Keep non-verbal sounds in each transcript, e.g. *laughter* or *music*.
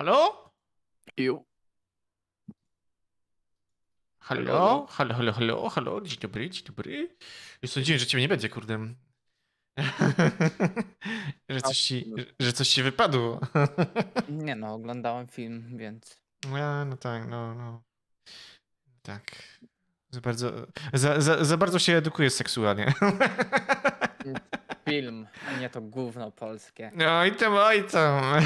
Halo? Ju. Halo? Halo, halo, halo, halo, dzień dobry, dzień dobry. Już sądziłem, że ciebie nie będzie, kurde. *laughs* że, coś ci, że coś ci wypadło. *laughs* Nie no, oglądałem film, więc. A, no tak, no, no. Tak. Za bardzo, za, za, za bardzo się edukuje seksualnie. *laughs* Film, a nie to gówno polskie. Oj tam, oj tam.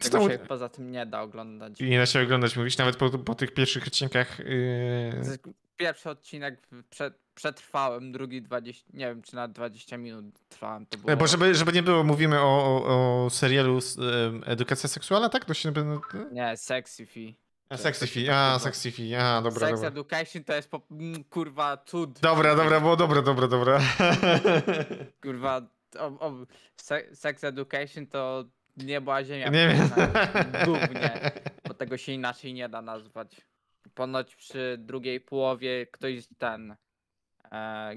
Co tam? się poza tym nie da oglądać. Nie da się oglądać, mówisz, nawet po, po tych pierwszych odcinkach. Yy... Pierwszy odcinek prze, przetrwałem, drugi 20, nie wiem czy na 20 minut trwałem. To było... E, Bo żeby, żeby nie było, mówimy o, o, o serialu em, Edukacja seksualna, tak? To się. Nie, sexy fi. A, sexy fi, a, sexy fi, a, dobra, Sex dobra. education to jest po, mm, kurwa cud. Dobra, dobra, było dobre, dobra, dobra. *laughs* Kurwa, o, o, se, sex education to niebo a ziemia. Nie wiem. *laughs* Głównie, bo tego się inaczej nie da nazwać. Ponoć przy drugiej połowie ktoś ten. E,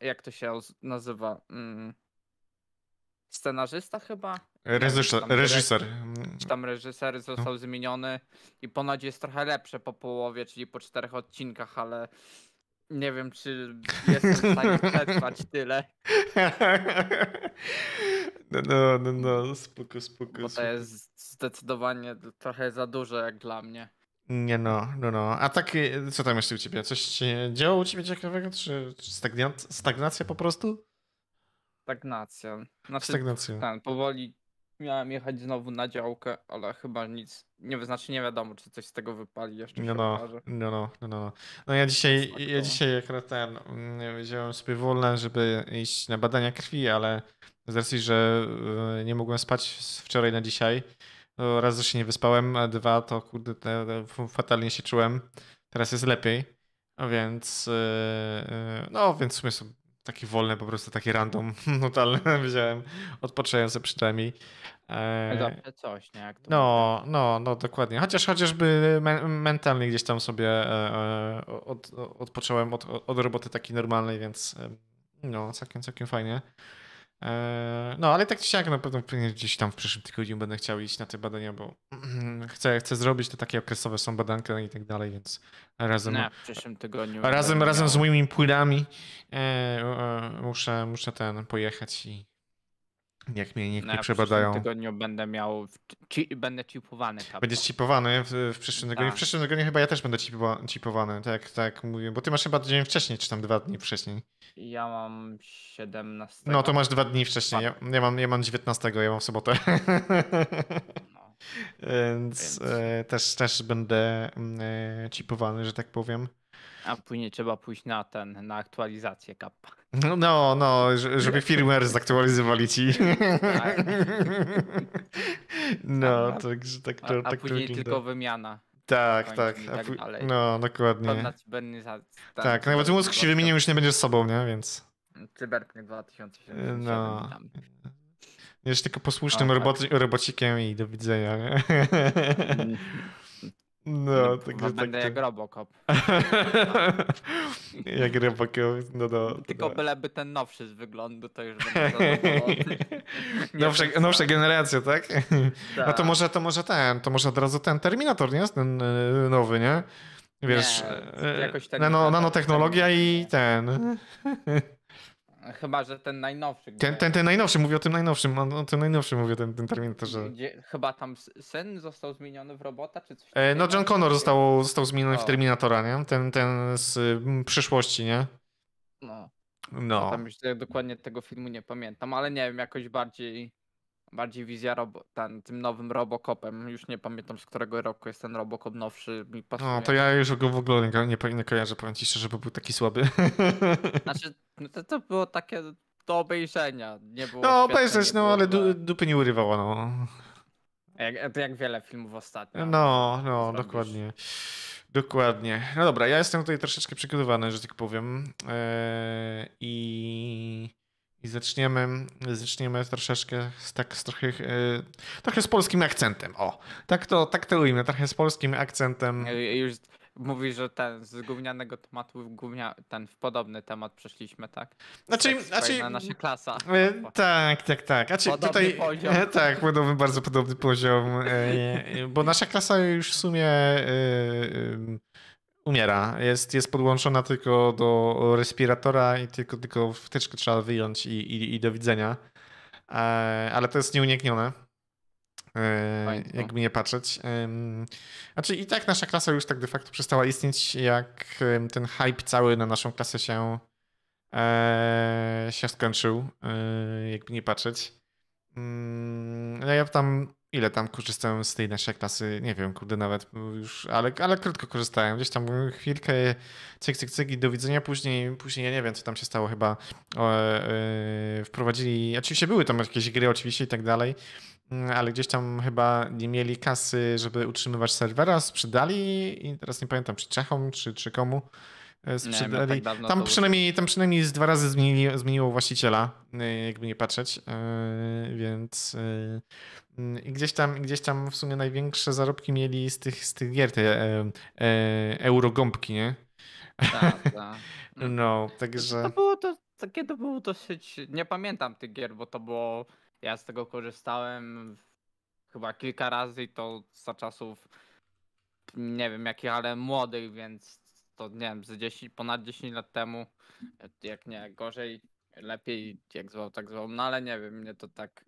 jak to się nazywa? Mm, scenarzysta chyba? Reżyser. tam reżyser. Czy tam reżyser został zmieniony i ponoć jest trochę lepsze po połowie, czyli po czterech odcinkach, ale nie wiem, czy jestem w stanie *laughs* przetrwać tyle, No, no, no, no, spoko, spoko. bo to jest zdecydowanie trochę za dużo jak dla mnie. Nie no, no, no. A tak, co tam jeszcze u ciebie? Coś się działo u ciebie ciekawego? Czy, czy stagnac- stagnacja po prostu? Stagnacja. Znaczy, Stagnacja. ten, powoli miałem jechać znowu na działkę, ale chyba nic, nie znaczy nie wiadomo, czy coś z tego wypali jeszcze No no, no, no, no, no. Ja dzisiaj, ja Smakowało. dzisiaj akurat ten, mm, wziąłem sobie wolne, żeby iść na badania krwi, ale z racji, że y, nie mogłem spać z wczoraj na dzisiaj, raz, że się nie wyspałem, a dwa, to kurde, fatalnie się czułem. Teraz jest lepiej, a więc, y, y, no, więc w sumie są takie wolne, po prostu takie random, *laughs* totalne *laughs* wziąłem, odpocząłem sobie przynajmniej. E, Zawsze coś, nie? No, no, no, dokładnie. Chociaż chociażby me- mentalnie gdzieś tam sobie e, e, od, odpocząłem od, od roboty takiej normalnej, więc e, no, całkiem, całkiem fajnie. E, No, ale tak czy siak, na pewno gdzieś tam w przyszłym tygodniu będę chciał iść na te badania, bo *clears throat* chcę, chcę zrobić te takie okresowe są badanka i tak dalej, więc razem, w przyszłym tygodniu. razem, razem z moimi płynami e, e, muszę, muszę ten pojechać i niech mnie, niech No, mnie ja w przebadają. przyszłym tygodniu będę miał, chi, będę chipowany. kappa. Będziesz chipowany w, w przyszłym tygodniu. W Tak. przyszłym tygodniu chyba ja też będę chipowa- chipowany, tak, tak mówię, bo ty masz chyba dzień wcześniej, czy tam dwa dni wcześniej. Ja mam 17. No to masz dwa dni wcześniej, ja, ja, mam, ja mam 19, ja mam w sobotę. No. *laughs* Więc Więc- e, też, też będę mm, e, chipowany, że tak powiem. A później trzeba pójść na ten, na aktualizację kappa. No, no, no żeby firmware zaktualizowali ci. Tak. No, także tak A, to, a tak później tylko wymiana. Tak, tak. tak pu- dalej. No, dokładnie. Tak, nawet mózg się wymienił, już nie będziesz sobą, nie? Więc Cyberpunk 2077. No. Będziesz tylko posłusznym O, tak. robocikiem i do widzenia, nie? *laughs* No, także tak Będę jak Robocop. *laughs* jak Robocop, no do... Tylko do... byleby ten nowszy z wyglądu, to już będę Nowsza, nowsza generacja, tak? *laughs* No to Tak. może, to może ten, to może od razu ten Terminator, nie? Ten y, nowy, nie? Wiesz, Nie, y, jakoś tak- nano, tak- nanotechnologia i ten... *laughs* Chyba, że ten najnowszy. Ten, ten, ten najnowszy, mówię o tym najnowszym, o o tym najnowszym mówię, ten, ten Terminatorze. Gdzie, chyba tam s- syn został zmieniony w robota, czy coś E, No? John Connor został, został zmieniony w O. Terminatora, nie? Ten, ten z y, przyszłości, nie? No, No. tam już ja dokładnie tego filmu nie pamiętam, ale nie wiem, jakoś bardziej bardziej wizja robo, ten, tym nowym Robocopem. Już nie pamiętam z którego roku jest ten Robocop nowszy, mi pasuje. No, to ja już go w ogóle nie, nie, nie kojarzę, powiem ci szczerze, bo był taki słaby. *laughs* Znaczy, no to, to było takie do obejrzenia. Nie było No, obejrzeć, no, ale du, dupy nie urywało, no. Jak, jak wiele filmów ostatnio. No, no, zrobisz. dokładnie. Dokładnie. No dobra, ja jestem tutaj troszeczkę przygotowany, że tak powiem. Eee, I, i zaczniemy, zaczniemy troszeczkę z, tak z trochę, e, trochę z polskim akcentem. O, tak to, tak to ujmę, trochę z polskim akcentem. Już, Mówi, że ten z gównianego tematu w gównia, ten w podobny temat przeszliśmy, tak? Znaczy, Tak, znaczy fajna nasza klasa. E, tak, tak, tak. Znaczy, Podobny tutaj, poziom. E, *laughs* tak, podobny, bardzo podobny poziom, e, e, bo nasza klasa już w sumie e, e, umiera. Jest, jest podłączona tylko do respiratora i tylko, tylko wtyczkę trzeba wyjąć i, i, i do widzenia. E, ale to jest nieuniknione. E, Fajnie. jakby nie patrzeć. Znaczy i tak nasza klasa już tak de facto przestała istnieć, jak ten hype cały na naszą klasę się, e, się skończył, jakby nie patrzeć. Mm, No ja tam, ile tam korzystałem z tej naszej klasy, nie wiem, kurde nawet już, ale, ale krótko korzystałem, gdzieś tam chwilkę cyk, cyk, cyk i do widzenia, później, później ja nie wiem, co tam się stało, chyba o, e, wprowadzili, oczywiście były tam jakieś gry oczywiście i tak dalej, Mm, ale gdzieś tam chyba nie mieli kasy, żeby utrzymywać serwera, sprzedali i teraz nie pamiętam, czy Czechom, czy, czy komu e, Nie sprzedali. wiem, tak tam, to- przynajmniej, tam przynajmniej z dwa razy zmienili, zmieniło właściciela, e, jakby nie patrzeć, e, więc gdzieś tam, gdzieś tam w sumie największe zarobki mieli z tych, z tych gier, te eurogąbki, nie? Tak, *laughs* tak. No, To także... było to, takie to było dosyć, nie pamiętam tych gier, bo to było, ja z tego korzystałem chyba kilka razy i to za czasów, nie wiem jakich, ale młodych, więc to nie wiem, z 10, ponad 10 lat temu, jak nie, gorzej, lepiej, jak zwał, tak zwał, no ale nie wiem, mnie to tak,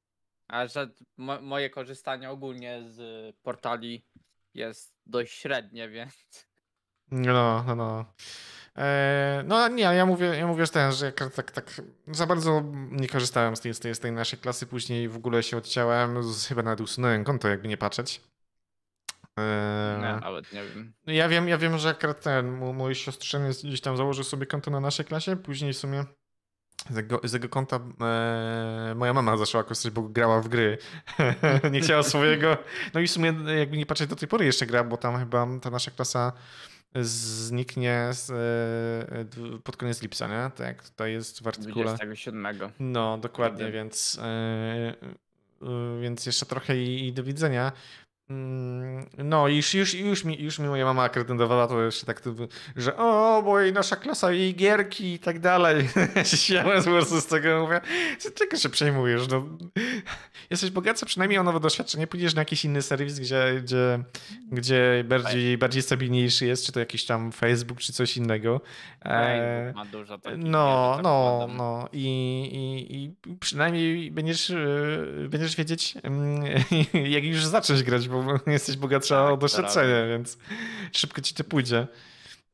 a że mo moje korzystanie ogólnie z portali jest dość średnie, *laughs* więc No, no, no. E, no nie, ja mówię, ja mówię że ten, że tak, tak za bardzo nie korzystałem z tej, z, tej, z tej naszej klasy, później w ogóle się odciąłem, chyba nawet usunąłem konto, jakby nie patrzeć. E, nie, nawet nie wiem. ja wiem, ja wiem, że akurat ten mój, siostrzeniec gdzieś tam założył sobie konto na naszej klasie, później w sumie z jego, z jego konta e, moja mama zaczęła korzystać, bo grała w gry. *laughs* nie chciała swojego. No i w sumie jakby nie patrzeć do tej pory jeszcze gra, bo tam chyba ta nasza klasa zniknie z, e, d- pod koniec lipca, nie? Tak tutaj jest w artykule. 27. No, dokładnie, Prawda. więc, e, e, więc jeszcze trochę i, i do widzenia. Mm, No, już, już, już, mi, już mi moja mama akredentowała to jeszcze tak, że o, bo i nasza klasa i gierki i tak dalej. *laughs* Ja się śmiałem po prostu z tego, mówię, "Co- czego się przejmujesz? No, jesteś bogatsza, przynajmniej o nowe doświadczenie, pójdziesz na jakiś inny serwis, gdzie, gdzie, gdzie bardziej, bardziej stabilniejszy jest, czy to jakiś tam Facebook, czy coś innego. E, ma dużo takich no, tak no, no i, i, i przynajmniej będziesz, e, będziesz wiedzieć, mm, *laughs* jak już zacząć grać, bo *laughs* jesteś bogatsza Tak, o to doświadczenie, więc szybko ci to pójdzie.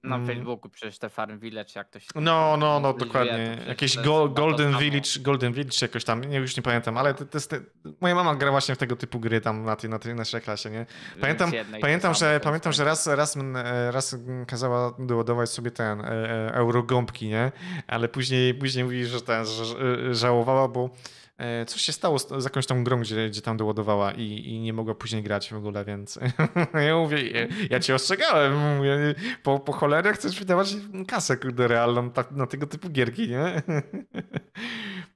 Na Mm. Facebooku przecież te Farm Village, jak to się No, no, no, wie, dokładnie. przecież Jakieś go, Golden. Village, Golden Village jakoś tam, nie, już nie pamiętam, ale to, to jest te, moja mama gra właśnie w tego typu gry tam na tej, na tej naszej klasie, nie? Pamiętam, pamiętam, że, pamiętam, że raz, raz, e, raz kazała doładować sobie ten e, e, eurogąbki, nie? Ale później, później mówi, że, ten, że że żałowała, bo e, coś się stało z, z jakąś tą grą, gdzie, gdzie tam doładowała i, i nie mogła później grać w ogóle, więc *laughs* ja mówię, ja, ja cię ostrzegałem, mówię, po, po cholerę chcesz wydawać kasę kurde, realną tak, na tego typu gierki, nie? *laughs*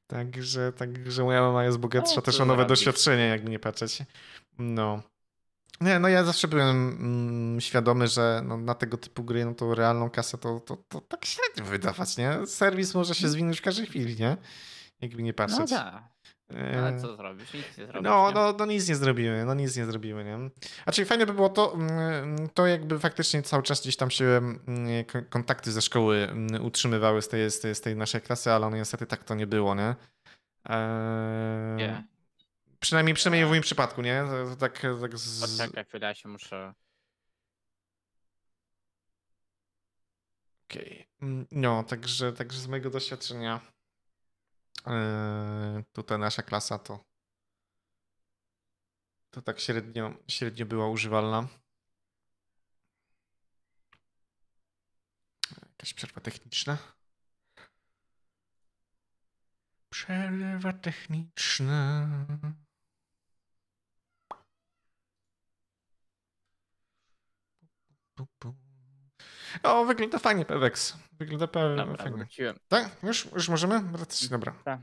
Także, także moja mama jest bogatsza No, też o nowe doświadczenie, jakby nie patrzeć. No. Nie, no ja zawsze byłem mm, świadomy, że no, na tego typu gry, no to realną kasę to, to, to tak średnio wydawać, nie? Serwis może się zwinąć w każdej chwili, nie? Jakby nie. No patrzeć. tak, E, ale co zrobisz? Nic nie zrobisz. no, nie? no, no nic nie zrobimy, no nic nie zrobimy, nie? A czyli fajne by było to, mm, to jakby faktycznie cały czas gdzieś tam się mm, kon- kontakty ze szkoły mm, utrzymywały z tej, z tej, z tej naszej klasy, ale no niestety tak to nie było, nie? Eee, Nie. Przynajmniej, przynajmniej w moim przypadku, nie? Tak, tak z... Poczekaj chwilę, ja się muszę... Okej. Mm, No, także, także z mojego doświadczenia yy, tutaj nasza klasa to to tak średnio, średnio była używalna. Jakaś przerwa techniczna. Przerwa techniczna. O, wygląda fajnie, Pewex. Wygląda pe- Dobra, fajnie. wróciłem. Tak? Już, już możemy wracać? Dobra. Tak.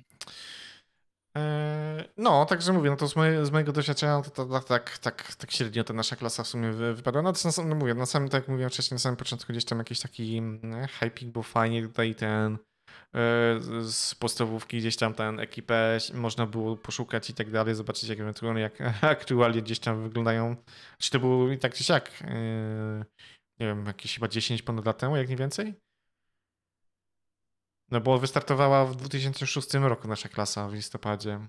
E, no, także mówię, no to z, moje, z mojego doświadczenia to, to, to, tak, tak, tak średnio ta nasza klasa w sumie wy, wypadła. No to no, mówię, na samym, tak jak mówiłem wcześniej, na samym początku gdzieś tam jakiś taki mm, hyping był fajnie, tutaj ten e, z podstawówki gdzieś tam ten ekipę można było poszukać i tak dalej, zobaczyć jak ewentualnie jak *laughs* aktualnie gdzieś tam wyglądają. Czy to było i tak czy siak, e, nie wiem, jakieś chyba 10 ponad lat temu, jak nie więcej? No bo wystartowała w 2006 roku nasza klasa w listopadzie.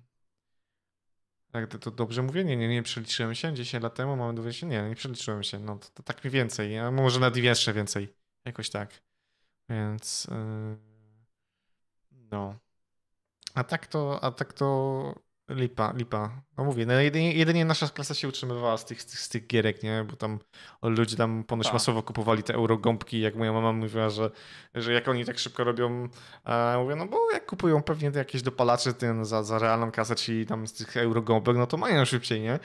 Tak, to, to dobrze mówię? Nie, nie, nie przeliczyłem się. 10 lat temu mamy 20. Nie, nie przeliczyłem się. No to, to tak mniej więcej. A może nawet jeszcze więcej. Jakoś tak. Więc. Yy... No. A tak to. A tak to. Lipa, lipa. No mówię, no jedynie, jedynie, nasza klasa się utrzymywała z tych, z tych, z tych gierek, nie? Bo tam ludzie tam ponoć tak. masowo kupowali te eurogąbki, jak moja mama mówiła, że, że jak oni tak szybko robią, a mówię, no bo jak kupują pewnie jakieś dopalacze ten, za, za realną kasę, czyli tam z tych eurogąbek, no to mają szybciej, nie?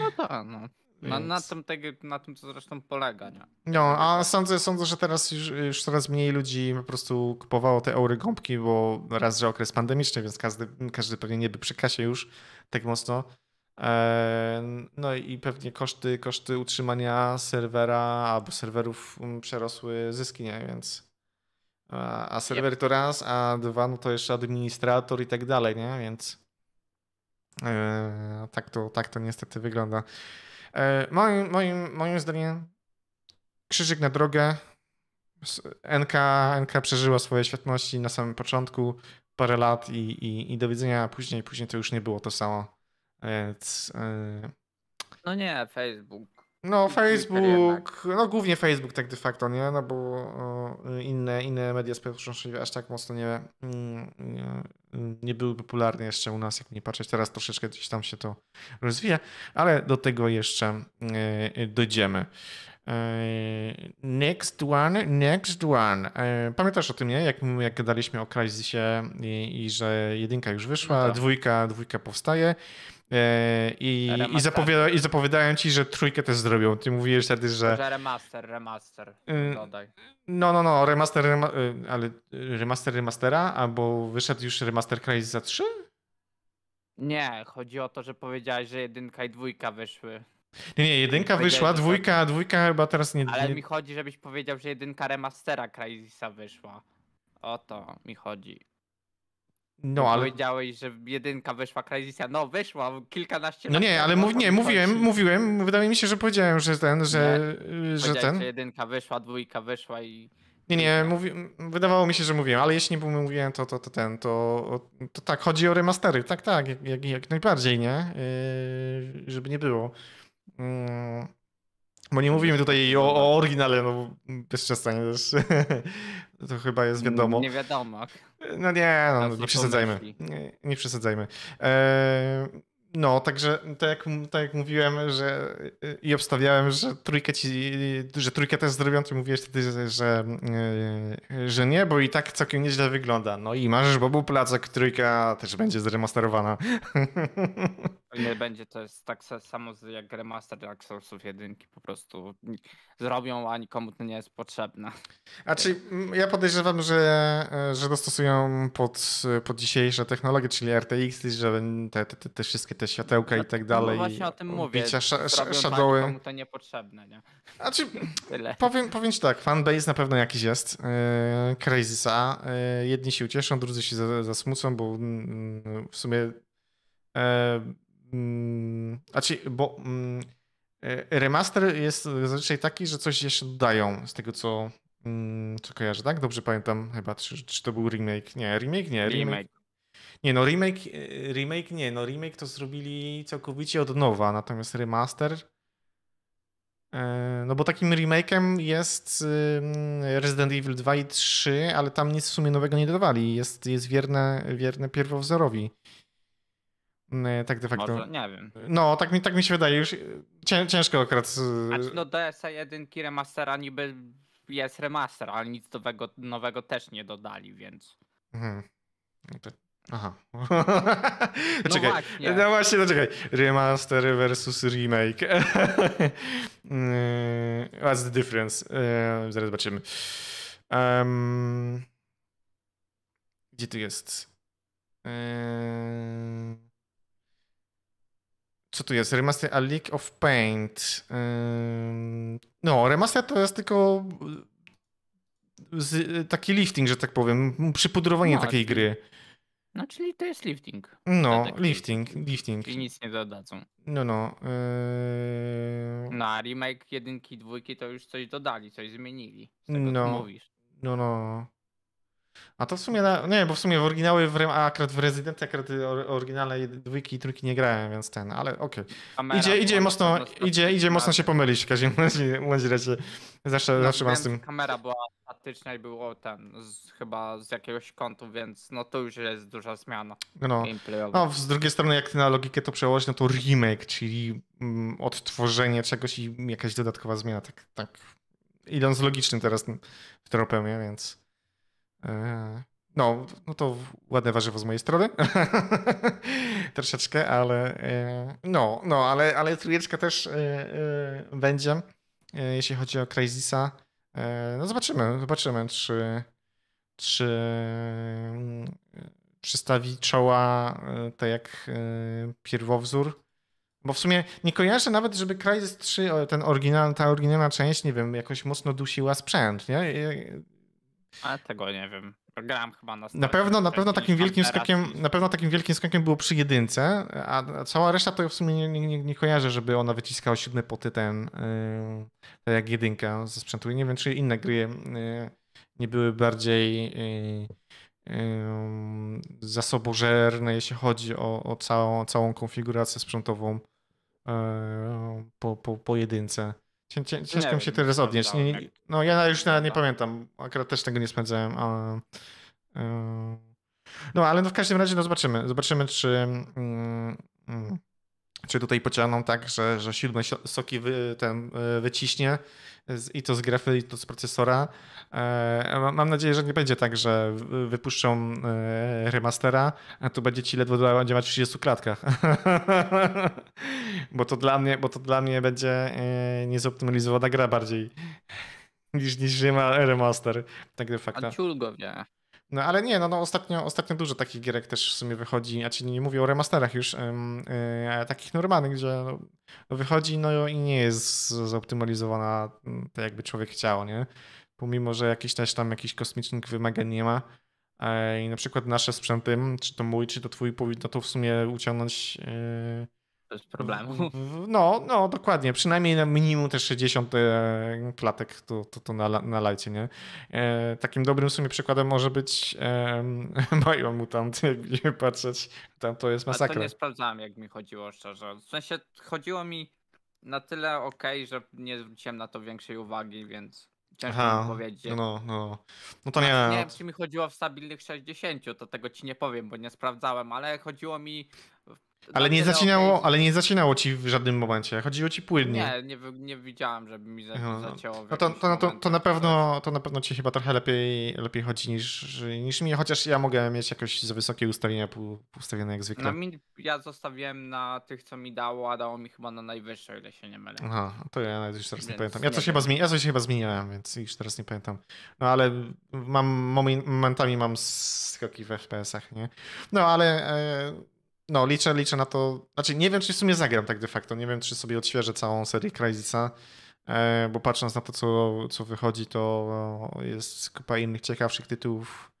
No tak, no. Na, na, tym, tego, na tym to zresztą polega, nie? No, a sądzę, sądzę że teraz już, już coraz mniej ludzi po prostu kupowało te eury gąbki, bo raz, że okres pandemiczny, więc każdy, każdy pewnie nie by przy kasie już tak mocno. Eee, no i pewnie koszty, koszty utrzymania serwera albo serwerów mm, przerosły zyski, nie? Więc a serwer to raz, a dwa, no to jeszcze administrator i tak dalej, nie? Więc eee, tak, to, tak to niestety wygląda. E, moim, moim, moim zdaniem krzyżyk na drogę. NK, NK przeżyła swoje świetności na samym początku, parę lat i, i, i do widzenia, później, później to już nie było to samo. Więc, yy... No nie, Facebook. No Facebook, no głównie Facebook tak de facto, nie? No bo inne, inne media społecznościowe aż tak mocno nie, mm, nie, nie były popularne jeszcze u nas, jak nie patrzeć. Teraz troszeczkę gdzieś tam się to rozwija, ale do tego jeszcze e, dojdziemy. E, next one, next one. Pamiętasz o tym, nie? Jak, jak gadaliśmy o Crysisie i, i że jedynka już wyszła, no tak. dwójka, dwójka powstaje. E, I, i, zapowiada, I zapowiadają ci, że trójkę też zrobią. Ty mówiłeś wtedy, że. Że remaster, remaster. Y, dodaj. No, no, no, remaster, rema... Y, ale remaster remastera, albo wyszedł już remaster Crysis za 3? Nie, chodzi o to, że powiedziałeś, że jedynka i dwójka wyszły. Nie, nie, jedynka wyszła, dwójka, dwójka chyba teraz nie... Ale mi chodzi, żebyś powiedział, że jedynka remastera Crysisa wyszła. O to mi chodzi. No, ale... Powiedziałeś, że jedynka wyszła Crysisa. No, wyszła kilkanaście No nie, ale mów, nie, mówiłem, mówiłem, wydaje mi się, że powiedziałem, że ten, że, nie, że ten... że jedynka wyszła, dwójka wyszła i... Nie, nie, mówi... wydawało mi się, że mówiłem, ale jeśli nie mówiłem, to, to, to ten, to, to tak, chodzi o remastery, tak, tak, jak, jak, jak najbardziej, nie? Yy, żeby nie było. Yy. Bo nie mówimy tutaj o, o oryginale, no bez przestania też. *laughs* to chyba jest wiadomo. Nie wiadomo. No nie, no, nie przesadzajmy. Nie, nie przesadzajmy. E, no, także tak jak, tak jak mówiłem, że i obstawiałem, że trójkę ci, że trójkę też zrobią, ty mówiłeś wtedy, że, że, e, nie, bo i tak całkiem nieźle wygląda. No i masz Bobu Placek, trójka też będzie zremasterowana. *laughs* Nie będzie to jest tak samo jak remaster Dark Soulsów jedynki, po prostu zrobią, a nikomu to nie jest potrzebne. A czy ja podejrzewam, że, e, że dostosują pod, pod dzisiejsze technologie, czyli RTX, że te, te, te wszystkie te światełka no, i tak no dalej. No właśnie o tym mówię. Bicia, sh shadowy. Nikomu to niepotrzebne, nie? A czy *laughs* powiem, powiem ci tak, fanbase na pewno jakiś jest. Yy, Crazysa. Yy, jedni się ucieszą, drudzy się zasmucą, bo yy, w sumie yy, znaczy, bo E, remaster jest zazwyczaj taki, że coś jeszcze dodają z tego, co, mm, co kojarzę, tak? Dobrze pamiętam chyba, czy, czy to był remake? Nie, remake nie. Remake. remake. Nie, no remake, e, remake nie, no remake to zrobili całkowicie od nowa, natomiast remaster e, no bo takim remake'em jest Resident Evil 2 i 3, ale tam nic w sumie nowego nie dodawali. Jest, jest wierne, wierne pierwowzorowi. Tak de facto. Może, nie wiem. No, tak mi, tak mi się wydaje. Już ciężko akurat. Znaczy, no DSA 1 remastera niby jest remaster, ale nic nowego, nowego też nie dodali, więc. Mhm. No aha. *laughs* no czekaj. Właśnie. No właśnie, no czekaj. Remaster versus remake. *laughs* What's the difference? Zaraz zobaczymy. Um, gdzie tu jest? Yy... Co tu jest? Remaster A League of Paint. No, remaster to jest tylko z, taki lifting, że tak powiem. Przypudrowanie No, takiej gry. No czyli to jest lifting. No, tak lifting, lifting. I nic nie dodadzą. No, no. Yy... No a remake jedynki, dwójki to już coś dodali, coś zmienili. Z tego No. mówisz. No, no. A to w sumie, nie, bo w sumie w oryginały, w, akurat w Resident, akurat or, oryginale jed- dwójki i trójki nie grałem, więc ten, ale okej. Kamera Idzie, idzie mocno, idzie, idzie mocno się statyczna. pomylić w każdym razie. Zawsze, No, zawsze mam z tym, Kamera była statyczna i było ten, z, chyba z jakiegoś kątu, więc no to już jest duża zmiana no, no. z drugiej strony, jak ty na logikę to przełożyć, no to remake, czyli mm, odtworzenie czegoś i jakaś dodatkowa zmiana, tak, tak. Idąc logicznym teraz tropem, nie? więc... e, no, no to ładne warzywo z mojej strony. *laughs* Troszeczkę, ale e, no, no, ale, ale trójeczka też e, będzie, jeśli chodzi o Crysisa. E, no zobaczymy, zobaczymy, czy, czy mm, przystawi czoła e, tak jak pierwowzór. Bo w sumie nie kojarzę nawet, żeby Crysis 3, o, ten oryginal, ta oryginalna część, nie wiem, jakoś mocno dusiła sprzęt, nie? Ale tego nie wiem. Grałem chyba na Na pewno, na pewno takim wielkim skokiem, na pewno takim wielkim skokiem było przy jedynce, a a cała reszta to w sumie nie, nie, nie- kojarzę, żeby ona wyciskała siódme poty ten, yy, jak jedynka ze sprzętu. I nie wiem, czy inne gry yy, nie były bardziej yy, zasobożerne, jeśli chodzi o, o całą, całą konfigurację sprzętową yy, po, po, po jedynce. Cię- cię- Ciężko mi się teraz nie odnieść. Nie, no ja już nie pamiętam. Akurat też tego nie spędzałem. ale, No ale no w każdym razie no zobaczymy. Zobaczymy, czy, mm, mm, czy tutaj pociągną tak, że, że siódme soki wy, ten, y, wyciśnie z, i to z grafy, i to z procesora. E, ma- Mam nadzieję, że nie będzie tak, że wy- wypuszczą e, remastera, a tu będzie ci ledwo działać w 30 klatkach. *laughs* bo, to dla mnie, bo to dla mnie będzie e, niezoptymalizowana gra bardziej niż, niż rema- remaster. Tak de facto. A ciul go wie. No ale nie, no, no ostatnio, ostatnio dużo takich gierek też w sumie wychodzi, a ci nie mówię o remasterach już, yy, takich normalnych, gdzie no, no wychodzi no i nie jest zoptymalizowana mm, tak jakby człowiek chciał, nie? Pomimo, że jakiś też tam jakichś kosmicznych wymagań nie ma. E, I na przykład nasze sprzęty, czy to mój, czy to twój, powinno to w sumie uciągnąć yy, Bez problemu. No, no, dokładnie. Przynajmniej na minimum te 60 e, klatek to, to, to na, na lajcie, nie? E, takim dobrym w sumie przykładem może być e, Bio *laughs* Mutant, jakby patrzeć. Tam to jest Ale to masakra. nie sprawdzałem, jak mi chodziło szczerze. W sensie chodziło mi na tyle okej, że nie zwróciłem na to większej uwagi, więc ciężko Aha, mi powiedzieć. No, no, no. To nie. Znaczy, nie wiem, czy mi chodziło w stabilnych 60, to tego ci nie powiem, bo nie sprawdzałem, ale chodziło mi. Ale nie zacinało, ale nie zacinało ci w żadnym momencie. Chodziło ci płynnie. Nie, nie, nie widziałem, żeby mi No, zacięło. No to, to, to, to, na pewno, to na pewno ci chyba trochę lepiej, lepiej chodzi niż, niż mi, chociaż ja mogę mieć jakoś za wysokie ustawienia ustawione jak zwykle. No mi, ja zostawiłem na tych, co mi dało, a dało mi chyba na najwyższe, o ile się nie mylę. Aha, to ja nawet już teraz nie pamiętam. Ja coś, chyba zmieni- ja coś chyba zmieniałem, więc już teraz nie pamiętam. No ale mam momen- momentami mam skoki w FPS-ach, nie? No ale e, no liczę, liczę na to. Znaczy nie wiem, czy w sumie zagram tak de facto. Nie wiem, czy sobie odświeżę całą serię Crysisa. E, bo patrząc na to, co, co wychodzi, to jest kupa innych ciekawszych tytułów.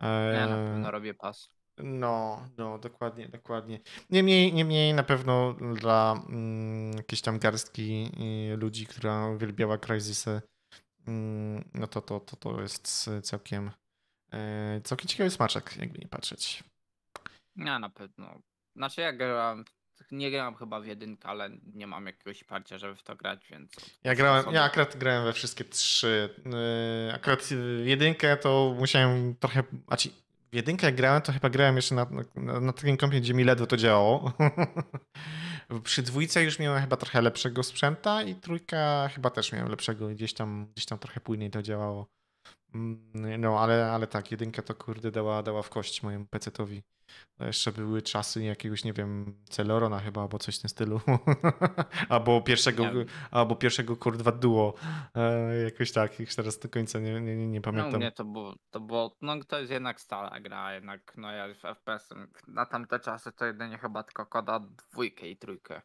E, Nie, na pewno robię pas. no, no, dokładnie, dokładnie. Niemniej, niemniej na pewno dla mm, jakiejś tam garstki y, ludzi, która uwielbiała Crysisy, mm, no to, to, to, to jest całkiem, e, całkiem ciekawy smaczek, jakby nie patrzeć. Nie, na pewno. Znaczy ja grałem, nie grałem chyba w jedynkę, ale nie mam jakiegoś parcia, żeby w to grać, więc... Ja grałem, ja akurat grałem we wszystkie trzy. Y, Akurat w jedynkę to musiałem trochę, znaczy w jedynkę jak grałem, to chyba grałem jeszcze na, na, na takim kompie, gdzie mi ledwo to działało. *laughs* Przy dwójce już miałem chyba trochę lepszego sprzęta i trójka chyba też miałem lepszego, gdzieś tam, gdzieś tam trochę płynniej to działało. Mm, No, ale, ale tak, jedynka to kurde dała, dała w kość mojemu pecetowi. To jeszcze były czasy jakiegoś, nie wiem, Celerona chyba, albo coś w tym stylu. *laughs* albo pierwszego, Nie albo pierwszego kurwa duo. E, jakoś tak, już teraz do końca nie, nie, nie, nie No pamiętam. mnie to było, to było, no to jest jednak stara gra, jednak no ja w FPS na tamte czasy to jedynie chyba tylko koda dwójkę i trójkę.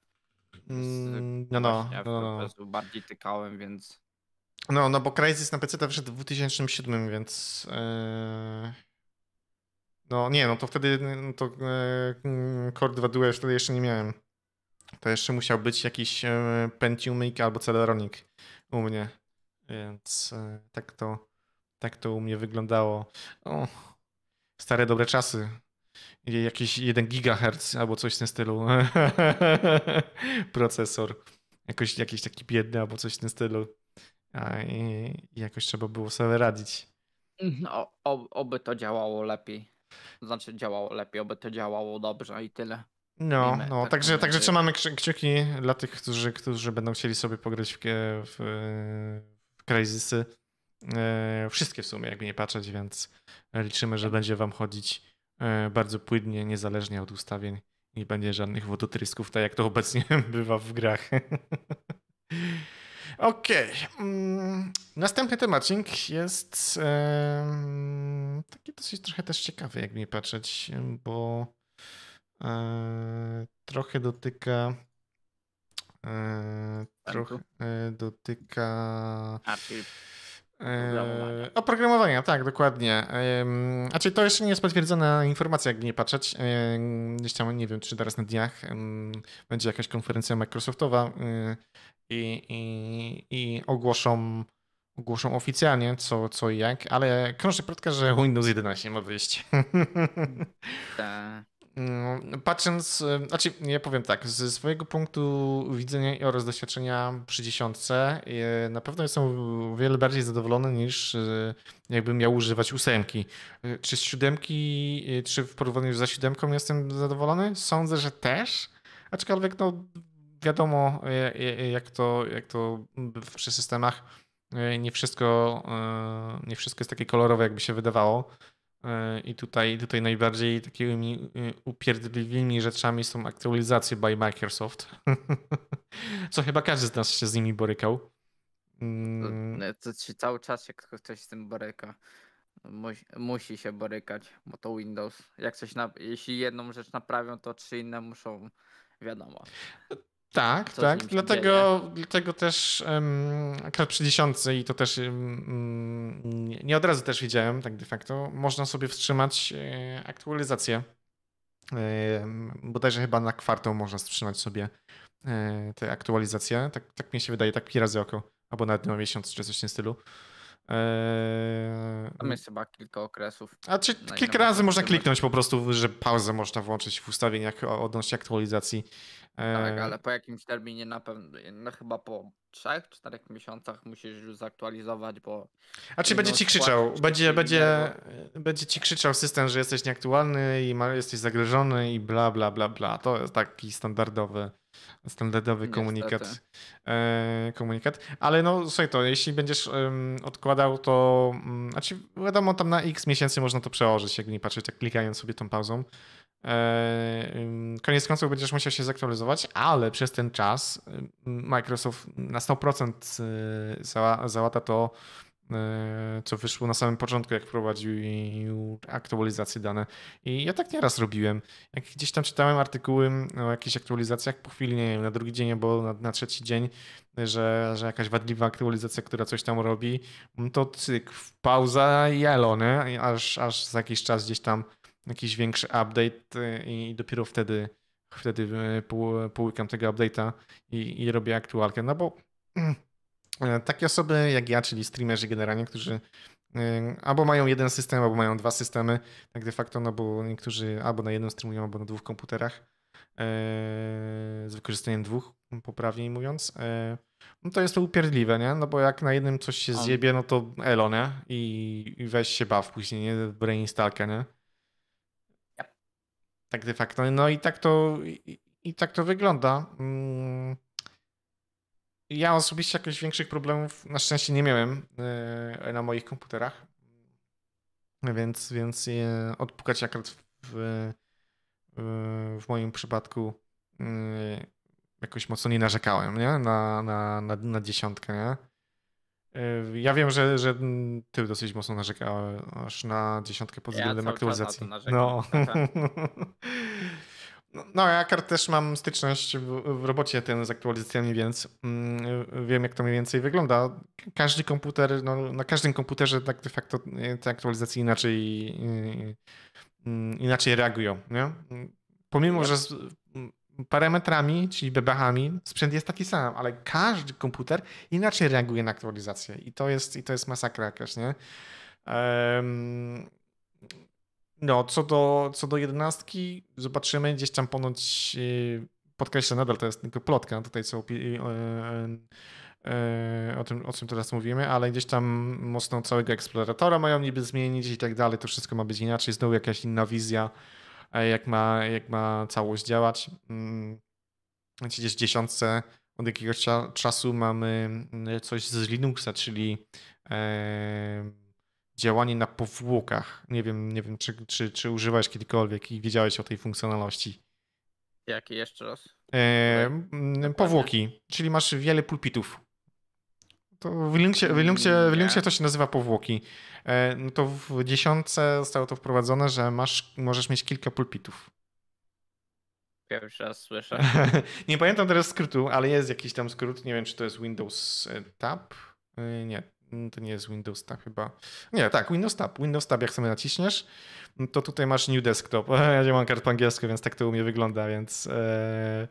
Mm, no, no, no, no. Bardziej tykałem, więc No, no bo Crysis na PC to wyszedł w 2007, więc. e, No nie, no to wtedy no to e, mm, Core 2 Duo wtedy jeszcze nie miałem. To jeszcze musiał być jakiś e, Pentiumik albo Celeronik u mnie. Więc e, tak to, tak to u mnie wyglądało. O, stare dobre czasy. Jakiś 1 GHz albo coś w tym stylu. *laughs* Procesor. Jakoś, jakiś taki biedny albo coś w tym stylu. A, i, jakoś trzeba było sobie radzić. no, oby to działało lepiej. Znaczy działało lepiej, oby to działało dobrze i tyle. No, no także, także nadzieję. trzymamy kciuki dla tych, którzy, którzy będą chcieli sobie pograć w, w, w Crysisy. E, Wszystkie w sumie, jakby nie patrzeć, więc liczymy, że będzie wam chodzić e, bardzo płynnie, niezależnie od ustawień. Nie będzie żadnych wodotrysków, tak jak to obecnie *laughs* bywa w grach. *laughs* Okej. Mm, Następny temacik jest taki dosyć trochę też ciekawy, jak nie patrzeć, bo e, trochę dotyka e, trochę dotyka A czyli Oprogramowania. E, Oprogramowania, tak, dokładnie. A czyli to jeszcze nie jest potwierdzona informacja, jak nie patrzeć. Em, Gdzieś tam, nie wiem, czy teraz na dniach będzie jakaś konferencja Microsoftowa i, i, i ogłoszą, ogłoszą oficjalnie co, co i jak, ale krąży plotka, że Windows 11 ma wyjść. Mm, *laughs* Patrząc, y, znaczy ja powiem tak, ze swojego punktu widzenia oraz doświadczenia przy dziesiątce, y, na pewno jestem o wiele bardziej zadowolony niż y, jakbym miał używać ósemki. Czy z siódemki, czy w porównaniu za siódemką jestem zadowolony? Sądzę, że też, aczkolwiek no wiadomo jak to, jak to przy systemach nie wszystko, nie wszystko jest takie kolorowe, jakby się wydawało. E, I tutaj, tutaj najbardziej takimi y, upierdliwymi rzeczami są aktualizacje by Microsoft. *laughs* Co chyba każdy z nas się z nimi borykał. to, Mm, nie, to cały czas jak ktoś z tym boryka. Musi, musi się borykać, bo to Windows. Jak coś na, jeśli jedną rzecz naprawią, to trzy inne muszą, wiadomo. Tak, co tak. Dlatego, dlatego też um, akurat przy dziesiątce i to też um, nie, nie od razu też widziałem, tak de facto, można sobie wstrzymać e, aktualizację. E, bodajże chyba na kwartał można wstrzymać sobie e, te aktualizacje. Tak, tak mi się wydaje, tak pi razy oko. Albo nawet na miesiąc, czy coś w tym stylu. E, Tam jest chyba kilka okresów. a czy kilka razy można kliknąć po prostu, że pauzę można włączyć w ustawieniach odnośnie aktualizacji. Tak, E, ale po jakimś terminie na pewno, no chyba po trzech, czterech miesiącach musisz już zaktualizować, bo A czy będzie ci krzyczał? Będzie, będzie, będzie ci krzyczał system, że jesteś nieaktualny i ma, jesteś zagrożony i bla, bla, bla, bla. To jest taki standardowy, standardowy komunikat. E, komunikat. Ale no słuchaj to, jeśli będziesz em, odkładał to, mm, znaczy wiadomo tam na x miesięcy można to przełożyć, jak nie patrzeć, tak klikając sobie tą pauzą. E, Koniec końców będziesz musiał się zaktualizować, ale przez ten czas Microsoft na 100% e, zała- załata to, co wyszło na samym początku, jak wprowadził aktualizacje dane. I ja tak nieraz robiłem. Jak gdzieś tam czytałem artykuły o jakichś aktualizacjach, po chwili, nie wiem, na drugi dzień albo na, na trzeci dzień, że, że jakaś wadliwa aktualizacja, która coś tam robi, to cyk, pauza i elo, nie? Aż, aż za jakiś czas gdzieś tam jakiś większy update y, i dopiero wtedy wtedy pół- połykam tego update'a i, i robię aktualkę, no bo e, takie osoby jak ja, czyli streamerzy generalnie, którzy y, albo mają jeden system, albo mają dwa systemy, tak de facto, no bo niektórzy albo na jednym streamują, albo na dwóch komputerach e, z wykorzystaniem dwóch, poprawniej mówiąc. e, No to jest to upierdliwe, nie? No bo jak na jednym coś się zjebie, no to elo, nie? I, i weź się baw później, nie? Brain stalka, nie? Tak de facto. No i tak to, i, i tak to wygląda. Mm. Ja osobiście jakoś większych problemów na szczęście nie miałem e, na moich komputerach. Więc, więc e, odpukać akurat w, w, w moim przypadku jakoś mocno nie narzekałem, nie? Na, na, na, na dziesiątkę, nie? Ja wiem, że, że ty dosyć mocno narzekałeś na dziesiątkę pod względem ja aktualizacji. No. *laughs* No, no, ja też mam styczność w, w, robocie ten z aktualizacjami, więc mm, wiem, jak to mniej więcej wygląda. Każdy komputer, no, na każdym komputerze tak de facto te aktualizacje inaczej, inaczej reagują. Nie? Pomimo, że z parametrami, czyli bebechami, sprzęt jest taki sam, ale każdy komputer inaczej reaguje na aktualizację i to jest, i to jest masakra jakaś, nie? Um, no, co do, co do jedenastki, zobaczymy. Gdzieś tam ponoć, y, podkreślę nadal, to jest tylko plotka tutaj, co y, y, o tym, o czym teraz mówimy, ale gdzieś tam mocno całego eksploratora mają niby zmienić i tak dalej, to wszystko ma być inaczej, znowu jakaś inna wizja, jak ma, jak ma całość działać. Mm, gdzieś w dziesiątce od jakiegoś czasu mamy coś z Linuxa, czyli działanie na powłokach. Nie wiem, nie wiem czy, czy, czy używałeś kiedykolwiek i wiedziałeś o tej funkcjonalności. Jakie jeszcze raz? E, powłoki, czyli masz wiele pulpitów. To w Linuxie, w, Linuxie, w Linuxie to się nazywa powłoki. E, no to w dziesiątce zostało to wprowadzone, że masz, możesz mieć kilka pulpitów. Pierwszy raz słyszę. *laughs* nie pamiętam teraz skrótu, ale jest jakiś tam skrót. Nie wiem, czy to jest Windows e, Tab. Nie, Mm, to nie jest Windows Tab chyba. Nie, tak, Windows Tab. Windows Tab, jak sobie naciśniesz, mm, to tutaj masz New Desktop. *laughs* Ja nie mam kart po angielsku, więc tak to u mnie wygląda, więc e,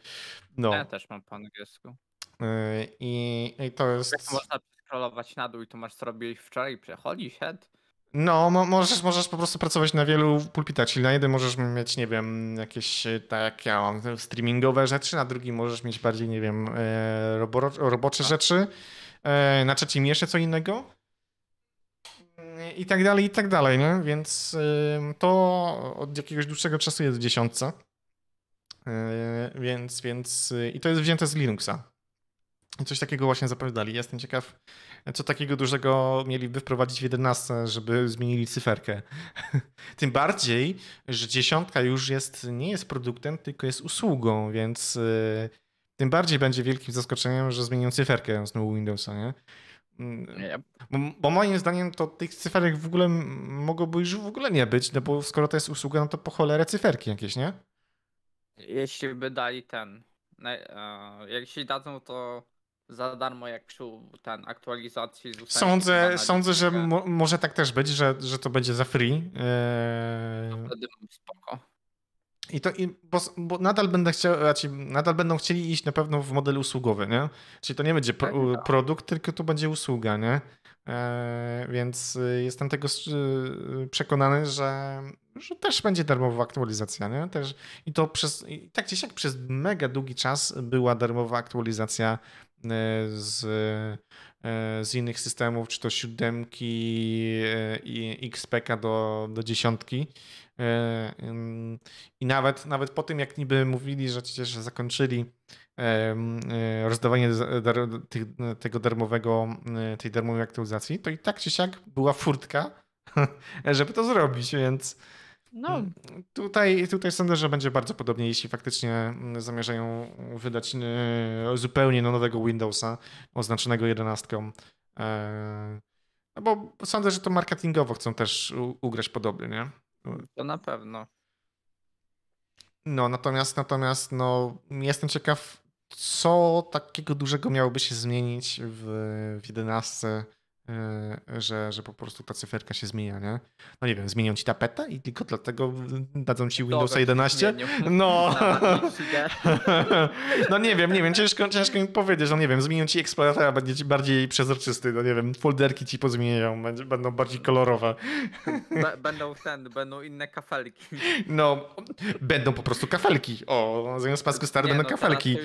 no. Ja też mam po angielsku. E, I, I to jest... Jak można scrollować na dół i tu masz co robiłeś wczoraj, przechodzi, head? No, możesz, możesz po prostu pracować na wielu pulpitach, czyli na jeden możesz mieć, nie wiem, jakieś e, tak jak ja mam, streamingowe rzeczy, na drugim możesz mieć bardziej, nie wiem, robo, robocze rzeczy, na trzecim jeszcze co innego i tak dalej, i tak dalej, nie? Więc to od jakiegoś dłuższego czasu jest w dziesiątce. E, więc, więc i to jest wzięte z Linuxa. I coś takiego właśnie zapowiadali. Jestem ciekaw, co takiego dużego mieliby wprowadzić w 11, żeby zmienili cyferkę. *laughs* Tym bardziej, że dziesiątka już jest, nie jest produktem, tylko jest usługą, więc e, tym bardziej będzie wielkim zaskoczeniem, że zmienią cyferkę znowu Windowsa, nie? Mm, bo, bo, moim zdaniem to tych cyferek w ogóle mogłoby już w ogóle nie być, no bo skoro to jest usługa, no to po cholerę cyferki jakieś, nie? Jeśli by dali ten, jeśli dadzą to za darmo jak przy ten aktualizacji. Sądzę, sądzę, że mo może tak też być, że, że to będzie za free. Eee... Wtedy spoko. I to, i, bo, bo, nadal, będę chciał, znaczy nadal będą chcieli iść na pewno w model usługowy, nie? Czyli to nie będzie pro, tak, tak. produkt, tylko to będzie usługa, nie? E, więc y, jestem tego y, przekonany, że, że też będzie darmowa aktualizacja, nie? Też, I to przez, i tak gdzieś jak przez mega długi czas była darmowa aktualizacja e, z, e, z innych systemów, czy to siódemki i XPK do, do dziesiątki. E, I nawet, nawet po tym, jak niby mówili, że przecież zakończyli e, rozdawanie tego darmowego, e, tej darmowej aktualizacji, to i tak czy siak była furtka, *laughs* żeby to zrobić, więc no. tutaj, tutaj sądzę, że będzie bardzo podobnie, jeśli faktycznie zamierzają wydać zupełnie nowego Windowsa oznaczonego 11. No bo sądzę, że to marketingowo chcą też ugrać podobnie, nie? To na pewno. No, natomiast, natomiast no, jestem ciekaw, co takiego dużego miałoby się zmienić w, w 11 E, że, że po prostu ta cyferka się zmienia, nie? No nie wiem, zmienią ci tapetę i tylko dlatego dadzą ci Windowsa 11? No. *laughs* no nie wiem, nie wiem, ciężko, ciężko mi powiedzieć, no nie wiem, zmienią ci Exploratora, będzie ci bardziej przezroczysty, no nie wiem, folderki ci pozmieniają, będą bardziej kolorowe. Będą ten, będą inne kafelki. No, będą po prostu kafelki. O, zamiast pasku stary będą no, kafelki.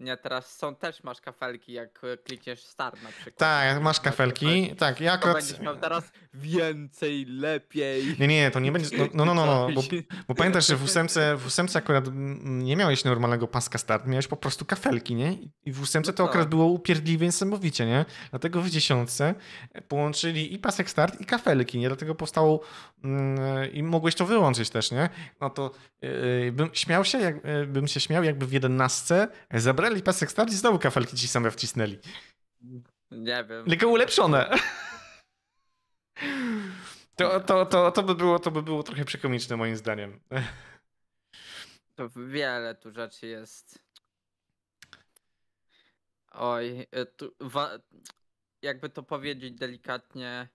Nie, teraz są też masz kafelki, jak e, klikniesz start na przykład. Tak, masz kafelki. Tak, ja akurat... będziesz miał teraz więcej, lepiej. Nie, nie, to nie będzie. No, no, no, no, bo, bo pamiętasz, że w ósemce, w ósemce akurat nie miałeś normalnego paska start, miałeś po prostu kafelki, nie? I w ósemce to no akurat tak. było upierdliwie niesamowicie, nie? Dlatego w dziesiątce połączyli i pasek start, i kafelki, nie? Dlatego powstało i mogłeś to wyłączyć też, nie? No to yy, bym śmiał się, jak, yy, bym się śmiał, jakby w jedenastce zabrali pasek start i znowu kafelki ci same wcisnęli. Nie wiem. Tylko ulepszone. To, to, to, to, by było, to by było trochę przekomiczne moim zdaniem. To wiele tu rzeczy jest. Oj, tu, jakby to powiedzieć delikatnie,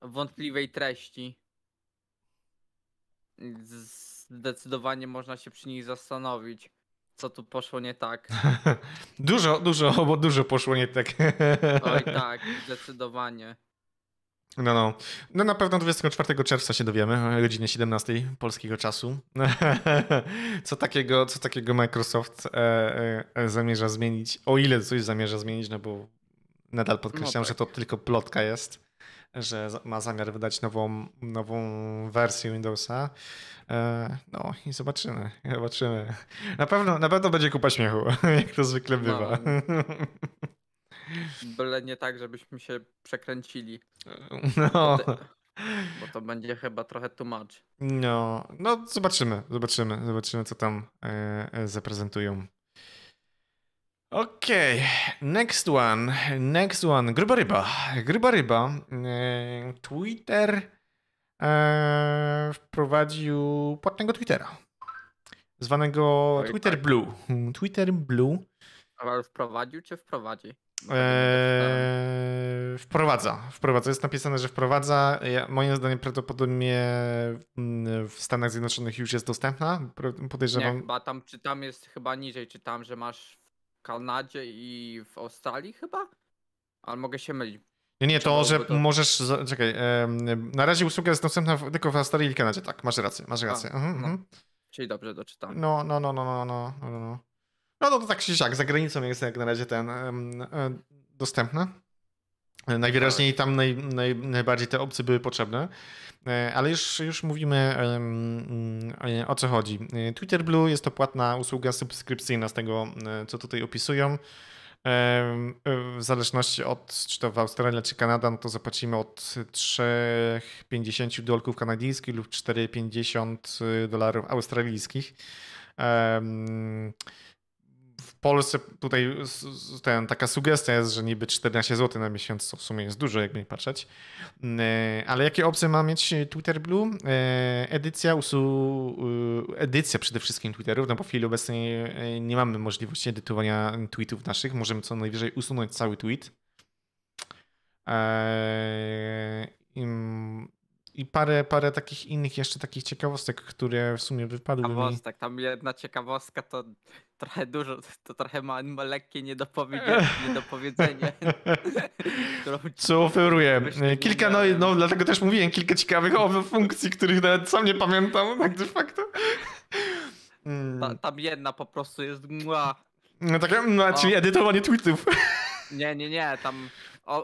wątpliwej treści. Zdecydowanie można się przy nich zastanowić, co tu poszło nie tak. *laughs* Dużo, dużo, bo dużo poszło nie tak. Oj *laughs* tak, zdecydowanie. No, no. No na pewno 24 czerwca się dowiemy o godzinie 17 polskiego czasu. *laughs* Co takiego, co takiego Microsoft e, e, e, zamierza zmienić, o ile coś zamierza zmienić, no bo nadal podkreślam, no tak. że to tylko plotka jest, że ma zamiar wydać nową, nową wersję Windowsa. E, no i zobaczymy, zobaczymy. Na pewno, na pewno będzie kupa śmiechu, *laughs* jak to zwykle bywa. No. *laughs* Byle nie tak, żebyśmy się przekręcili. No. Bo, to będzie chyba trochę tłumacz. No, no zobaczymy, zobaczymy, zobaczymy co tam e, e, zaprezentują. Okej, okay. next one, next one, gruba ryba, gruba ryba. E, Twitter e, wprowadził płatnego Twittera, zwanego Twitter tak. Blue. Twitter Blue. Ale wprowadził czy wprowadzi? Eee, wprowadza. Wprowadza. Jest napisane, że wprowadza. Ja, moim zdaniem prawdopodobnie mm, w Stanach Zjednoczonych już jest dostępna. Podejrzewam. Nie, chyba tam, czy tam jest chyba niżej, czy tam, że masz Kanadzie i w Australii chyba? Ale mogę się mylić. Nie, nie, to, że to... możesz. Czekaj. Na razie usługa jest dostępna tylko w Australii i Kanadzie. Tak, masz rację, masz rację. A, mhm, no. Mhm. Czyli dobrze doczytałem. No, no, no, no, no, no, no. no. No to, to tak się jak za granicą jest jak na razie ten e, dostępny. Najwyraźniej tam naj, naj, najbardziej te opcje były potrzebne, e, ale już, już mówimy e, o co chodzi. Twitter Blue jest to płatna usługa subskrypcyjna z tego, co tutaj opisują. W zależności od czy to w Australii czy Kanada, no to zapłacimy od 3,50 dolków kanadyjskich lub 4,50 dolarów australijskich. Polsce tutaj ten, taka sugestia jest, że niby 14 zł na miesiąc, co w sumie jest dużo, jakby nie patrzeć. E, ale jakie opcje ma mieć Twitter Blue? E, edycja, usu, e, edycja przede wszystkim Twitterów. Na profilu obecnie nie mamy możliwości edytowania tweetów naszych. Możemy co najwyżej usunąć cały tweet i parę, parę takich innych jeszcze takich ciekawostek, które w sumie wypadły Ciekawostek, mi. tam jedna ciekawostka to trochę dużo, to trochę ma, ma lekkie *laughs* niedopowiedzenie, niedopowiedzenie. Co oferuje? Kilka, no, no dlatego też mówiłem, kilka ciekawych funkcji, których nawet sam nie pamiętam *laughs* tak de facto. Ta, tam jedna po prostu jest mła. No taka, no, czyli edytowanie tweetów. Nie, nie, nie, tam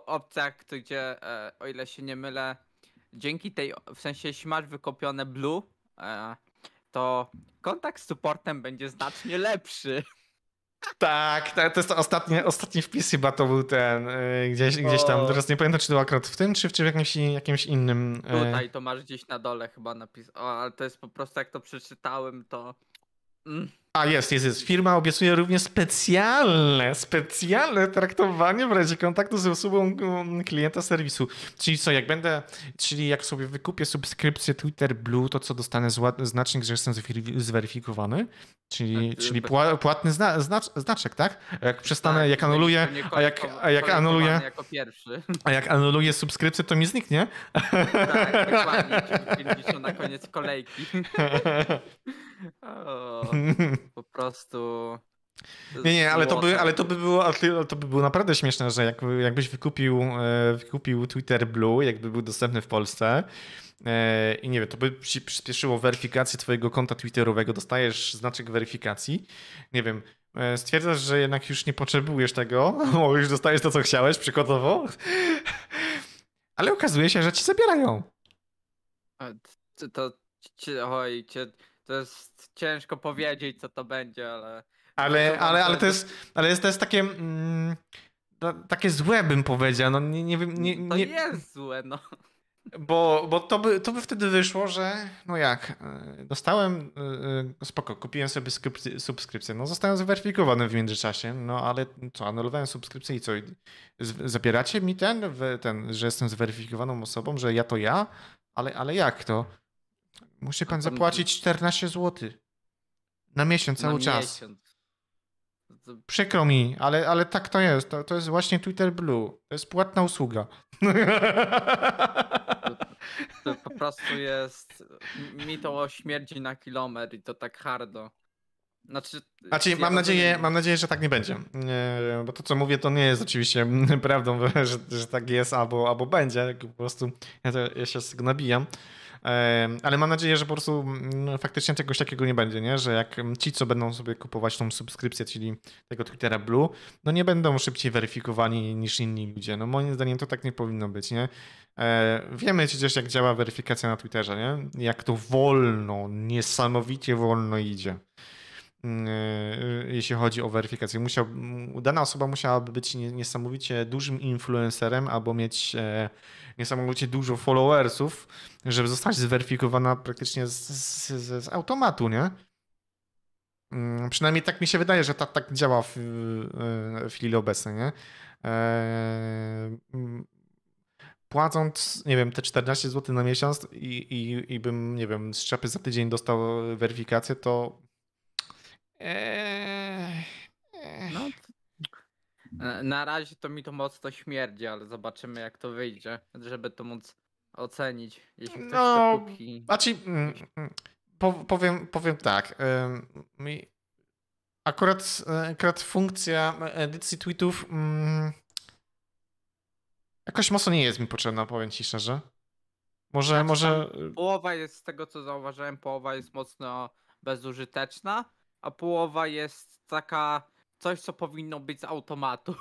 opcja, gdzie, e, o ile się nie mylę, dzięki tej, w sensie jeśli masz wykopione blue, e, to kontakt z supportem będzie znacznie lepszy. Tak, to jest to ostatni, ostatni wpis chyba to był ten, e, gdzieś, gdzieś tam, teraz nie pamiętam czy to akurat w tym, czy w, czy w jakimś, jakimś innym. E, Tutaj to masz gdzieś na dole chyba napis, o, ale to jest po prostu jak to przeczytałem, to... Mm. A jest, jest, jest. Firma obiecuje również specjalne, specjalne traktowanie w razie kontaktu z usługą mm, klienta serwisu. Czyli co, jak będę, czyli jak sobie wykupię subskrypcję Twitter Blue, to co dostanę znacznik, że jestem zweryfikowany? Czyli, tak, czyli płatny zna, znacz, znaczek, tak? Jak przestanę, tak, jak anuluję, a jak, a jak anuluję, a jak anuluję subskrypcję, to mi zniknie? Tak, *laughs* dokładnie. na koniec kolejki. *laughs* O, po prostu. Nie, nie, ale to by, ale to by było, to by było naprawdę śmieszne, że jak, jakbyś wykupił, e, wykupił Twitter Blue, jakby był dostępny w Polsce e, i nie wiem, to by ci przyspieszyło weryfikację twojego konta twitterowego, dostajesz znaczek weryfikacji, nie wiem, e, stwierdzasz, że jednak już nie potrzebujesz tego, *laughs* bo już dostajesz to, co chciałeś przykładowo, ale okazuje się, że ci zabierają. To, to, to oj, cię, to jest ciężko powiedzieć, co to będzie, ale. Ale, ale, ale to jest, ale jest, to jest takie. Mm, takie złe bym powiedział. No nie, nie wiem. Nie, nie... To jest złe, no. Bo, bo to, by, to by wtedy wyszło, że no jak, e, dostałem, e, spoko, kupiłem sobie subskrypcję, no zostałem zweryfikowany w międzyczasie, no ale co, anulowałem subskrypcję i co, zabieracie mi ten, ten, że jestem zweryfikowaną osobą, że ja to ja? Ale, ale jak to? Musi pan to- zapłacić 14 zł na miesiąc, cały Na czas. miesiąc. To- Przykro mi, ale, ale tak to jest. To, to jest właśnie Twitter Blue. To jest płatna usługa. To po prostu jest. Mi to śmierdzi na kilometr i to tak hardo. Znaczy. Znaczy, mam nadzieję, rozumiem- mam nadzieję, że tak nie będzie. Nie, bo to, co mówię, to nie jest oczywiście *laughs* prawdą, *laughs* że, że tak jest albo, albo będzie. Po prostu ja, to, ja się nabijam. Ale mam nadzieję, że po prostu mm, faktycznie czegoś takiego nie będzie, nie? Że jak ci, co będą sobie kupować tą subskrypcję, czyli tego Twittera Blue, no nie będą szybciej weryfikowani niż inni ludzie. No moim zdaniem to tak nie powinno być, nie? E, Wiemy przecież, jak działa weryfikacja na Twitterze, nie? Jak to wolno, niesamowicie wolno idzie. Mm, e, Jeśli chodzi o weryfikację, musiał, dana osoba musiałaby być nie- niesamowicie dużym influencerem albo mieć e, niesamowicie dużo followersów, żeby zostać zweryfikowana praktycznie z, z, z, automatu, nie? Mm, Przynajmniej tak mi się wydaje, że tak, działa w, w chwili obecnej, nie? E, Płacąc, nie wiem, te 14 zł na miesiąc i, i, i bym, nie wiem, z czapy za tydzień dostał weryfikację, to. Eee, eee. No, to- na razie to mi to mocno śmierdzi, ale zobaczymy jak to wyjdzie, żeby to móc ocenić, jeśli ktoś No, to kupi. Znaczy, mm, mm, po, powiem, powiem tak. Akurat, e, akurat funkcja edycji tweetów mm, jakoś mocno nie jest mi potrzebna, powiem ci szczerze. Może, Znaczy, może. Połowa jest z tego co zauważyłem, połowa jest mocno bezużyteczna, a połowa jest taka coś, co powinno być z automatu.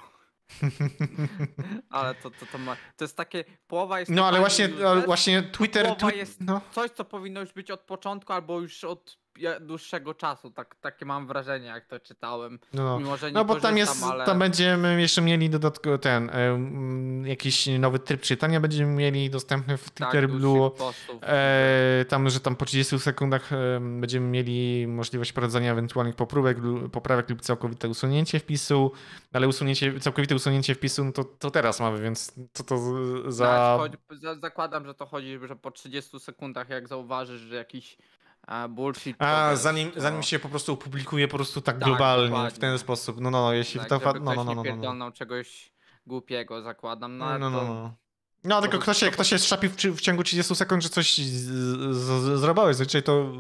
Ale to, to, to ma. To jest takie. Połowa jest. No ale właśnie, ale właśnie Twitter. połowa twi- jest no. coś, co powinno już być od początku, albo już od dłuższego czasu. Tak, takie mam wrażenie, jak to czytałem. No. Mimo, że nie No bo tam jest, ale... tam będziemy jeszcze mieli dodatkowo ten, em, jakiś nowy tryb czytania będziemy mieli dostępny w tak, Twitter dłuższych Blue. E, tam, że tam po 30 sekundach em, będziemy mieli możliwość prowadzenia ewentualnych poprawek, lu- poprawek lub całkowite usunięcie wpisu, ale usunięcie, całkowite usunięcie wpisu no to, to teraz mamy, więc co to za... Tak, zakładam, że to chodzi, że po 30 sekundach, jak zauważysz, że jakiś e, bullshit. A, zanim, to- zanim się po prostu opublikuje po prostu tak Tak, globalnie, w dokładnie. ten sposób. No, no, no, jeśli Tak, to... żeby fa- No, no, no, nie no, no, no. czegoś głupiego, zakładam. No, No, no, no, no. Tylko to- kto się, to- kto się strzapił w, w ciągu 30 sekund, że coś z, z, zrobiłeś. Zazwyczaj to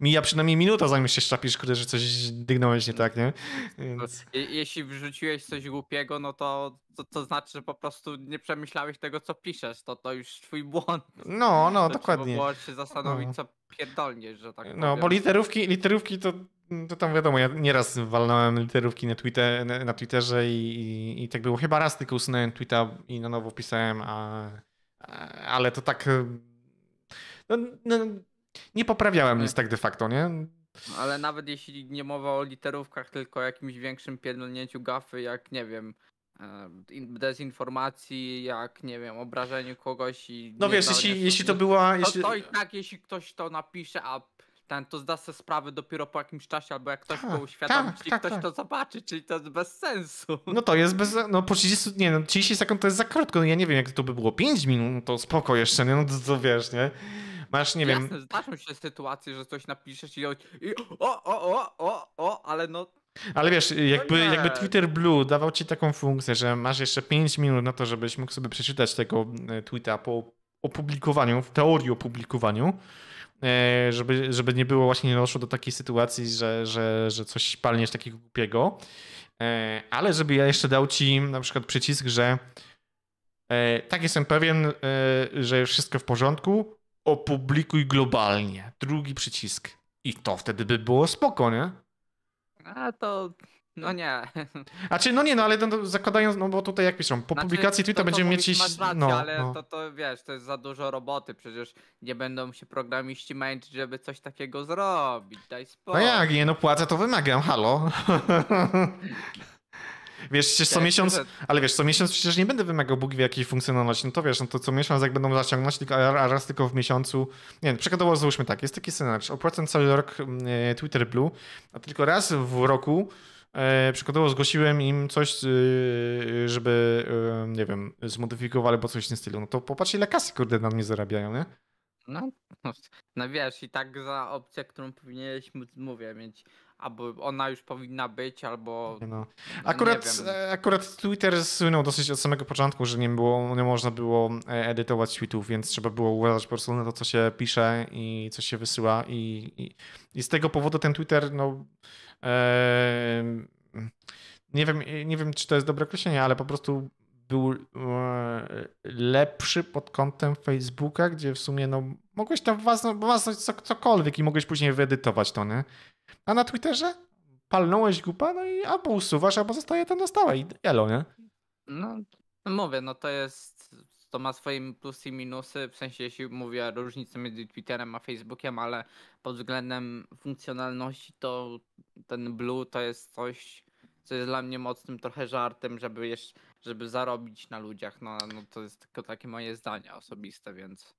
mija przynajmniej minuta, zanim się szczapisz, kurde, że coś dygnąłeś nie tak, nie? Więc... Je- Jeśli wrzuciłeś coś głupiego, no to, to to znaczy, że po prostu nie przemyślałeś tego, co piszesz. To to już twój błąd. No, no, To dokładnie. Trzeba było się zastanowić, No. co pierdolniesz, że tak No, bo powiem. literówki, literówki to, to tam wiadomo, ja nieraz walnąłem literówki na, Twitter, na, Twitterze i, i, i tak było. Chyba raz tylko usunąłem tweeta i na nowo pisałem, a, a, ale to tak... No, no, nie poprawiałem nic tak de facto, nie? Ale nawet jeśli nie mowa o literówkach, tylko o jakimś większym pierdolnięciu gafy, jak nie wiem, e, in- dezinformacji, jak nie wiem, obrażeniu kogoś i. No wiesz, jeśli, jeśli to była... To, Jeśli... to i tak, jeśli ktoś to napisze, a ten to zda sobie sprawę dopiero po jakimś czasie, albo jak ktoś Tak, to uświadomi, tak, tak, ktoś tak. to zobaczy, czyli to jest bez sensu. No to jest bez. No po 30, nie, no 30 sekund to jest za krótko. No ja nie wiem, jak to by było 5 minut, no to spoko jeszcze, nie? No to, to wiesz, nie? Masz, nie wiem. Jasne, zdarzą się sytuacje, że coś napiszesz i, i o, o, o, o, o, ale no Ale wiesz, jakby, nie. jakby Twitter Blue dawał ci taką funkcję, że masz jeszcze 5 minut na to, żebyś mógł sobie przeczytać tego e, tweeta po opublikowaniu, w teorii opublikowaniu, żeby, żeby nie było właśnie doszło do takiej sytuacji, że, że, że coś palniesz takiego głupiego. E, Ale żeby ja jeszcze dał ci na przykład przycisk, że e, tak jestem pewien, e, że wszystko w porządku, opublikuj globalnie. Drugi przycisk. I to wtedy by było spoko, nie? A to. No nie. A czy no nie, no ale no, zakładając, no bo tutaj jak piszą, po Znaczy, publikacji tweeta to- to będziemy mieć. Masz rację, no, ale no. To, to wiesz, to jest za dużo roboty. Przecież nie będą się programiści męczyć, żeby coś takiego zrobić. Daj no spokój. jak, nie, no płacę to wymagam, halo. *laughs* Wiesz, co Ja miesiąc, ale wiesz, co miesiąc przecież nie będę wymagał Bóg wie jakiej funkcjonalności, no to wiesz, no to co miesiąc jak będą zaciągnąć, tylko, a raz tylko w miesiącu, nie wiem, przykładowo załóżmy tak, jest taki scenariusz, opłacam cały rok e, Twitter Blue, a tylko raz w roku przykładowo zgłosiłem im coś, e, żeby, e, nie wiem, zmodyfikowali albo coś w tym stylu, no to popatrz ile kasy, kurde, na mnie zarabiają, nie? No, no wiesz, i tak za opcję, którą powinieneś móc, mówię, mieć, albo ona już powinna być, albo No. no, Akurat, e, akurat Twitter słynął dosyć od samego początku, że nie, było, nie można było e, edytować tweetów, więc trzeba było uważać po prostu na to, co się pisze i co się wysyła. I, i, i z tego powodu ten Twitter, no. Nie, wiem, nie wiem, czy to jest dobre określenie, ale po prostu był e, lepszy pod kątem Facebooka, gdzie w sumie no, mogłeś tam własno- własność co, cokolwiek i mogłeś później wyedytować to, nie? A na Twitterze palnąłeś gupa, no i albo usuwasz, albo zostaje to na stałe i elo, nie? No mówię, no to jest, to ma swoje plusy i minusy, w sensie jeśli mówię różnicę między Twitterem a Facebookiem, ale pod względem funkcjonalności to ten Blue to jest coś, co jest dla mnie mocnym trochę żartem, żeby jeszcze, żeby zarobić na ludziach, no, no to jest tylko takie moje zdanie osobiste, więc...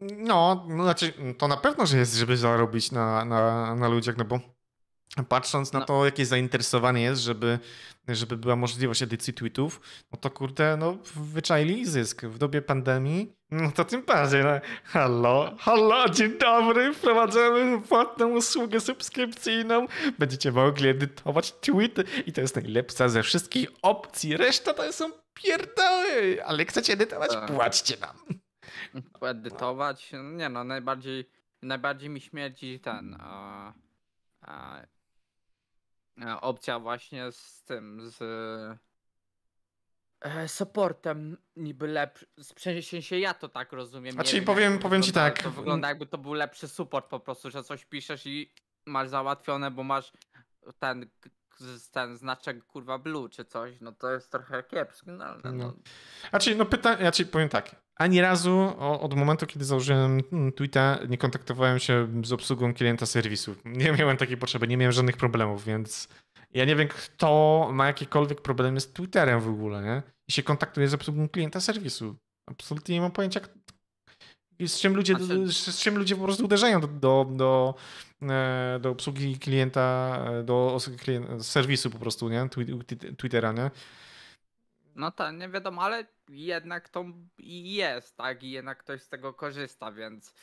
No, no znaczy, to na pewno, że jest, żeby zarobić na, na, na ludziach, no bo patrząc na No. to, jakie zainteresowanie jest, żeby, żeby była możliwość edycji tweetów, no to kurde, no wyczaili zysk. W dobie pandemii, no to tym bardziej, no. Halo, halo, dzień dobry, wprowadzamy płatną usługę subskrypcyjną, będziecie mogli edytować tweety i to jest najlepsza ze wszystkich opcji, reszta to są pierdoły, ale chcecie edytować, Tak. płaćcie nam. *laughs* edytować. Nie no, najbardziej, najbardziej mi śmierdzi ten. A, opcja właśnie z tym, z e, supportem niby lepszy. W sensie ja to tak rozumiem. nie Znaczy, wiem, powiem- powiem ci tak, To wygląda jakby to był lepszy support po prostu, że coś piszesz i masz załatwione, bo masz ten, z- ten znaczek kurwa blue czy coś. No to jest trochę kiepskie. No, ale no, No. Znaczy, no pytanie, znaczy powiem tak. Ani razu od momentu, kiedy założyłem mm, tweeta, nie kontaktowałem się z obsługą klienta serwisu. Nie miałem takiej potrzeby, nie miałem żadnych problemów, więc ja nie wiem, kto ma jakiekolwiek problemy z Twitterem w ogóle, nie? I się kontaktuje z obsługą klienta serwisu. Absolutnie nie mam pojęcia, z czym ludzie, Znaczy- z, czym ludzie po prostu uderzają do, do, do, e, do obsługi klienta, e, do serwisu po prostu, nie? Twi- twi- Twittera, nie? No tak, nie wiadomo, ale jednak to jest, tak? I jednak ktoś z tego korzysta, więc.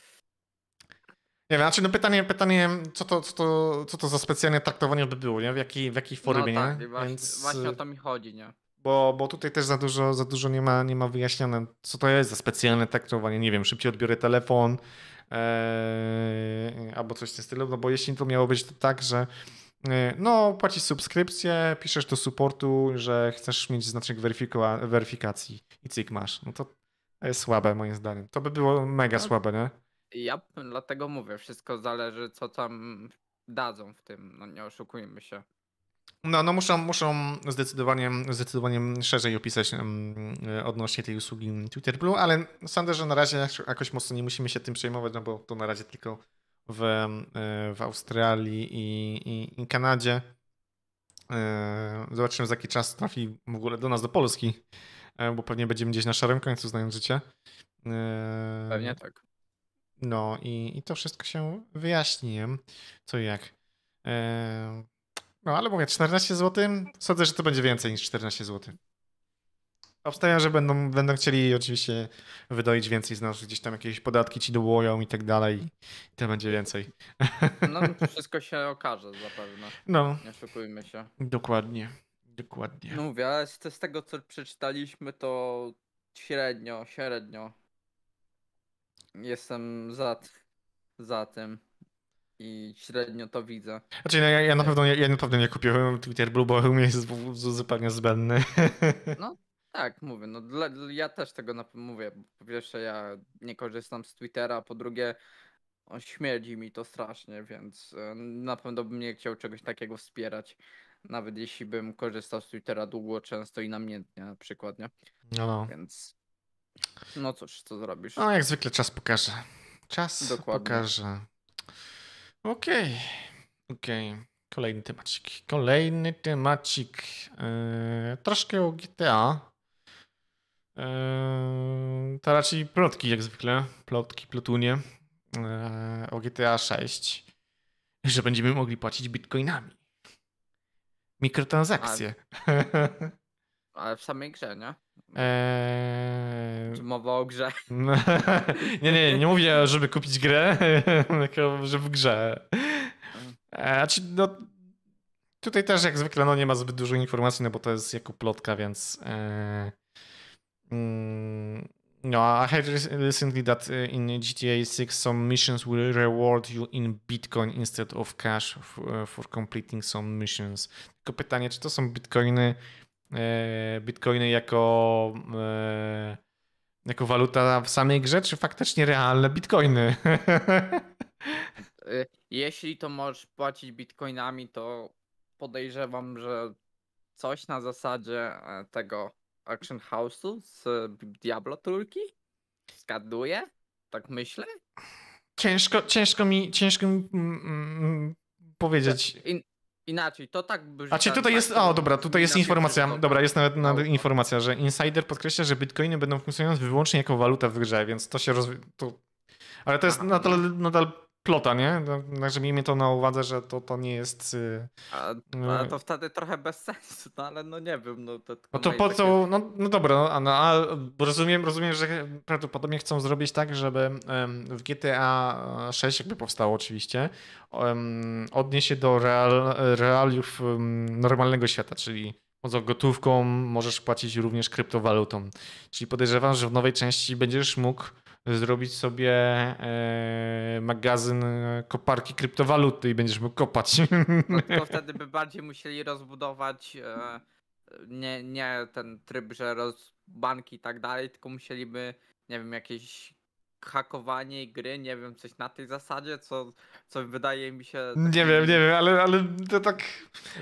Nie wiem, znaczy no pytanie, pytanie co, to, co, to, co to za specjalne traktowanie by było, nie? W jakiej, w jakiej formie, no tak, nie? właśnie, Więc, właśnie o to mi chodzi, nie? Bo, bo tutaj też za dużo, za dużo nie, ma, nie ma wyjaśnione, co to jest za specjalne traktowanie. Nie wiem, szybciej odbiorę telefon e, albo coś w tym stylu, no bo jeśli to miało być to tak, że e, no, płacisz subskrypcję, piszesz do supportu, że chcesz mieć znaczek weryfikowa- weryfikacji i cyk masz. No to to jest słabe moim zdaniem. To by było mega No. słabe, nie? Ja dlatego mówię, wszystko zależy, co tam dadzą w tym, no nie oszukujmy się. No, no muszą, muszą zdecydowanie, zdecydowanie szerzej opisać e, odnośnie tej usługi Twitter Blue, ale sądzę, że na razie jakoś- mocno nie musimy się tym przejmować, no bo to na razie tylko w, e, w Australii i, i, i Kanadzie. E, Zobaczymy za jaki czas trafi w ogóle do nas, do Polski, bo pewnie będziemy gdzieś na szarym końcu, znając życie. Pewnie tak. no i, i to wszystko się wyjaśni, co i jak. No ale mówię, 14 zł, sądzę, że to będzie więcej niż 14 zł. Obstawiam, że będą, będą chcieli oczywiście wydoić więcej z nas, gdzieś tam jakieś podatki ci dołoją i tak dalej i to będzie więcej. No wszystko się okaże zapewne, No, nie oszukujmy się. dokładnie, dokładnie. No mówię, ale z, z tego co przeczytaliśmy to średnio, średnio jestem za, za tym i średnio to widzę. Znaczy, no, ja, ja, na pewno, nie- ja na pewno nie kupiłem Twitter Blue, bo u mnie jest zupełnie zbędny. *laughs* Tak, mówię, no dla, ja też tego na, mówię. Po pierwsze ja nie korzystam z Twittera, po drugie on śmierdzi mi to strasznie, więc e, na pewno bym nie chciał czegoś takiego wspierać. Nawet jeśli bym korzystał z Twittera długo, często i namiętnie na przykład, nie? No, no. Więc no cóż, co zrobisz? No, jak zwykle czas pokaże. Czas Dokładnie. pokaże. Okej. Okej. Kolejny temacik. Kolejny temacik. Eee, troszkę o GTA. Eee, to raczej plotki jak zwykle. Plotki, plotunie. Eee, o GTA 6. Że będziemy mogli płacić bitcoinami. Mikrotransakcje. *laughs* Ale w samej grze, nie? Eee, Czy mowa o grze? *laughs* nie, nie, nie mówię, żeby kupić grę, *laughs* tylko że w grze. E, Znaczy, no, tutaj też jak zwykle no, nie ma zbyt dużo informacji, no bo to jest jako plotka, więc. E, mm, no, I heard recently that uh, in GTA 6 some missions will reward you in Bitcoin instead of cash f- uh, for completing some missions. Tylko pytanie, czy to są bitcoiny, e, bitcoiny jako, e, jako waluta w samej grze, czy faktycznie realne bitcoiny? Y, Jeśli to możesz płacić bitcoinami, to podejrzewam, że coś na zasadzie e, tego Action House'u z Diablo trójki? Zgaduję? Tak myślę? Ciężko, ciężko mi, ciężko mi mm, mm, powiedzieć. In, inaczej, to tak brzmi. A czy tak- tutaj tak jest, to o dobra, tutaj jest informacja, dobra, jest nawet, nawet informacja, że Insider podkreśla, że bitcoiny będą funkcjonować wyłącznie jako waluta w grze, więc to się rozwi... To... Ale to jest Aha. nadal, nadal plota, nie? No, Także miejmy to na uwadze, że to, to nie jest... y, A, No. ale to wtedy trochę bez sensu, no ale no nie wiem, no to No to po takie- co, no, no dobra, no, no, a rozumiem, rozumiem, że prawdopodobnie chcą zrobić tak, żeby w GTA 6 jakby powstało oczywiście, odnieść się do real, realiów normalnego świata, czyli poza gotówką możesz płacić również kryptowalutą. Czyli podejrzewam, że w nowej części będziesz mógł zrobić sobie e, magazyn e, koparki kryptowaluty i będziesz mógł kopać. No, tylko *laughs* wtedy by bardziej musieli rozbudować e, nie, nie ten tryb, że roz, banki i tak dalej, tylko musieliby, nie wiem, jakieś hakowanie gry, nie wiem, coś na tej zasadzie, co, co wydaje mi się... Nie takim- wiem, nie wiem, ale, ale to tak...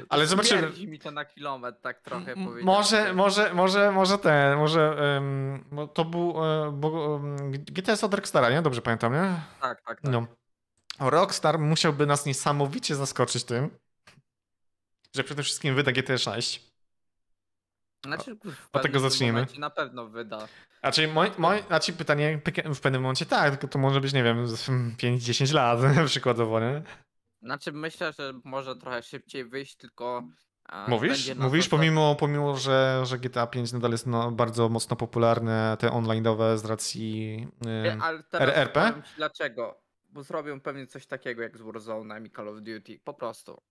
ale zobaczymy. Mi to na kilometr, tak trochę powiedziałem. Może, może, może, może ten, może em, bo to był, e, bo, em, GTA jest od Rockstara, nie? Dobrze pamiętam, nie? Tak, tak, tak. No. Rockstar musiałby nas niesamowicie zaskoczyć tym, że przede wszystkim wyda GTA 6. Znaczy, w od tego zaczniemy. Na pewno wyda. Czyli moi, moi, a ci pytanie w pewnym momencie tak, tylko to może być, nie wiem, z 5-10 lat *laughs* przykładowo, nie? Znaczy myślę, że może trochę szybciej wyjść, tylko... Mówisz? Mówisz, pomimo, pomimo że, że GTA 5 nadal jest no, bardzo mocno popularne, te online'owe z racji... Ym, Ale RRP? dlaczego. Bo zrobią pewnie coś takiego jak z Warzone'em i Call of Duty. Po prostu.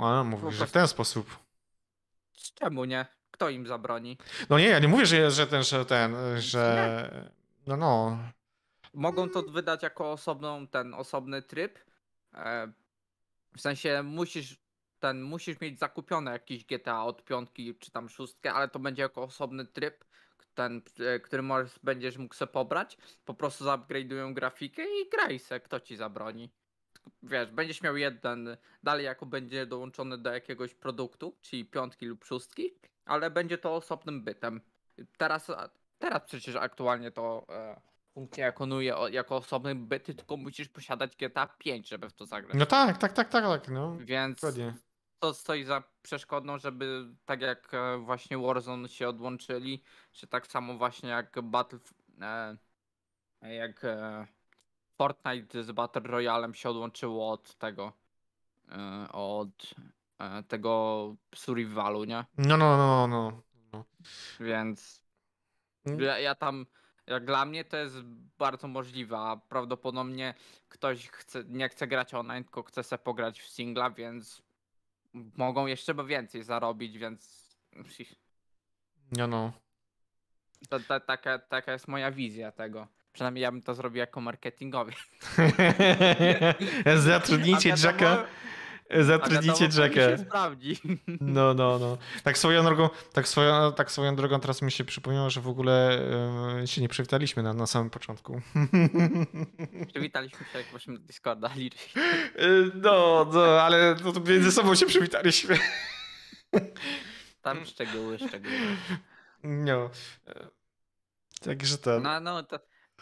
A, mówisz, że w prostu- ten sposób. Czemu nie? Kto im zabroni? No nie, ja nie mówię, że, że ten, że ten, że... No, no. Mogą to wydać jako osobną, ten osobny tryb. E, w sensie musisz ten, musisz mieć zakupione jakiś GTA od piątki czy tam szóstkę, ale to będzie jako osobny tryb, ten, e, który możesz, będziesz mógł sobie pobrać. Po prostu zaupgrade'ują grafikę i graj se, kto ci zabroni. Wiesz, będziesz miał jeden, dalej jako będzie dołączony do jakiegoś produktu, czyli piątki lub szóstki, ale będzie to osobnym bytem. Teraz, teraz przecież aktualnie to e, funkcjonuje o- jako osobny byt, tylko musisz posiadać GTA 5, żeby w to zagrać. No tak, tak, tak, tak, tak, no. Więc Dokładnie. to stoi za przeszkodą, żeby tak jak e, właśnie Warzone się odłączyli, czy tak samo właśnie jak Battle, e, jak e, Fortnite z Battle Royalem się odłączyło od tego, e, od e, tego survivalu, nie? No, no, no, no. no. Więc Mm. ja, ja tam, jak dla mnie to jest bardzo możliwe, a prawdopodobnie ktoś chce, nie chce grać online, tylko chce sobie pograć w singla, więc mogą jeszcze więcej zarobić, więc *laughs* No, no. to, to, taka, taka jest moja wizja tego. Przynajmniej ja bym to zrobił jako marketingowy. *laughs* Zatrudnijcie wiadomo- Jacka. Zatrudnijcie Jacka. się sprawdzi. *laughs* No, no, no. Tak swoją drogą, tak swoją, tak swoją drogą teraz mi się przypomniało, że w ogóle e, się nie przywitaliśmy na, na samym początku. *laughs* Przywitaliśmy się jak właśnie Discorda, liczy. E, no, no, ale no, to między sobą się przywitaliśmy. Tam szczegóły, szczegóły. No. Także to. No, no to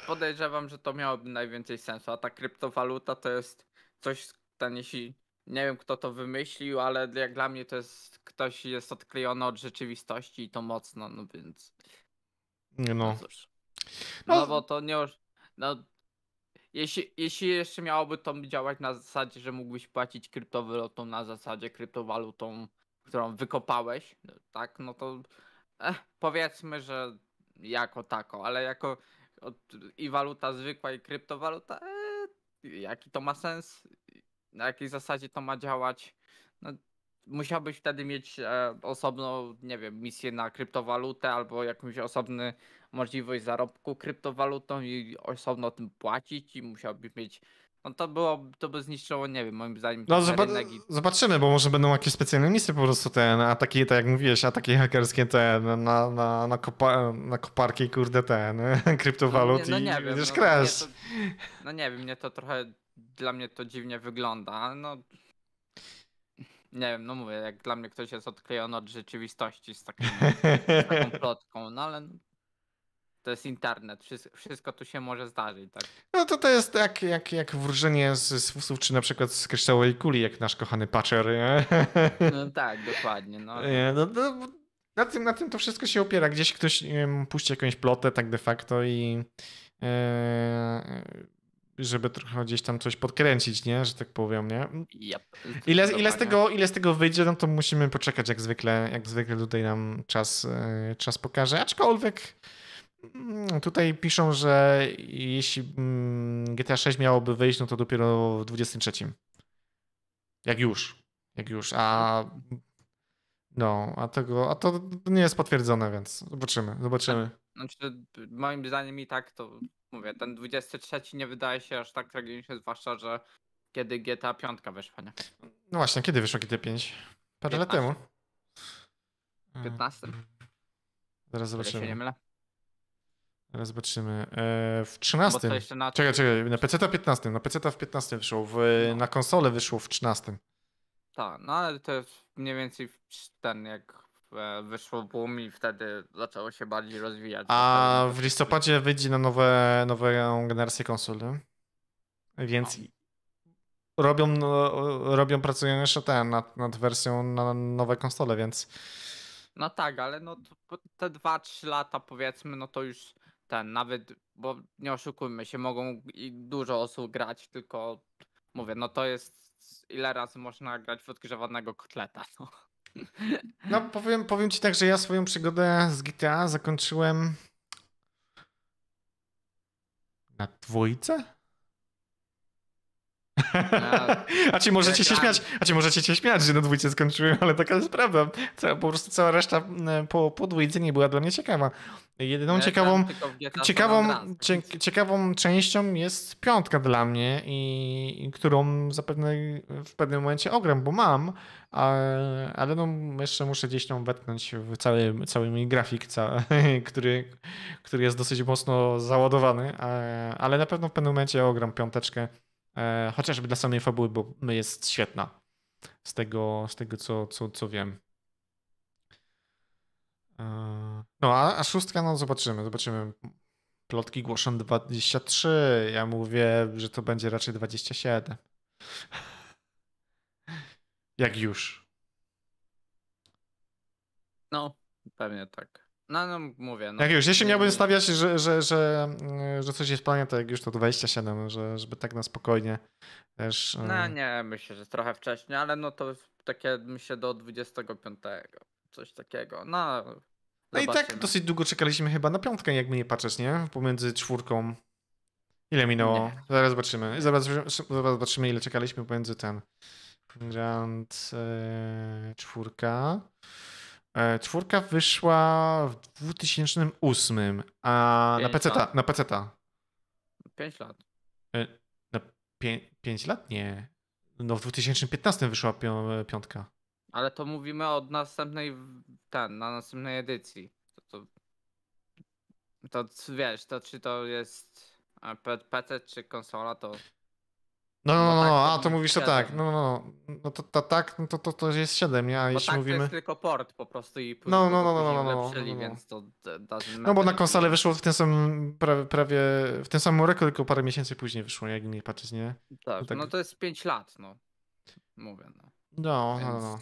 podejrzewam, że to miałoby najwięcej sensu, a ta kryptowaluta to jest coś, ten, jeśli nie wiem kto to wymyślił, ale jak dla mnie to jest ktoś jest odklejony od rzeczywistości i to mocno, no więc Nie no No. cóż. No. No bo to nie już, no jeśli, jeśli jeszcze miałoby to działać na zasadzie, że mógłbyś płacić kryptowalutą na zasadzie kryptowalutą, którą wykopałeś, no tak, no to eh, powiedzmy, że jako tako, ale jako i waluta zwykła i kryptowaluta, eh, jaki to ma sens, na jakiej zasadzie to ma działać, no musiałbyś wtedy mieć e, osobną, nie wiem, misję na kryptowalutę albo jakąś osobny możliwość zarobku kryptowalutą i osobno tym płacić i musiałbyś mieć. No to było, to by zniszczyło, nie wiem, moim zdaniem. No zoba- i- zobaczymy, bo może będą jakieś specjalne misje po prostu te, ataki, tak jak mówiłeś, ataki hakerskie te na, na, na, kopa, na koparki, kurde, te *laughs* kryptowalut no i nie wiem, będziesz no, mnie to- No nie wiem, mnie to trochę, dla mnie to dziwnie wygląda, no. Nie wiem, no mówię, jak dla mnie ktoś jest odklejony od rzeczywistości z takim, z taką *laughs* plotką, no ale to jest internet, wszystko, wszystko tu się może zdarzyć, tak? No to to jest jak, jak, jak wróżenie z, z fusów, czy na przykład z kryształowej kuli, jak nasz kochany Patcher. nie? No tak, dokładnie, no. *laughs* Nie, no, no, na, tym, na tym to wszystko się opiera. Gdzieś ktoś nie wiem, puści jakąś plotę tak de facto i e, żeby trochę gdzieś tam coś podkręcić, nie? Że tak powiem, nie? Yep, Ile, ile, z tego, ile z tego wyjdzie, no to musimy poczekać jak zwykle, jak zwykle tutaj nam czas, e, czas pokaże. Aczkolwiek tutaj piszą, że jeśli mm, GTA 6 miałoby wyjść, no to dopiero w 23. Jak już. Jak już. A no, a tego, a to nie jest potwierdzone, więc zobaczymy, zobaczymy. Znaczy, moim zdaniem i tak to mówię, ten 23 nie wydaje się aż tak tragiczny, zwłaszcza, że kiedy GTA 5 wyszła, nie? No właśnie, kiedy wyszło GT 5? Parę lat 15. temu. 15. Zaraz O ile się nie zobaczymy. mylę. Zaraz zobaczymy. E, w Bo 13. to jeszcze na Czekaj, czekaj, na PC 15, na PC w 15 wyszło, w, No. na konsolę wyszło w 13. Tak, no ale to jest mniej więcej ten jak e, wyszło boom i wtedy zaczęło się bardziej rozwijać. A w listopadzie wyjdzie na nowe, nową generację konsol, nie? Więc robią, no, robią, pracują jeszcze ten, nad, nad wersją na nowe konsole, więc No tak, ale no to te 2-3 lata powiedzmy, no to już ten, nawet, bo nie oszukujmy się, mogą i dużo osób grać, tylko mówię, no to jest ile razy można grać w odgrzewanego kotleta, *laughs* no. no powiem, powiem ci tak, że ja swoją przygodę z GTA zakończyłem na dwójce? A ci możecie się śmiać, a ci możecie się śmiać, że na dwójce skończyłem, ale taka jest prawda. Cała, po prostu cała reszta m, po, po dwójce nie była dla mnie ciekawa. Jedyną ciekawą, ciekawą, cie, ciekawą częścią jest piątka dla mnie i, i którą zapewne w pewnym momencie ogram, bo mam, ale, ale no jeszcze muszę gdzieś tam wetknąć w cały, cały mój grafik, ca, *laughs* który, który jest dosyć mocno załadowany, e, ale na pewno w pewnym momencie ogram piąteczkę, e, chociażby dla samej fabuły, bo jest świetna z tego, z tego co, co, co wiem. E, No, a, a szóstka, no zobaczymy, zobaczymy. Plotki głoszą 23, ja mówię, że to będzie raczej 27. *laughs* Jak już. No, pewnie tak. No, no mówię. No, Jak już, jeśli miałbym stawiać, że, że, że, mm, że coś jest w planie, to jak już to 27, że, żeby tak na spokojnie też. No e, nie, myślę, że trochę wcześniej, ale no to takie myślę do 25. Coś takiego. No. No i tak dosyć długo czekaliśmy chyba na piątkę, jakby nie patrzeć, nie? Pomiędzy czwórką. Ile minęło? Nie. Zaraz zobaczymy. Zaraz, zaraz zobaczymy, ile czekaliśmy pomiędzy ten. Grand e, czwórka. E, czwórka wyszła w 2008, a na PC lat. na PC ta. 5 lat. Na 5 lat? Nie. No w 2015 wyszła pią, piątka. Ale to mówimy od następnej, ten, na następnej edycji. To, to, to wiesz, to czy to jest e, PC czy konsola, to No, no, No no, tak, no, to a to mówisz to tak. No, no, no. No to, to tak, no to, to, to jest 7, nie? A jeśli tak to mówimy. jest tylko port po prostu i później No, no, no, no, później no, no, ulepszyli, no, no. więc to No bo na konsolę wyszło w tym samym, prawie, prawie w tym samym roku, tylko parę miesięcy później wyszło, jak nie patrzeć, nie? Tak, tak- no to jest 5 lat, no. Mówię, no. No, no, no.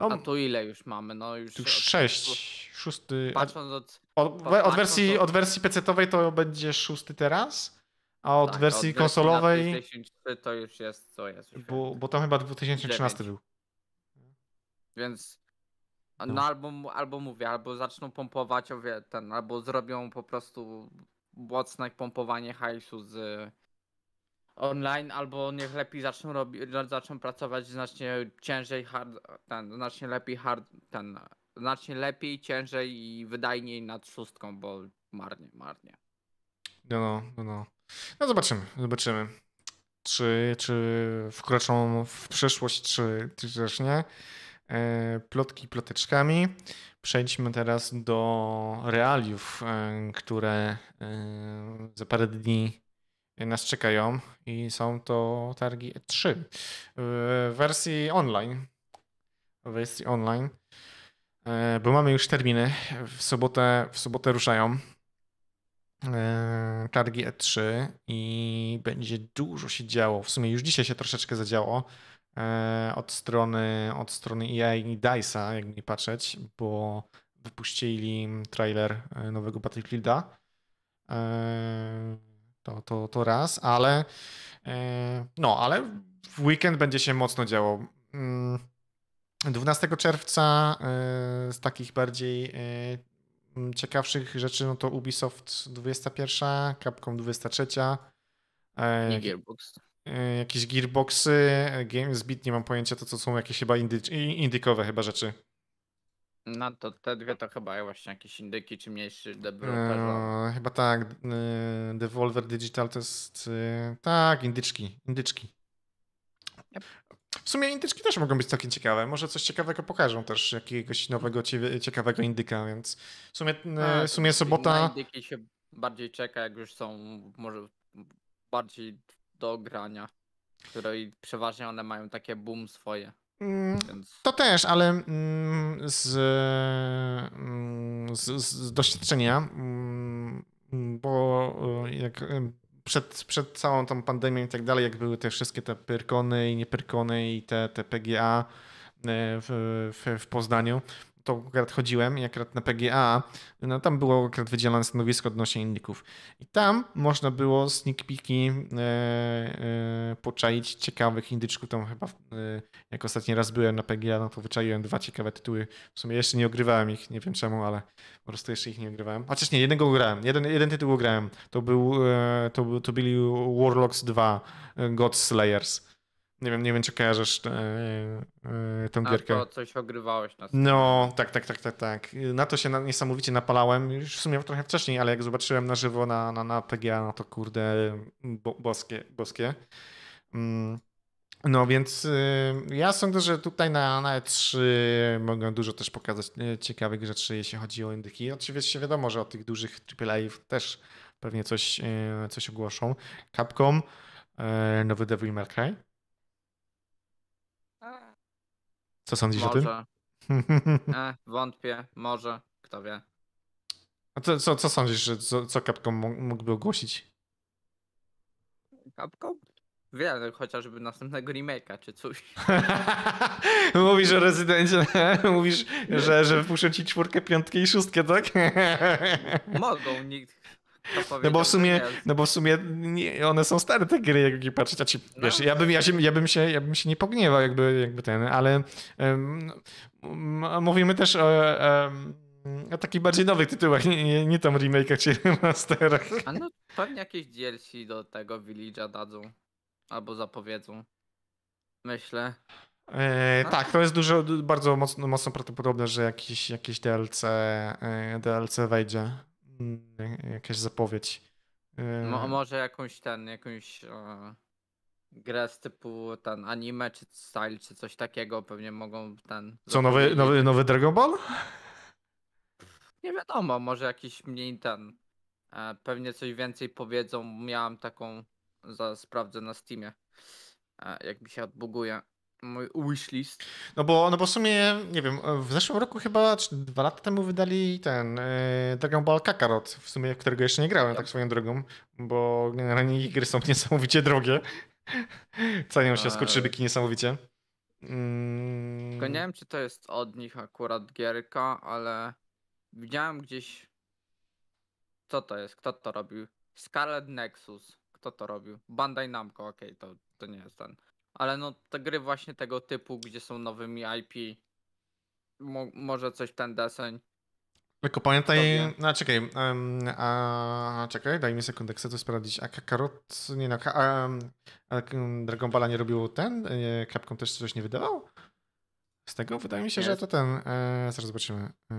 No. A tu ile już mamy? No już. Sześć, szósty. a- Patrząc od. Od, wersji, od- wersji PC-owej to będzie szósty teraz, a od tak, wersji na konsolowej, PlayStation 3 to już jest co jest. Bo, bo tam chyba 2013 Dziewięć. był. Więc. No. No, albo, albo mówię, albo zaczną pompować o wie, ten, albo zrobią po prostu mocne pompowanie hajsu z online, albo niech lepiej zaczną robić, zaczną pracować znacznie ciężej, hard, ten, znacznie lepiej hard, ten, znacznie lepiej, ciężej i wydajniej nad szóstką, bo marnie, marnie. No, no, no, no. Zobaczymy, zobaczymy. Czy, czy wkroczą w przyszłość, czy, czy też nie. E, plotki ploteczkami. Przejdźmy teraz do realiów, e, które e, za parę dni nas czekają i są to targi E3 w wersji online. W wersji online. E, Bo mamy już terminy. W sobotę, w sobotę ruszają e, targi E3 i będzie dużo się działo. W sumie już dzisiaj się troszeczkę zadziało e, od strony, od strony EA i DICE'a, jakby nie patrzeć, bo wypuścili trailer e, nowego Battlefielda. E, To, to, to raz, ale e, no, ale w weekend będzie się mocno działo. Mm, 12 czerwca e, z takich bardziej e, mm, ciekawszych rzeczy, no to Ubisoft 21, Capcom 23, e, Nie Gearbox. e, jakieś gearboxy, e, GamesBeat, nie mam pojęcia, to co są jakieś chyba indy, indykowe chyba rzeczy. No to te dwie to chyba właśnie jakieś indyki czy mniejszy deweloper. E, chyba tak, Devolver Digital to jest, tak, indyczki, indyczki. Yep. W sumie indyczki też mogą być całkiem ciekawe. Może coś ciekawego pokażą też, jakiegoś nowego, cie- ciekawego indyka, więc w sumie, e, w sumie Na sobota... indyki się bardziej czeka, jak już są może bardziej do grania. Które przeważnie one mają takie boom swoje, Mm, To też, ale mm, z, mm, z, z doświadczenia, bo e, jak przed, przed całą tą pandemią i tak dalej, jak były te wszystkie te pyrkony i niepyrkony i te, te PGA e, w, w, w Poznaniu, to akurat chodziłem i akurat na PGA, no tam było akurat wydzielone stanowisko odnośnie indyków. I tam można było sneak peeki e, e, poczaić ciekawych indyczków. Tam chyba, e, jak ostatni raz byłem na PGA, no to wyczaiłem dwa ciekawe tytuły. W sumie jeszcze nie ogrywałem ich, nie wiem czemu, ale po prostu jeszcze ich nie ogrywałem. Chociaż nie, jednego grałem, jeden, jeden tytuł ograłem. To, był, e, to, to byli Warlocks 2, e, God Slayers. Nie wiem, nie wiem czy kojarzysz e, e, tą a gierkę. to coś ogrywałeś na No, tak, tak, tak, tak, tak. Na to się na, niesamowicie napalałem. Już w sumie trochę wcześniej, ale jak zobaczyłem na żywo na, na, na PGA, no to kurde, bo, boskie, boskie. Mm. No więc y, ja sądzę, że tutaj na, na E3 mogą dużo też pokazać y, ciekawych rzeczy, jeśli chodzi o indyki. Oczywiście wiadomo, że o tych dużych AAA też pewnie coś, y, coś ogłoszą. Capcom, y, nowy Devil May Cry. Co sądzisz o tym? Może, *laughs* e, wątpię, może, kto wie. A co, co, co sądzisz, że co, co Capcom mógłby ogłosić? Capcom? Wie, chociażby następnego remake'a czy coś. *laughs* Mówisz o rezydencie, *laughs* mówisz, że, że wypuszczą ci czwórkę, piątkę i szóstkę, tak? Mogą, nikt. No bo w sumie, no bo w sumie nie, one są stare te gry, jak nie patrzeć, a ci, wiesz, No. ja bym, ja, się, ja, bym się, ja bym się nie pogniewał jakby, jakby ten, ale em, m- mówimy też o, em, o takich bardziej nowych tytułach, nie, nie, nie tam remake'ach czy remasterach. A no pewnie jakieś DLC do tego Village'a dadzą. Albo zapowiedzą. Myślę. E, A? tak, to jest dużo, bardzo mocno, mocno prawdopodobne, że jakiś, jakiś DLC, DLC wejdzie. Mm, Jakaś zapowiedź. Mo może jakąś ten, jakąś e, grę z typu ten anime czy style czy coś takiego pewnie mogą ten. Co, nowy, nowy, nowy Dragon Ball? Nie wiadomo, może jakiś mniej ten. E, pewnie coś więcej powiedzą. Miałam taką. Za, sprawdzę na Steamie. E, jak mi się odbuguje. Mój wishlist. No bo, no bo w sumie, nie wiem, w zeszłym roku chyba, czy dwa lata temu wydali ten e, Dragon Ball Kakarot, w sumie którego jeszcze nie grałem, Ja. tak swoją drogą, bo generalnie ich gry są *laughs* niesamowicie drogie. *laughs* Cenią się skurczybyki niesamowicie. Mm, Tylko nie wiem, czy to jest od nich akurat gierka, ale widziałem gdzieś. Co to jest? Kto to robił? Scarlet Nexus. Kto to robił? Bandai Namco, okej, to, to nie jest ten. Ale no te gry właśnie tego typu, gdzie są nowymi IP. Mo, może coś ten deseń. Tylko pamiętaj, no czekaj, em, a, czekaj, daj mi sekundę, chcę to sprawdzić. A Kakarot, nie no, ka, Dragon Balla nie robił ten? E, Capcom też coś nie wydawał? Z tego? Wydaje mi się, że to ten, e, zaraz zobaczymy. E,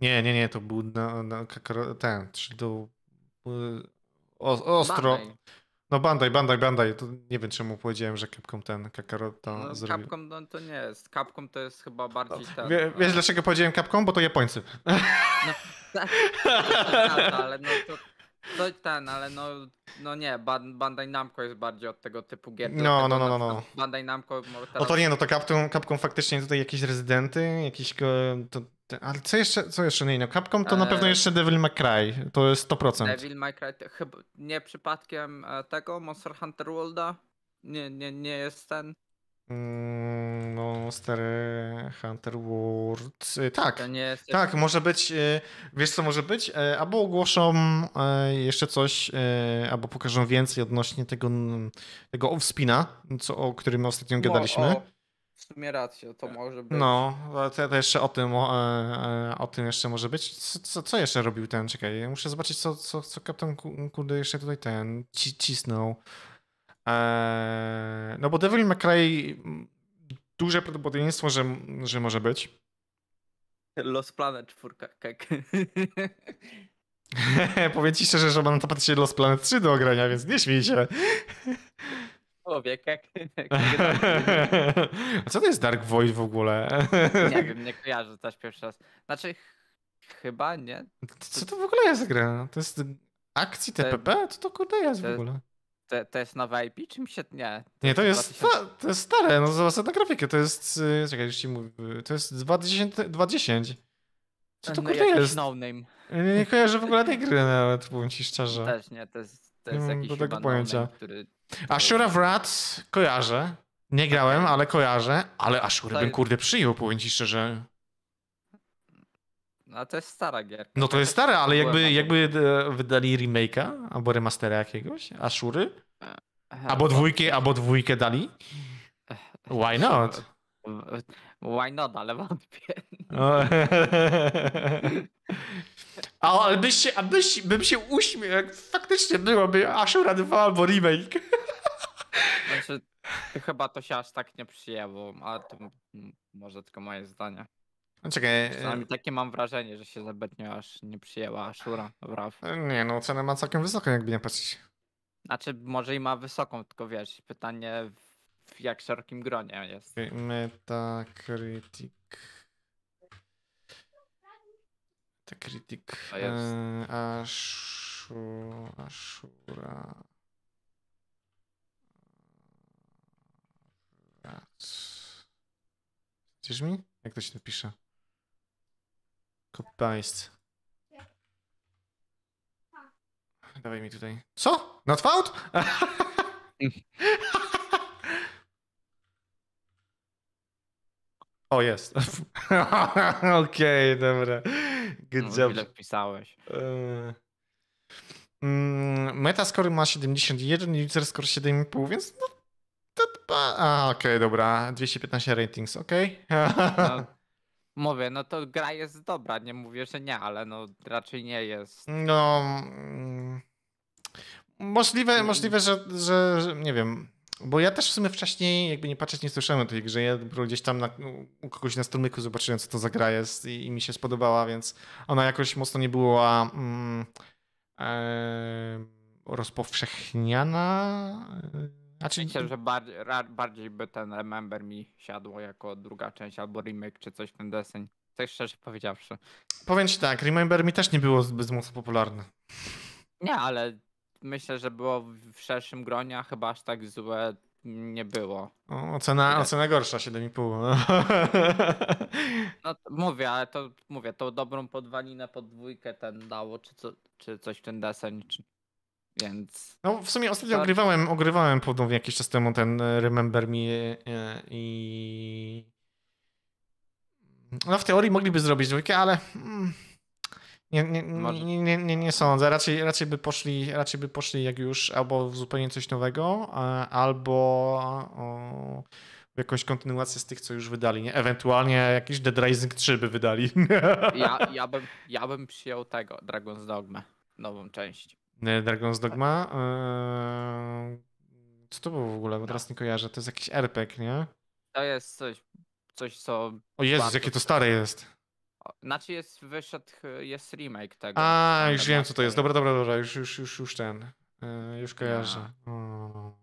nie, nie, nie, to był no, no, Kakarot, ten, czyli to e, o, ostro. Bandai. No Bandai, Bandai, Bandai, to nie wiem czemu powiedziałem, że Capcom ten Kakarot to No, zrobił. Capcom no, to nie jest. Capcom to jest chyba bardziej ten. Wie, wiesz e, dlaczego powiedziałem Capcom? Bo to Japońcy. *laughs* tak, ale no to, to ten, ale no, no nie, Ban- Bandai Namco jest bardziej od tego typu gier. No, no, no, no, przykład Bandai Namco No teraz to nie, no to Capcom, Capcom faktycznie tutaj jakieś rezydenty, jakieś. e, To, ale co jeszcze, co jeszcze nie? No Capcom to na pewno Eee. jeszcze Devil May Cry. To jest 100%. Devil May Cry, to chyba nie przypadkiem e, tego Monster Hunter Worlda? Nie, nie, nie jest ten. Mm, Monster Hunter World. e, Tak. To nie jest. Tak, może być. e, Wiesz co może być? E, Albo ogłoszą e, jeszcze coś, albo pokażą więcej odnośnie tego, tego Offspina, co, o którym ostatnio gadaliśmy. O, w sumie rację, to może być. No, to, to jeszcze o tym, o, e, e, o tym jeszcze może być. Co, co, co jeszcze robił ten? Czekaj, muszę zobaczyć, co, co, co kapitan ku- kurde jeszcze tutaj ten ci, cisnął. E, no bo Devil May Cry m, duże prawdopodobieństwo, że, że może być. Los Planet 4. Kek. *laughs* Powiem ci szczerze, że mam to patrzeć Lost Planet 3 do ogrania, więc nie śmiej się. Powie, kek. *laughs* *laughs* A co to jest Dark Void w ogóle? Nie *laughs* wiem, nie kojarzę też pierwszy raz. Znaczy, ch- chyba nie. Co to w ogóle jest gra? To jest akcji To- TPP? Co to kurde jest w to- ogóle? To, to jest nowe IP, czy mi się. Nie. Nie, to jest, 2000 sta- to jest stare, no zobacz na grafikę, to jest, y, czekaj, już ci mówię, to jest 2000 2010. Co to no, kurde jest? No name. Nie, nie kojarzę w ogóle tej gry nawet, powiem ci szczerze. Też nie, to jest, to Nie jest mam jakiś chyba pojęcia. no-name, który... Ashura Wrath kojarzę, nie grałem, ale kojarzę, ale Ashura bym kurde przyjął, powiem ci szczerze. No to jest stara gierka. No to jest stare, ale jakby, jakby e, wydali remake'a, albo remastera jakiegoś, Ashury, Aha, albo to- dwójkę, albo dwójkę dali. Why not? Why not, ale wątpię. O. *laughs* A, ale byś się, a byś, bym się uśmiał, jak faktycznie byłoby Ashura 2 albo remake. *laughs* Znaczy, chyba to się aż tak nie przyjęło, ale to może tylko moje zdanie. No Czekaj, Przynajmniej takie mam wrażenie, że się zbytnio aż nie przyjęła Ashura. Wraw. e, nie no, cenę ma całkiem wysoką, jakby nie patrzeć. Znaczy, może i ma wysoką, tylko wiesz, pytanie w, jak szerokim gronie jest. Metacritic. Metacritic. To jest- e, Ashu, Ashura. Widzisz mi? Jak to się napisze? Copy paste. Dawaj mi tutaj. Co? Not found? *laughs* O, jest. *laughs* Okej, dobra. Good No, job. Wpisałeś? Eee. Mm, Metascore ma 71, user score 7,5, więc no to dba. A, okej, dobra. 215 ratings, okej. No, *laughs* mówię, no to gra jest dobra, nie mówię, że nie, ale no raczej nie jest. No. mm, Możliwe, możliwe że, że, że nie wiem. Bo ja też w sumie wcześniej, jakby nie patrzeć, nie słyszałem o tej grze. Ja gdzieś tam na, u kogoś na strumyku zobaczyłem, co to za gra jest i, i mi się spodobała, więc ona jakoś mocno nie była mm, e, rozpowszechniana. Znaczy, Myślę, że bardziej, bardziej by ten Remember mi siadło jako druga część albo remake czy coś w ten deseń. Tak szczerze powiedziawszy. powiem ci tak, Remember mi też nie było zbyt mocno popularne. Nie, ale myślę, że było w szerszym gronie, a chyba aż tak złe nie było. O, ocena, Tak. ocena gorsza, 7,5. *laughs* No to mówię, ale to mówię, tą dobrą podwalinę pod dwójkę ten dało, czy, co, czy coś w ten deseń. Czy... Więc No w sumie ostatnio Tak. ogrywałem, ogrywałem ponownie jakiś czas temu ten e, Remember Me e, i... No w teorii mogliby zrobić dwójkę, ale mm, nie, nie, nie, nie, nie, sądzę. Raczej, raczej, by poszli, raczej by poszli jak już albo w zupełnie coś nowego, e, albo jakąś kontynuację z tych, co już wydali. Nie? Ewentualnie jakiś Dead Rising 3 by wydali. ja, *laughs* ja, bym, ja bym przyjął tego, Dragon's Dogma, nową część. Dragon's Dogma. Eee, Co to było w ogóle? Bo teraz nie kojarzę. To jest jakiś RPG, nie? To jest coś, coś co... O Jezus, jakie to stare jest. Znaczy jest, wyszedł, jest remake tego. A, już wiem co to jest. Dobra, dobra, dobra. Już, już, już, już ten. Eee, Już kojarzę. O.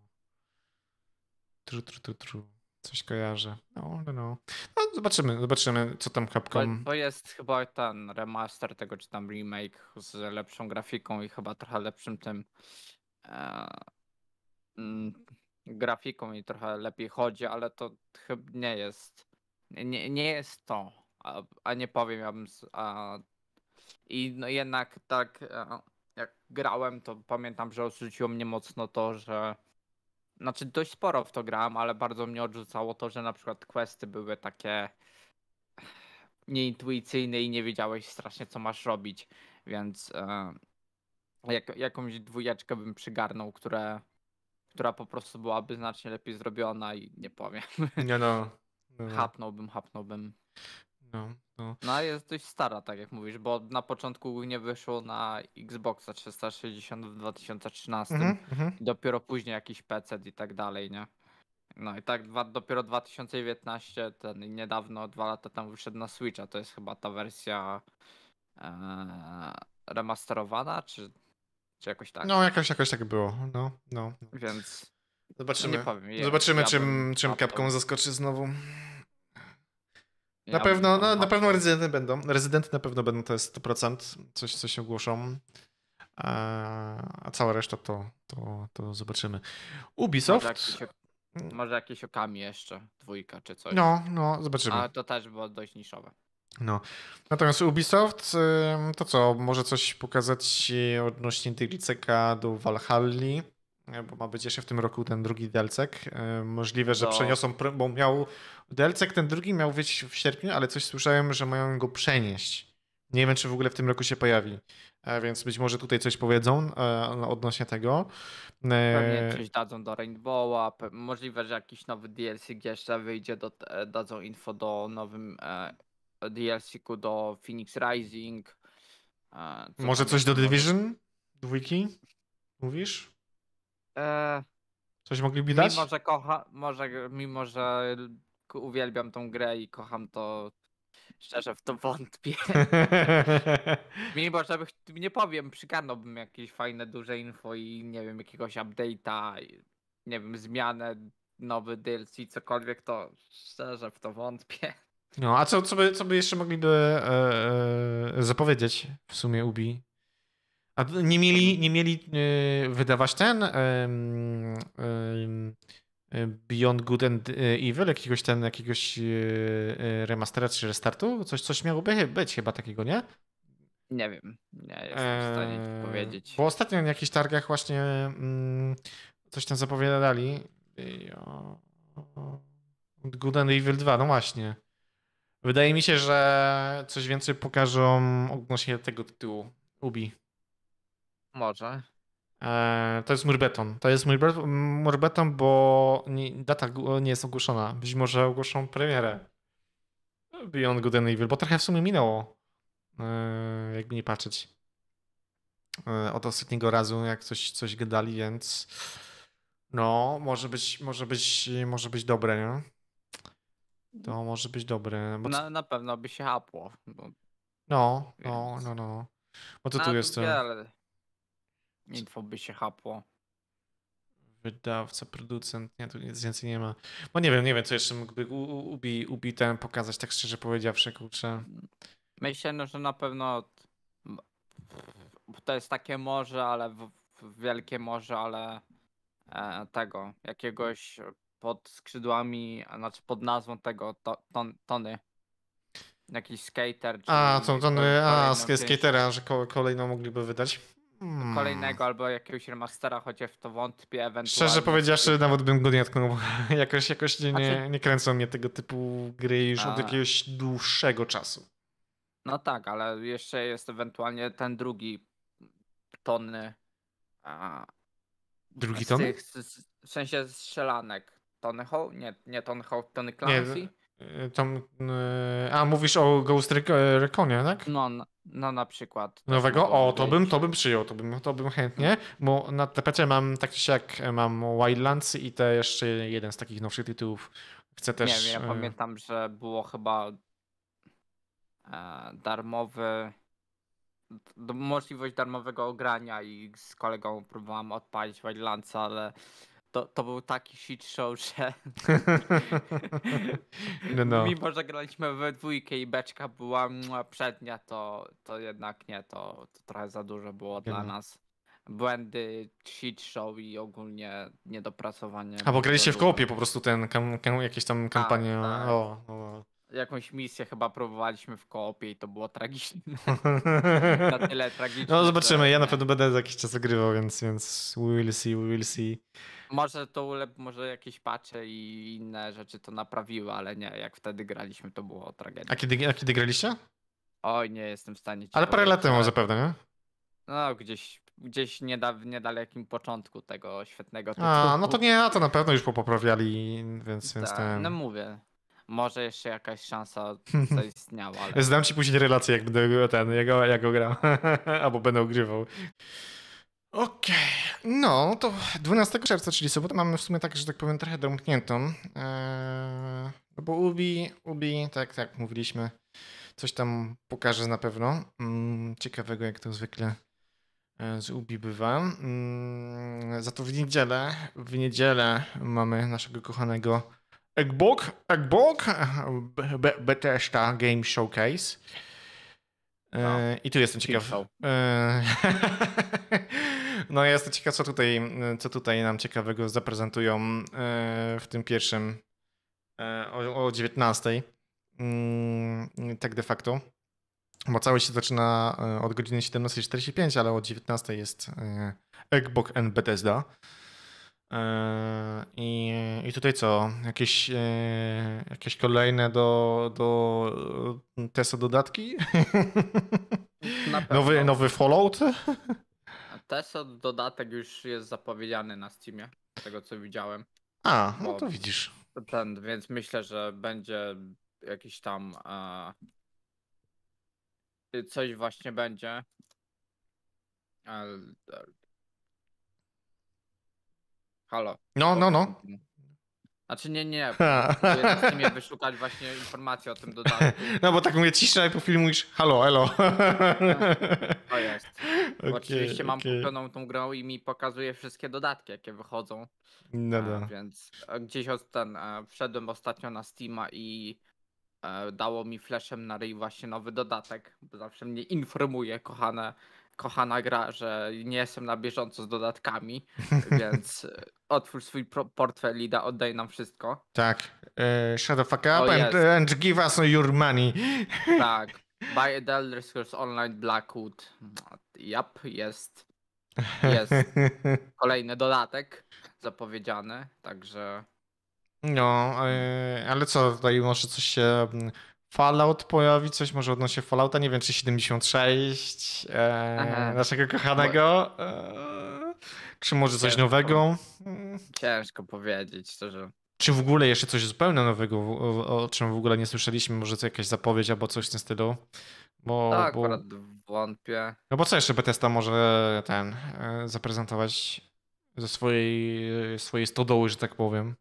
Tru, tru, tru, tru. Coś kojarzę. No, no, no. No, zobaczymy, zobaczymy, co tam To, Capcom... to jest chyba ten remaster tego, czy tam remake z lepszą grafiką i chyba trochę lepszym tym e, mm, grafiką i trochę lepiej chodzi, ale to chyba nie jest. Nie, nie jest to. A, a nie powiem, ja bym. A, I no jednak tak e, jak grałem, to pamiętam, że odrzuciło mnie mocno to, że. Znaczy dość sporo w to grałem, ale bardzo mnie odrzucało to, że na przykład questy były takie nieintuicyjne i nie wiedziałeś strasznie co masz robić, więc e, jak, jakąś dwójeczkę bym przygarnął, które, która po prostu byłaby znacznie lepiej zrobiona i nie powiem. Nie no. *laughs* no, Hapnąłbym, hapnąłbym. No, no. No ale jest dość stara, tak jak mówisz, bo na początku nie wyszło na Xboxa 360 w 2013. Mhm, mhm. I dopiero później jakiś PC i tak dalej, nie? No i tak dwa, dopiero 2019, ten niedawno, dwa lata temu wyszedł na Switcha, to jest chyba ta wersja e, remasterowana, czy, czy jakoś tak. No, jakoś, jakoś tak było. No, no. no. Więc no Zobaczymy. nie powiem. Zobaczymy, ja czym, czym. Capcom zaskoczy znowu. Ja Na bym pewno, no, na pewno rezydenty będą. Rezydenty na pewno będą, to jest 100%. Coś, coś ogłoszą. A, a cała reszta to, to, to zobaczymy. Ubisoft. może jakieś okami jeszcze, dwójka czy coś. No, no, zobaczymy. Ale to też było dość niszowe. No. Natomiast Ubisoft, to co, może coś pokazać y, odnośnie DLC-ka do Valhalli, y, bo ma być jeszcze w tym roku ten drugi DLC. Możliwe, że Do- przeniosą, bo miał DLC ten drugi miał być w sierpniu, ale coś słyszałem, że mają go przenieść. Nie wiem, czy w ogóle w tym roku się pojawi. E, Więc być może tutaj coś powiedzą e, odnośnie tego. Pewnie E, coś dadzą do Rainbowa, możliwe, że jakiś nowy DLC jeszcze wyjdzie, do, e, dadzą info do nowym e, DLC-ku do Phoenix Rising. E, co Może coś do Division? Dwójki? Mówisz? E, Coś mogliby dać? mimo, że kocha, może, mimo, że uwielbiam tą grę i kocham to, szczerze w to wątpię. *laughs* Mimo, że nie powiem, przygarnąłbym jakieś fajne, duże info i nie wiem, jakiegoś update'a, nie wiem, zmianę, nowy DLC, cokolwiek, to szczerze w to wątpię. No, a co, co, by, co by jeszcze mogliby e, e, zapowiedzieć w sumie Ubi? A nie mieli, nie mieli e, wydawać ten Beyond Good and Evil, jakiegoś ten, jakiegoś e, e, remastera czy restartu? Coś, coś miało by, być chyba takiego, nie? Nie wiem, nie jestem w stanie Eee, powiedzieć. Bo ostatnio na jakichś targach właśnie mm, coś tam zapowiadali. Good and Evil 2, no właśnie. Wydaje mi się, że coś więcej pokażą odnośnie tego tytułu. Ubi. Może. Eee, to jest Murbeton. To jest Murbe- Murbeton, bo nie, data nie jest ogłoszona. Być może ogłoszą premierę. Beyond Good and Evil, bo trochę w sumie minęło. Eee, jakby nie patrzeć. Eee, od ostatniego razu, jak coś, coś gadali, więc no, może być, może być, może być dobre, nie? To może być dobre. Bo Na, na pewno by się hapło. Bo no, no, więc- no, no. Bo na tu jest? to? Wiele info by się hapło. Wydawca, producent, nie, tu nic więcej nie ma. No nie wiem, nie wiem, co jeszcze mógłby Ubi, Ubi ten pokazać, tak szczerze powiedziawszy, kurczę. Myślę, no, że na pewno to jest takie morze, ale w, w wielkie morze, ale e, tego, jakiegoś pod skrzydłami, a znaczy pod nazwą tego to, ton, Tony. Jakiś skater. Czy A, to, to, kolej- a, sk- część. skatera, że ko- kolejną mogliby wydać. Hmm. kolejnego albo jakiegoś remastera, chociaż w to wątpię ewentualnie. Szczerze powiedziawszy, nawet bym go nie tknął. bo *laughs* Jakoś, jakoś nie, nie, nie kręcą mnie tego typu gry już od A. jakiegoś dłuższego czasu. No tak, ale jeszcze jest ewentualnie ten drugi tony. A, Drugi ton? W sensie strzelanek. Tony Hawk? Nie, nie Tony Tony Nie, Clancy? y, tam, y, a, mówisz o Ghost Rec- Reconie, tak? No, no, na przykład. Nowego? O, to bym, to bym przyjął, to bym, to bym chętnie, bo na tapecie mam tak czy siak mam Wildlands i te jeszcze jeden z takich nowszych tytułów. Chcę też... Nie wiem, ja e, pamiętam, że było chyba e, darmowy. Możliwość darmowego ogrania i z kolegą próbowałem odpalić Wildlandsa, ale to, to był taki shit show, że *laughs* No, no. mimo, że graliśmy we dwójkę i beczka była przednia, to, to jednak nie, to, to trochę za dużo było dla no. nas. Błędy, shit show i ogólnie niedopracowanie. A bo graliście w koopie po prostu ten, kam, kam, jakieś tam kampanie. tak. O, o. Jakąś misję chyba próbowaliśmy w koopie i to było tragiczne. *laughs* Na tyle tragiczne. No zobaczymy, ja na pewno będę za jakiś czas ogrywał, więc, więc we will see, we will see. Może to ulep, może jakieś patche i inne rzeczy to naprawiły, ale nie, jak wtedy graliśmy to było tragedia. A kiedy, a kiedy graliście? Oj, nie jestem w stanie ci Ale parę lat powiedzieć, temu ale- zapewne, nie? No, gdzieś, gdzieś nie da, w niedalekim początku tego świetnego tytułu. A, no to nie, a to na pewno już popoprawiali, więc, więc Tak, ten... No mówię, może jeszcze jakaś szansa *laughs* zaistniała, ale... Zdam ci później relację, jak będę ten, jak go, jak go gram. *laughs* Albo będę ogrywał. Okej, no to 12 czerwca, czyli sobotę mamy w sumie tak, że tak powiem, trochę domkniętą. Eee, no bo Ubi, Ubi, tak, tak, mówiliśmy, coś tam pokaże na pewno. Mm, ciekawego, jak to zwykle e, z Ubi bywa. Mm, za to w niedzielę, w niedzielę mamy naszego kochanego Eggbook, Eggbook, Be- Be- Bethesda Game Showcase. E, No. I tu jestem ciekaw. *laughs* no ja jestem ciekaw, co tutaj, co tutaj nam ciekawego zaprezentują e, w tym pierwszym e, o, o 19. Mm, Tak de facto. Bo całość się zaczyna e, od godziny 17.45, ale o 19 jest e, Eggbook and Bethesda. I, I tutaj co? Jakieś, jakieś kolejne do, do Teso dodatki? Nowy, nowy Fallout? Teso dodatek już jest zapowiedziany na Steamie, z tego co widziałem. A, no to widzisz. Ten, więc myślę, że będzie jakiś tam e, coś właśnie będzie. El- el- Halo. No, no, no. Znaczy nie, nie. Próbuję Steamie wyszukać właśnie informacje o tym dodatku. *laughs* No bo tak mówię cisza i po chwili mówisz halo, elo. To jest. *laughs* Okej, oczywiście mam kupioną tą grę i mi pokazuje wszystkie dodatki, jakie wychodzą. No, no. Więc e, gdzieś od ten, e, wszedłem ostatnio na Steama i dało mi flashem na ryj właśnie nowy dodatek, bo zawsze mnie informuje kochane, kochana gra, że nie jestem na bieżąco z dodatkami, *laughs* więc e, otwórz swój portfel i da, oddaj nam wszystko. Tak. E, shut the fuck up and, and give us your money. *laughs* Tak. Buy the Elder Scrolls Online Blackwood. Jap, jest. Jest *laughs* kolejny dodatek zapowiedziany, także No, e, ale co, tutaj może coś się... Fallout pojawi, coś może odnośnie Fallouta, nie wiem, czy 76 e, naszego kochanego, e, czy może coś Ciężko. nowego. Ciężko powiedzieć, szczerze. Czy w ogóle jeszcze coś zupełnie nowego, o, o czym w ogóle nie słyszeliśmy? Może to jakaś zapowiedź albo coś w tym stylu? Bo, Tak, bo, akurat wątpię. no bo co jeszcze Bethesda może ten e, zaprezentować ze swojej, swojej stodoły, że tak powiem?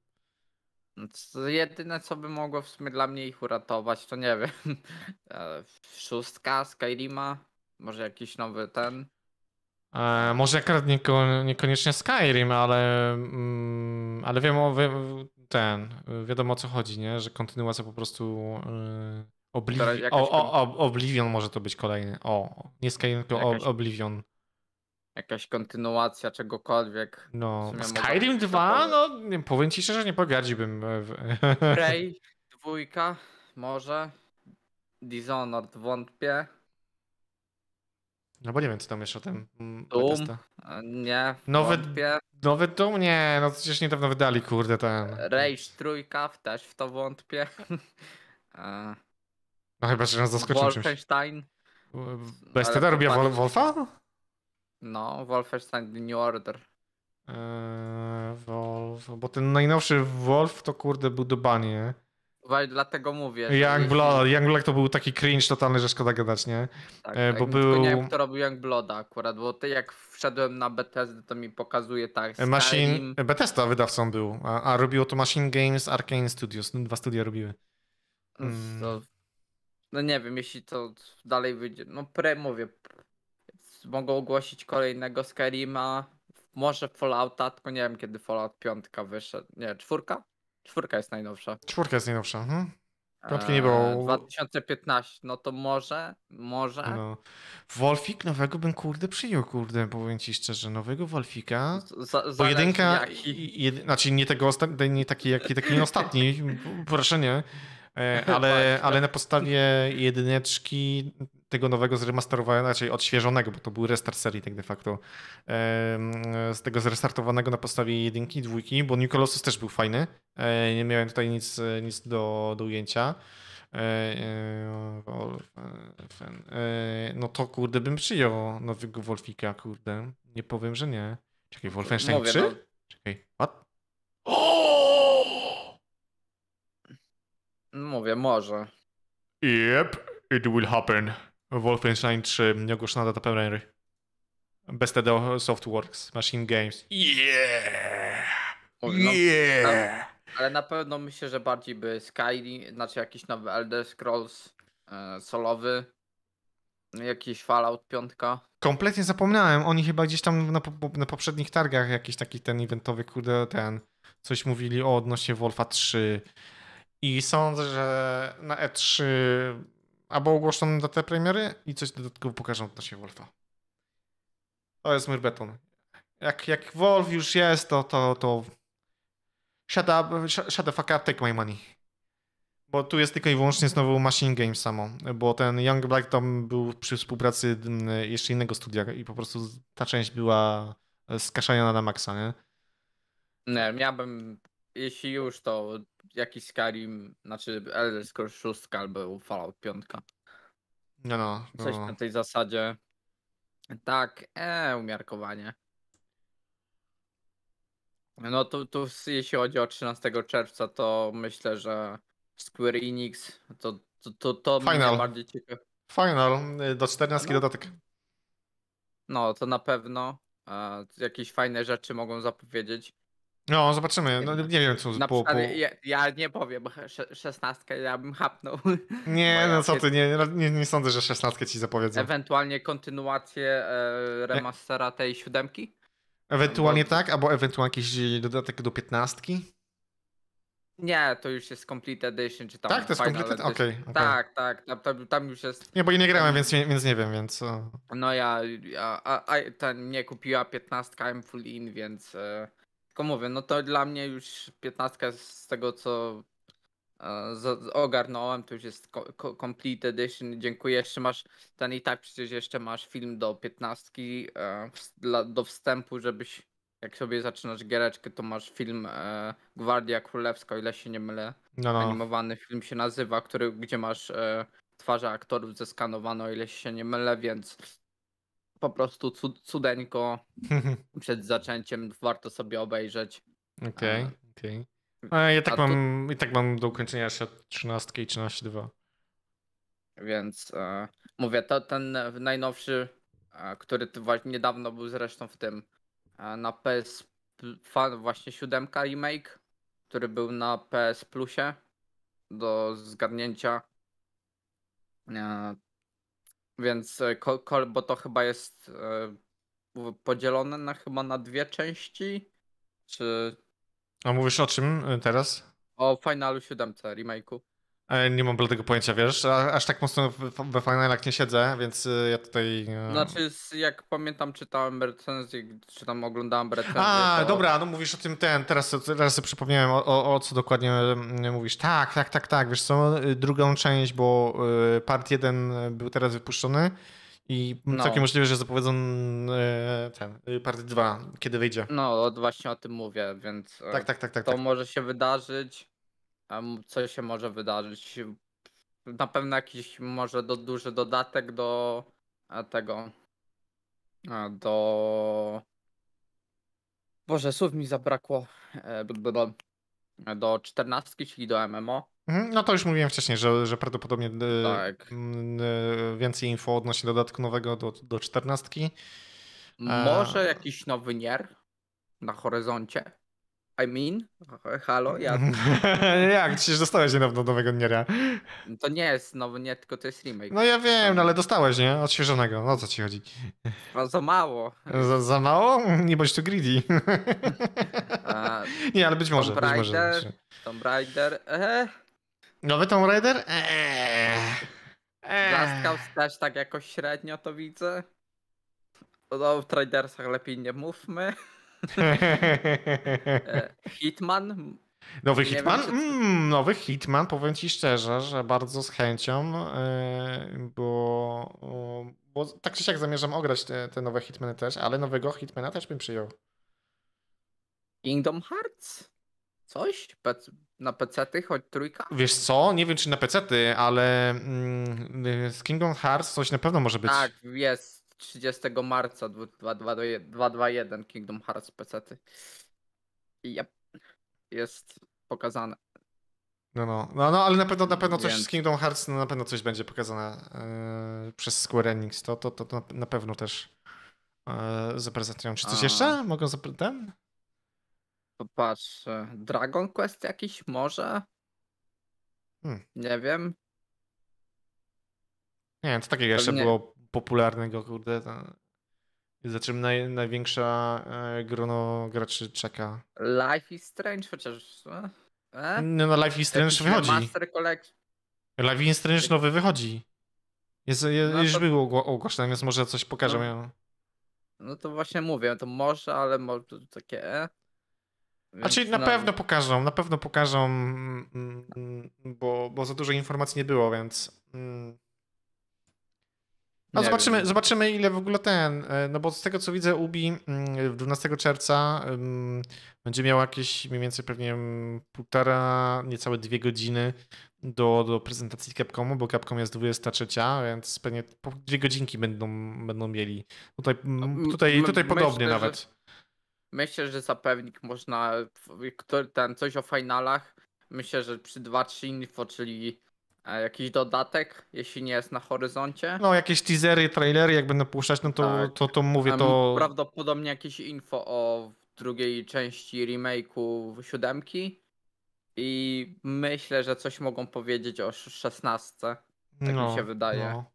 Jedyne, co by mogło w sumie dla mnie ich uratować, to nie wiem. *laughs* e, Szóstka Skyrima, może jakiś nowy ten. E, może akurat nieko, niekoniecznie Skyrim, ale, mm, ale wiem o wi ten, wiadomo o co chodzi, nie? Że kontynuacja po prostu e, Obliv o, o, o, Oblivion może to być kolejny. O, nie Skyrim, tylko Jakaś- Oblivion. Jakaś kontynuacja czegokolwiek. No, Skyrim mogę 2, zapowiedzieć. no nie, powiem ci szczerze, nie pogardziłbym. e, w- *laughs* Prey dwójka, może. Dishonored wątpię. No bo nie wiem, co tam jeszcze o tym mm, Doom? E, Nie, Nowy- wątpię. Nowy Doom? Nie, no przecież niedawno wydali, kurde, ten. Rage trójka, też w to wątpię. *laughs* E, No chyba, że nas zaskoczył czymś. Wolfenstein. Ale robiła Wolfa? No, Wolfenstein The New Order. Eee, Wolf, bo ten najnowszy Wolf to kurde był do bani, nie? Właśnie dlatego mówię. że Young jeśli- Blood, Young Blood to był taki cringe totalny, że szkoda gadać, nie? Tak, e, tak, bo nie był- wiem, kto robił Young Blooda akurat, bo ty jak wszedłem na Bethesdę, to mi pokazuje tak. E, Machine, Skyrim, Bethesda wydawcą był, a, a robiło to Machine Games, Arcane Studios, no, dwa studia robiły. mm. to, no nie wiem, jeśli to dalej wyjdzie. No pre mówię. Mogą ogłosić kolejnego Skyrima, może Fallouta, tylko nie wiem kiedy Fallout 5 wyszedł. Nie, czwórka? Czwórka jest najnowsza. Czwórka jest najnowsza. Mhm. Piątki nie było. Eee, 2015, no to może, może. No. Wolfik nowego bym kurde przyjął, kurde, powiem ci szczerze, nowego Wolfika. Z- za- Bo zależy jedynka, jaki. i- jedy, znaczy nie tego ostatni, nie taki, jak, taki ostatni, *laughs* proszę nie, *laughs* ale, Właśnie. ale na podstawie jedyneczki tego nowego zremasterowanego, raczej odświeżonego, bo to był restart serii tak de facto, z tego zrestartowanego na podstawie jedynki, dwójki, bo New Colossus też był fajny, E, nie miałem tutaj nic, nic do, do ujęcia. E, e, e, No to kurde bym przyjął nowego Wolfika, kurde. Nie powiem, że nie. Czekaj, Wolfenstein Mówię, 3? no, Czekaj, what? Mówię, może. Yep, it will happen. Wolfenstein 3, nieogłoszona data premiery. Bethesda Softworks, Machine Games. Yeah! Mówię, no, Yeah! ale na pewno myślę, że bardziej by Skyrim, znaczy jakiś nowy Elder Scrolls e, solowy, jakiś Fallout 5. Kompletnie zapomniałem. Oni chyba gdzieś tam na, na poprzednich targach jakiś taki ten eventowy, kurde, ten, coś mówili o odnośnie Wolfa 3. I sądzę, że na E3 albo ogłoszą datę premiery i coś dodatkowo pokażą odnośnie Wolfa. To jest mój beton. Jak, jak Wolf już jest, to, to, to shut up, shut, the fuck up, take my money. Bo tu jest tylko i wyłącznie znowu Machine Games samo, bo ten Young Black tam był przy współpracy mm, jeszcze innego studia i po prostu ta część była skaszaniona na maksa, nie? Nie, miałbym, jeśli już, to jakiś Skyrim, znaczy Elder Scrolls 6 albo Fallout 5. No, no. Coś no. na tej zasadzie. Tak, e, umiarkowanie. No to, to jeśli chodzi o 13 czerwca, to myślę, że Square Enix to, to, to, to Final. bardziej ciekawi. Final, y, do 14 No. dodatek. No, to na pewno e, jakieś fajne rzeczy mogą zapowiedzieć. No, zobaczymy. No, nie wiem, co Na po, po... ja, ja nie powiem, bo sze- 16 ja bym hapnął. *laughs* Nie, moja no co ty, nie, nie, nie sądzę, że 16 ci zapowiedzą. Ewentualnie kontynuację e, remastera tej siódemki. Ewentualnie bo- tak, albo ewentualnie jakiś dodatek do 15. Nie, to już jest Complete Edition, czy tam Tak, to jest Final Complete- Edition. okej, okej. Tak, tak, tam, tam, już jest. Nie, bo ja nie grałem, więc, więc nie wiem, więc... o. No ja, ja a, a, ten nie kupiła 15 I'm full in, więc e, tylko mówię, no to dla mnie już 15 z tego co e, ogarnąłem, to już jest co, co, Complete Edition. Dziękuję. Jeszcze masz ten i tak przecież jeszcze masz film do 15 e, do wstępu, żebyś jak sobie zaczynasz giereczkę, to masz film e, Gwardia Królewska, o ile się nie mylę. No, no. animowany film się nazywa, który, gdzie masz e, twarze aktorów zeskanowane, o ile się nie mylę, więc po prostu cud, cudeńko *laughs* przed zaczęciem warto sobie obejrzeć. Okej, A- okej. A Ja tak a tu- mam, i tak mam do ukończenia jeszcze 13 i 13.2. Więc e, mówię, to ten e, najnowszy, e, który właśnie niedawno był zresztą w tym e, na PS Pl- fa- właśnie siódemka remake, który był na PS Plusie do zgarnięcia. E, więc e, ko, ko, bo to chyba jest e, podzielone na chyba na dwie części. Czy A mówisz o czym y, teraz? o Finalu 7 remake'u. E, Nie mam bladego pojęcia, wiesz, aż tak mocno we finalach nie siedzę, więc y, ja tutaj... e, Znaczy, jak pamiętam, czytałem recenzję, czy tam oglądałem recenzję. A, to... dobra, no mówisz o tym ten, teraz, teraz sobie przypomniałem o, o, o co dokładnie mm, mówisz. Tak, tak, tak, tak, wiesz co, y, drugą część, bo y, part jeden był teraz wypuszczony I No. całkiem możliwe, że zapowiedzą e, ten, e, part 2, kiedy wyjdzie. No, właśnie o tym mówię, więc e, Tak, tak, tak, tak. to tak. może się wydarzyć. Co się może wydarzyć? Na pewno jakiś może do, duży dodatek do a, tego. A, do. Boże, słów mi zabrakło. E, b- Do 14, czyli do MMO. Mhm, No to już mówiłem wcześniej, że, że prawdopodobnie e, Tak. e, więcej info odnośnie dodatku nowego do, do 14. Może jakiś nowy Nier na horyzoncie. I mean, halo, ja, *laughs* Jak? Przecież dostałeś niedawno nowego Niera. to nie jest nowy Nier, tylko to jest remake. No ja wiem, no ale dostałeś, nie? Odświeżonego. No o co ci chodzi? No, za mało. Za, za mało? Nie bądź tu greedy. *laughs* A, Nie, ale być może. Tomb Być może. Raider. Tomb Raider. Eh, Nowy Tomb Raider? Eee. Cause też tak jakoś średnio to widzę. O Tradersach lepiej nie mówmy. E, Hitman. Nowy Nie Hitman? wiem, czy- Mm, nowy Hitman, powiem ci szczerze, że bardzo z chęcią, e, bo, bo tak czy siak zamierzam ograć te, te nowe Hitmany też, ale nowego Hitmana też bym przyjął. Kingdom Hearts? Coś? Na PC choć trójka? Wiesz co, nie wiem czy na pecety, ale mm, z Kingdom Hearts coś na pewno może być. Tak, jest 30 marca 221 Kingdom Hearts PC. Yep. Jest pokazane. No, no, no, no ale na pewno, na pewno coś Więc- z Kingdom Hearts, no, na pewno coś będzie pokazane e, przez Square Enix, to, to, to, to na pewno też e, zaprezentują. Czy coś A. jeszcze mogą zaprezentować? Popatrz, Dragon Quest jakiś może? Hmm. Nie wiem. Nie co takiego jeszcze Pewnie- było popularnego, kurde. Za czym naj, największa e, grono graczy czeka. Life is Strange chociaż. E? E? No, no Life is Strange wychodzi. Master Collection. Life is Strange nowy wychodzi. Jest, je, No już to- był ogło- ogłoszony, więc może coś pokażę. No. No. No to właśnie mówię, to może, ale może to takie. E? Znaczy Więc na no, pewno pokażą, na pewno pokażą, mm, mm, bo, bo za dużo informacji nie było, więc... mm. No nie zobaczymy, wiem. zobaczymy ile w ogóle ten, e, no bo z tego co widzę Ubi mm, 12 czerwca mm, będzie miał jakieś mniej więcej pewnie mm, półtora, niecałe dwie godziny do, do prezentacji Capcomu, bo Capcom jest 23, więc pewnie po dwie godzinki będą, będą mieli. Tutaj, mm, tutaj, tutaj myślę, podobnie że- nawet. Myślę, że zapewnik można. Ten coś o finalach. Myślę, że przy 2-3 info, czyli e, jakiś dodatek, jeśli nie jest na horyzoncie. No jakieś teasery, trailery jak będę puszczać, no to, Tak. to, to mówię to... Prawdopodobnie jakieś info o drugiej części remake'u siódemki. I myślę, że coś mogą powiedzieć o sz- 16. Tak mi się wydaje. No.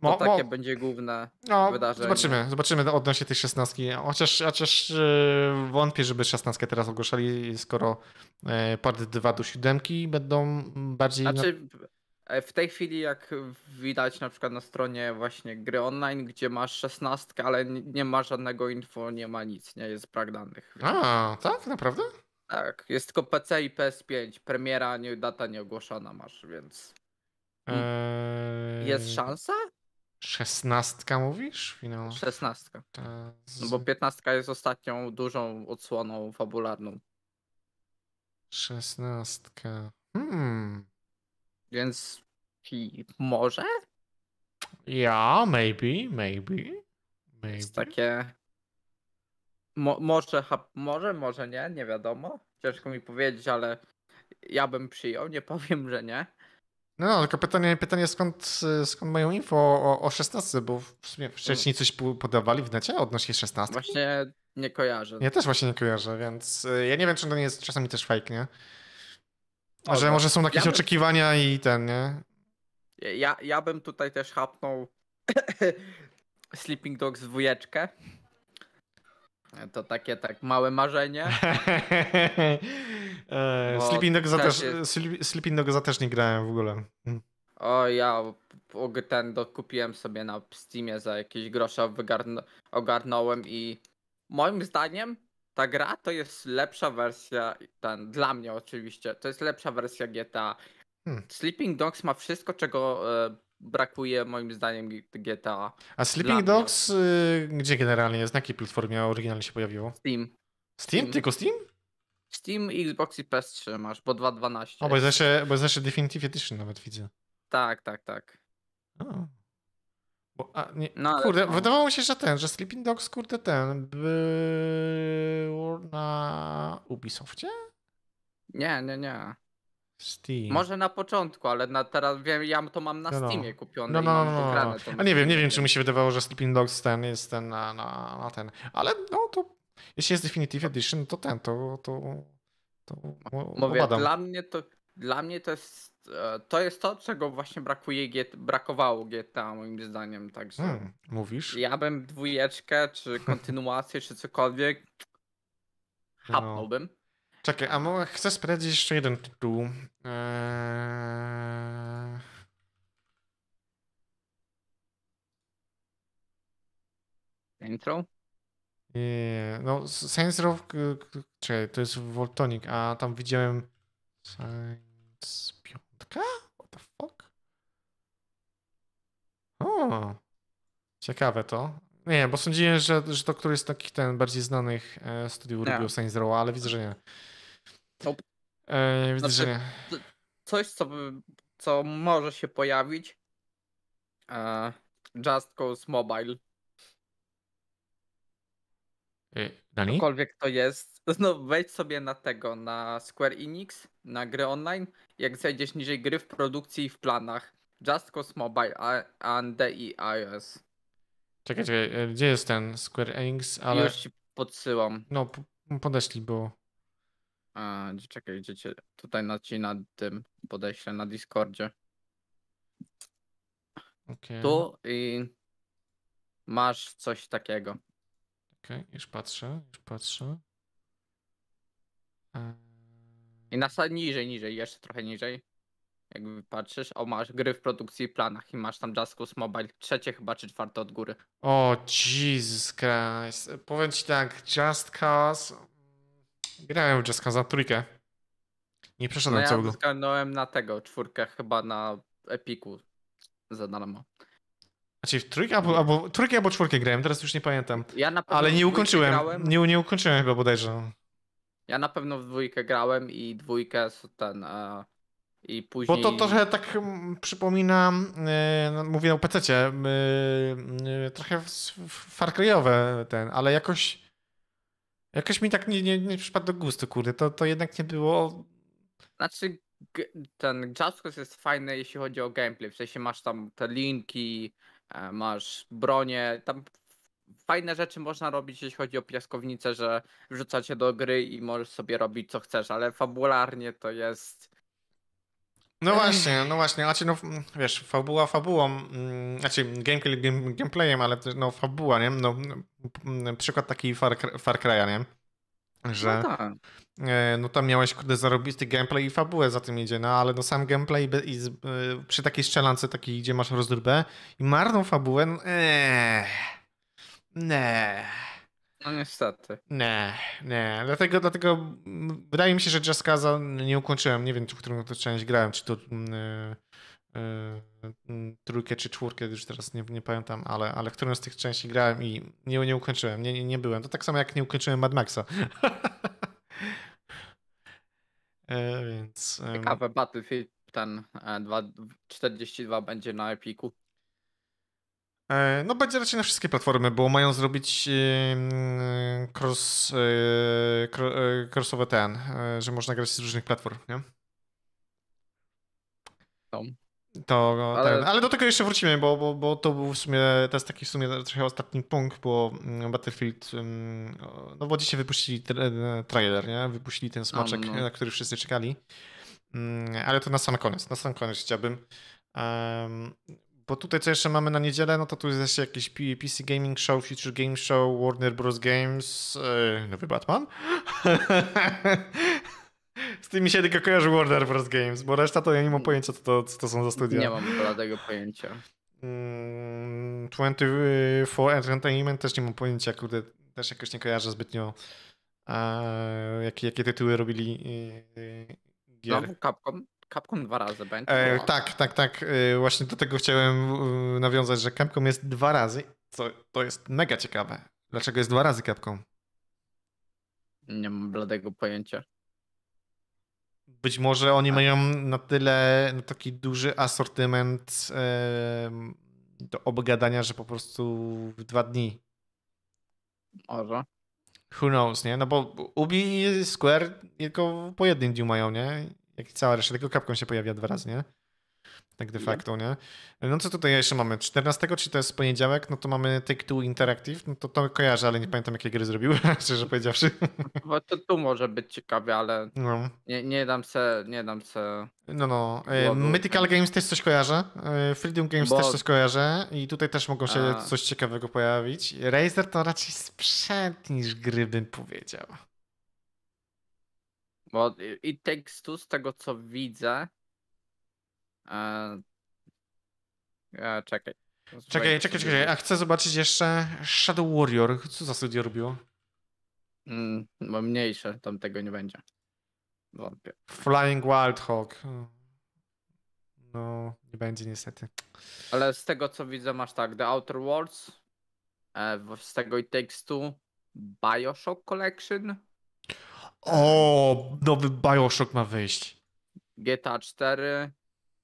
To Mo, takie mo, będzie główne. no, wydarzenie. zobaczymy, zobaczymy odnośnie tej szesnastki. Chociaż, chociaż e, wątpię, żeby szesnastkę teraz ogłaszali, skoro e, part 2 do siódemki będą bardziej... na- Znaczy, e, w tej chwili, jak widać na przykład na stronie właśnie gry online, gdzie masz 16, ale nie ma żadnego info, nie ma nic, nie jest brak danych. więc- A, tak? Naprawdę? Tak, jest tylko PC i PS5. Premiera, nie, data nieogłoszona masz, więc. Eee, jest szansa? Szesnastka mówisz? Finał. 16. Ta z- No bo 15 jest ostatnią dużą odsłoną fabularną. Szesnastka. Hmm. Więc i może? Ja, maybe, maybe. Maybe. Jest takie. Mo, może, może, może nie, nie wiadomo. Ciężko mi powiedzieć, ale ja bym przyjął, nie powiem, że nie. No, no, tylko pytanie, pytanie skąd, skąd mają info o, o 16, bo w sumie wcześniej coś podawali w necie odnośnie 16. Właśnie nie kojarzę. Ja też właśnie nie kojarzę, więc y, ja nie wiem, czy to nie jest czasami też fake, nie? O, że może są jakieś Ja bym- oczekiwania i ten, nie? Ja, ja bym tutaj też hapnął *coughs* Sleeping Dogs dwójeczkę. To takie tak małe marzenie. *laughs* E, Bo Sleeping Doga też też, jest- Sleep- Sleeping Doga też nie grałem w ogóle. Mm. O, ja ten dokupiłem sobie na Steamie za jakieś grosze, wygarn- ogarnąłem i moim zdaniem ta gra to jest lepsza wersja, ten, dla mnie oczywiście, to jest lepsza wersja GTA. Hmm. Sleeping Dogs ma wszystko, czego e, brakuje moim zdaniem GTA. A Sleeping. Dogs y, gdzie generalnie jest? Na jakiej platformie oryginalnie się pojawiło? Steam. Steam? Steam. Tylko Steam? Steam, Xbox i PS3 masz, po 2.12. O, bo jest jeszcze, bo jest jeszcze Definitive Edition nawet widzę. Tak, tak, tak. O. Bo, a, nie, No, ale kurde, to- wydawało mi się, że ten, że Sleeping Dogs, kurde, ten był na Ubisoftie? Nie, nie, nie. Steam. Może na początku, ale na teraz wiem, ja to mam na No, no. Steamie kupione No, no, no, no, no. to A nie wiem, nie wiem, czy mi się wydawało, że Sleeping Dogs ten jest ten na, na, na ten. Ale no to, jeśli jest Definitive Edition, to ten, to, to, to Mówię, obadam. dla mnie to, dla mnie to jest, e, to jest to, czego właśnie brakuje, brakowało GTA moim zdaniem, także Hmm, mówisz? ja bym dwójeczkę, czy kontynuację, czy cokolwiek No. hapnąłbym. Czekaj, a chcę sprawdzić jeszcze jeden tytuł. Eee... Intro? Nie, no S- Saints Row, czekaj, to jest Voltonic, a tam widziałem Saints 5? What the fuck? O, ciekawe to. Nie, bo sądziłem, że, że to któryś z takich ten bardziej znanych e, studiów Nie. robił Saints Row, ale widzę, że nie. Nope. E, widzę, że Znaczy- nie. Coś, co, co może się pojawić. E, Just Cause Mobile. E, Dani? Cokolwiek to jest. No wejdź sobie na tego, na Square Enix, na gry online. Jak zejdziesz niżej gry w produkcji i w planach. Just Cause Mobile and the iOS. Czekaj, czekaj, e, gdzie jest ten Square Enix, ale Już ci podsyłam. no p- podeślij, bo A, gdzie- czekaj, gdzie cię tutaj na ci na tym podeślę na Discordzie. okej, Tu i masz coś takiego. okej, już patrzę, już patrzę. E, I na sa- niżej, niżej, jeszcze trochę niżej. Jakby patrzysz, o masz gry w produkcji i planach i masz tam Cause Mobile. Trzecie chyba czy czwarte od góry. O, Jesus Christ. Powiem ci tak, Just Cause. Grałem w Just Cause na trójkę. Nie No przeszedłem ja całego. zgarnąłem na tego, czwórkę chyba na Epiku za darmo. Znaczy w trójkę albo, albo, trójkę albo czwórkę grałem, teraz już nie pamiętam. Ja na pewno Ale w nie ukończyłem. Grałem, Nie, nie ukończyłem chyba bodajże. Ja na pewno w dwójkę grałem i dwójkę ten e, i Bo później... to trochę tak mm, przypomina, e, no, mówię o PC-cie, e, e, trochę s- Far Cry'owe ten, ale jakoś jakoś mi tak nie, nie, nie przypadł do gustu, kurde. To, to jednak nie było... Znaczy, ten Cause jest fajny, jeśli chodzi o gameplay. W sensie masz tam te linki, e, masz bronię, tam fajne rzeczy można robić, jeśli chodzi o piaskownicę, że wrzucacie do gry i możesz sobie robić co chcesz, ale fabularnie to jest. No właśnie, no właśnie, znaczy no mm, wiesz, fabuła fabułą, mm, znaczy gameplay game, gameplayem, ale no fabuła, nie? No, mm, przykład taki Far, Far Cry'a, nie? Że No tak. e, no tam miałeś kurde zarobisty gameplay i fabułę za tym idzie, no ale no sam gameplay i e, przy takiej strzelance takiej, gdzie masz rozdróbę i marną fabułę, no eee, nie. No niestety. Nie, nie. Dlatego, dlatego wydaje mi się, że Just Cause'a nie ukończyłem. Nie wiem, czy w którą to część grałem, czy to mm, y, y, y, trójkę, czy czwórkę, już teraz nie, nie pamiętam, ale, ale którą z tych części grałem i nie, nie ukończyłem. Nie, nie, nie byłem. To tak samo jak nie ukończyłem Mad Maxa. *laughs* e, więc. Ciekawe, Battlefield ten e, 2, 42 będzie na Epiku. E, No będzie raczej na wszystkie platformy, bo mają zrobić em, cross, e, e, crossowe ten, e, że można grać z różnych platform, nie? No. To, Ale-. Ten, ale do tego jeszcze wrócimy, bo, bo, bo to był w sumie, to jest taki w sumie trochę ostatni punkt, bo mm, Battlefield, mm, no bo dzisiaj wypuścili tra- trailer, nie? Wypuścili ten smaczek, no, no. na który wszyscy czekali. Mm, Ale to na sam koniec, na sam koniec chciałbym. Bo tutaj co jeszcze mamy na niedzielę, no to tu jest jeszcze jakiś PC Gaming Show, Future Game Show, Warner Bros. Games, yy, nowy Batman. *laughs* Z tym mi się tylko kojarzy Warner Bros. Games, bo reszta to ja nie mam pojęcia, co to, co to są za studia. Nie mam bladego pojęcia. Mm, 24 Entertainment też nie mam pojęcia, kurde, też jakoś nie kojarzę zbytnio, e, jakie, jakie tytuły robili e, e, gier. Znowu Capcom. Capcom dwa razy będzie. E, No. tak, tak, tak. E, właśnie do tego chciałem e, nawiązać, że Capcom jest dwa razy. Co, to jest mega ciekawe. Dlaczego jest dwa razy Capcom? Nie mam bladego pojęcia. Być może oni mają na tyle no, taki duży asortyment e, do obgadania, że po prostu w dwa dni. Może. Who knows, nie? No bo Ubi i Square tylko po jednym dniu mają, nie? Jak i cała reszta, tylko Capcom się pojawia dwa razy, nie? Tak de facto, nie? No co tutaj jeszcze mamy? 14, czy to jest poniedziałek? No to mamy Take-Two Interactive, no to to kojarzę, ale nie pamiętam jakie gry zrobiły, *laughs* szczerze powiedziawszy. Bo to tu może być ciekawie, ale No, nie, nie dam se, nie dam se. no. no. E, Mythical. Games też coś kojarzę, e, Freedom Games Bo- też coś kojarzę i tutaj też mogą się A. coś ciekawego pojawić. Razer to raczej sprzęt niż gry, bym powiedział. Bo i- Two, z tego co widzę. E, e, czekaj. Czekaj, czekaj, czekaj, a chcę zobaczyć jeszcze Shadow Warrior. Co za studio robiło? Mm, bo mniejsze, tam tego nie będzie. Wątpię. Flying Wild Hawk. No, nie będzie niestety. Ale z tego co widzę, masz tak, The Outer Worlds. E, z tego i Takes Two. Bioshock Collection. O, nowy Bioshock ma wyjść. GTA 4.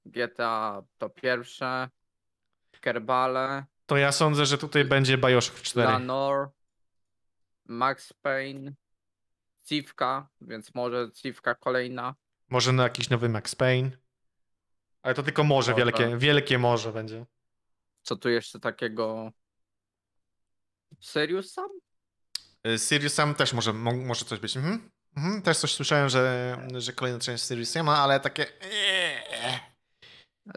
GTA to pierwsze. Kerbale. To ja sądzę, że tutaj będzie Bioshock 4. Lanor. Max Payne. Civka, więc może Civka kolejna. Może na jakiś nowy Max Payne. Ale to tylko może, Może. wielkie, wielkie może będzie. Co tu jeszcze takiego? Serious Sam? Y, Sirius Sam też może, mo, może coś być. Mhm. Mhm. Też coś słyszałem, że, że kolejna część Sirius Sama, ale takie... eee.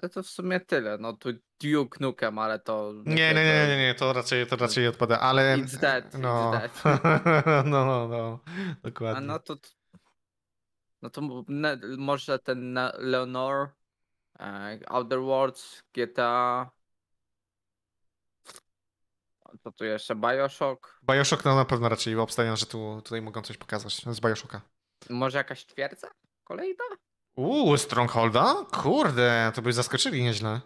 Ale to w sumie tyle. No tu Duke Nukem, ale to. Nie, nie, nie, nie, nie, to raczej, to raczej odpada, ale... It's dead, no. it's *laughs* no, no, no, A dokładnie. no to. No to może ten Leonor, e, Outer Worlds, GTA. Co tu jeszcze? Bioshock. Bioshock no na pewno raczej obstawiam, że tu, tutaj mogą coś pokazać z Bioshocka. Może jakaś twierdza? Kolejna? Uuu, Strongholda? Kurde, to by zaskoczyli nieźle.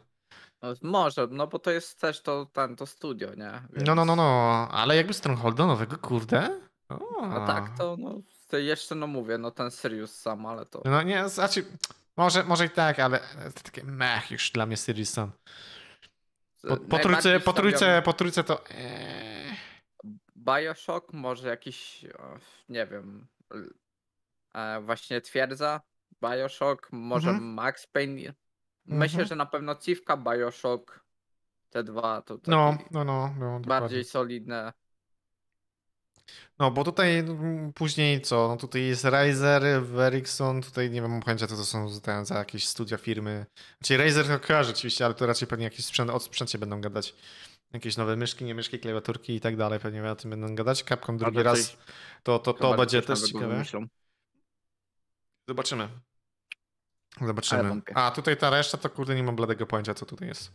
No, może, no bo to jest też to, ten, to studio, nie? No, no, no, Więc- no, ale jakby Strongholda nowego, kurde? O. No tak, to no. to jeszcze no mówię, no ten Sirius sam, ale to. No nie, znaczy, może, może i tak, ale to takie mech już dla mnie Sirius Sam. Po, po, trójce, po, trójce, po trójce to... Eee. Bioshock, może jakiś, nie wiem, e, właśnie twierdza. Bioshock, może Mhm. Max Payne. Myślę, Mhm. że na pewno Civka, Bioshock, te dwa to No, no, no, no dokładnie. bardziej solidne. No, bo tutaj mm, później co? No tutaj jest Razer, Ericsson, tutaj nie mam pojęcia, co to są za, za jakieś studia firmy. Znaczy Razer to kojarzę oczywiście, ale to raczej pewnie jakiś sprzęt, o sprzęcie będą gadać. Jakieś nowe myszki, nie myszki, klawiaturki i tak dalej, pewnie o tym będą gadać. Capcom drugi raz, to, to, to będzie też ciekawe. Zobaczymy. Zobaczymy. A tutaj ta reszta to kurde nie mam bladego pojęcia, co tutaj jest.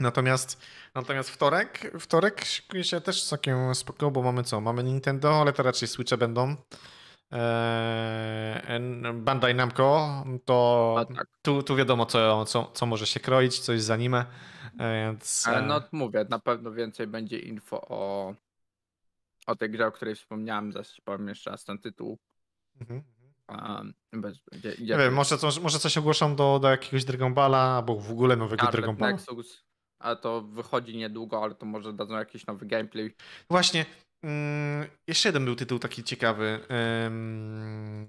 Natomiast, natomiast wtorek, wtorek szykuje się też całkiem spoko, bo mamy co? Mamy Nintendo, ale to raczej Switche będą. Eee, Bandai Namco, to tak. tu, tu wiadomo, co, co, co może się kroić, coś z anime, e, więc... Ale e, no mówię, na pewno więcej będzie info o, o tej grze, o której wspomniałem, zaś powiem jeszcze raz ten tytuł. mhm. Um, bez, gdzie, gdzie Nie wiem, może, coś- może coś ogłoszą do, do jakiegoś Dragon Balla, albo w ogóle nowego Scarlet Dragon Balla. Ale to wychodzi niedługo, ale to może dadzą jakiś nowy gameplay. Właśnie, mm, jeszcze jeden był tytuł taki ciekawy. Um,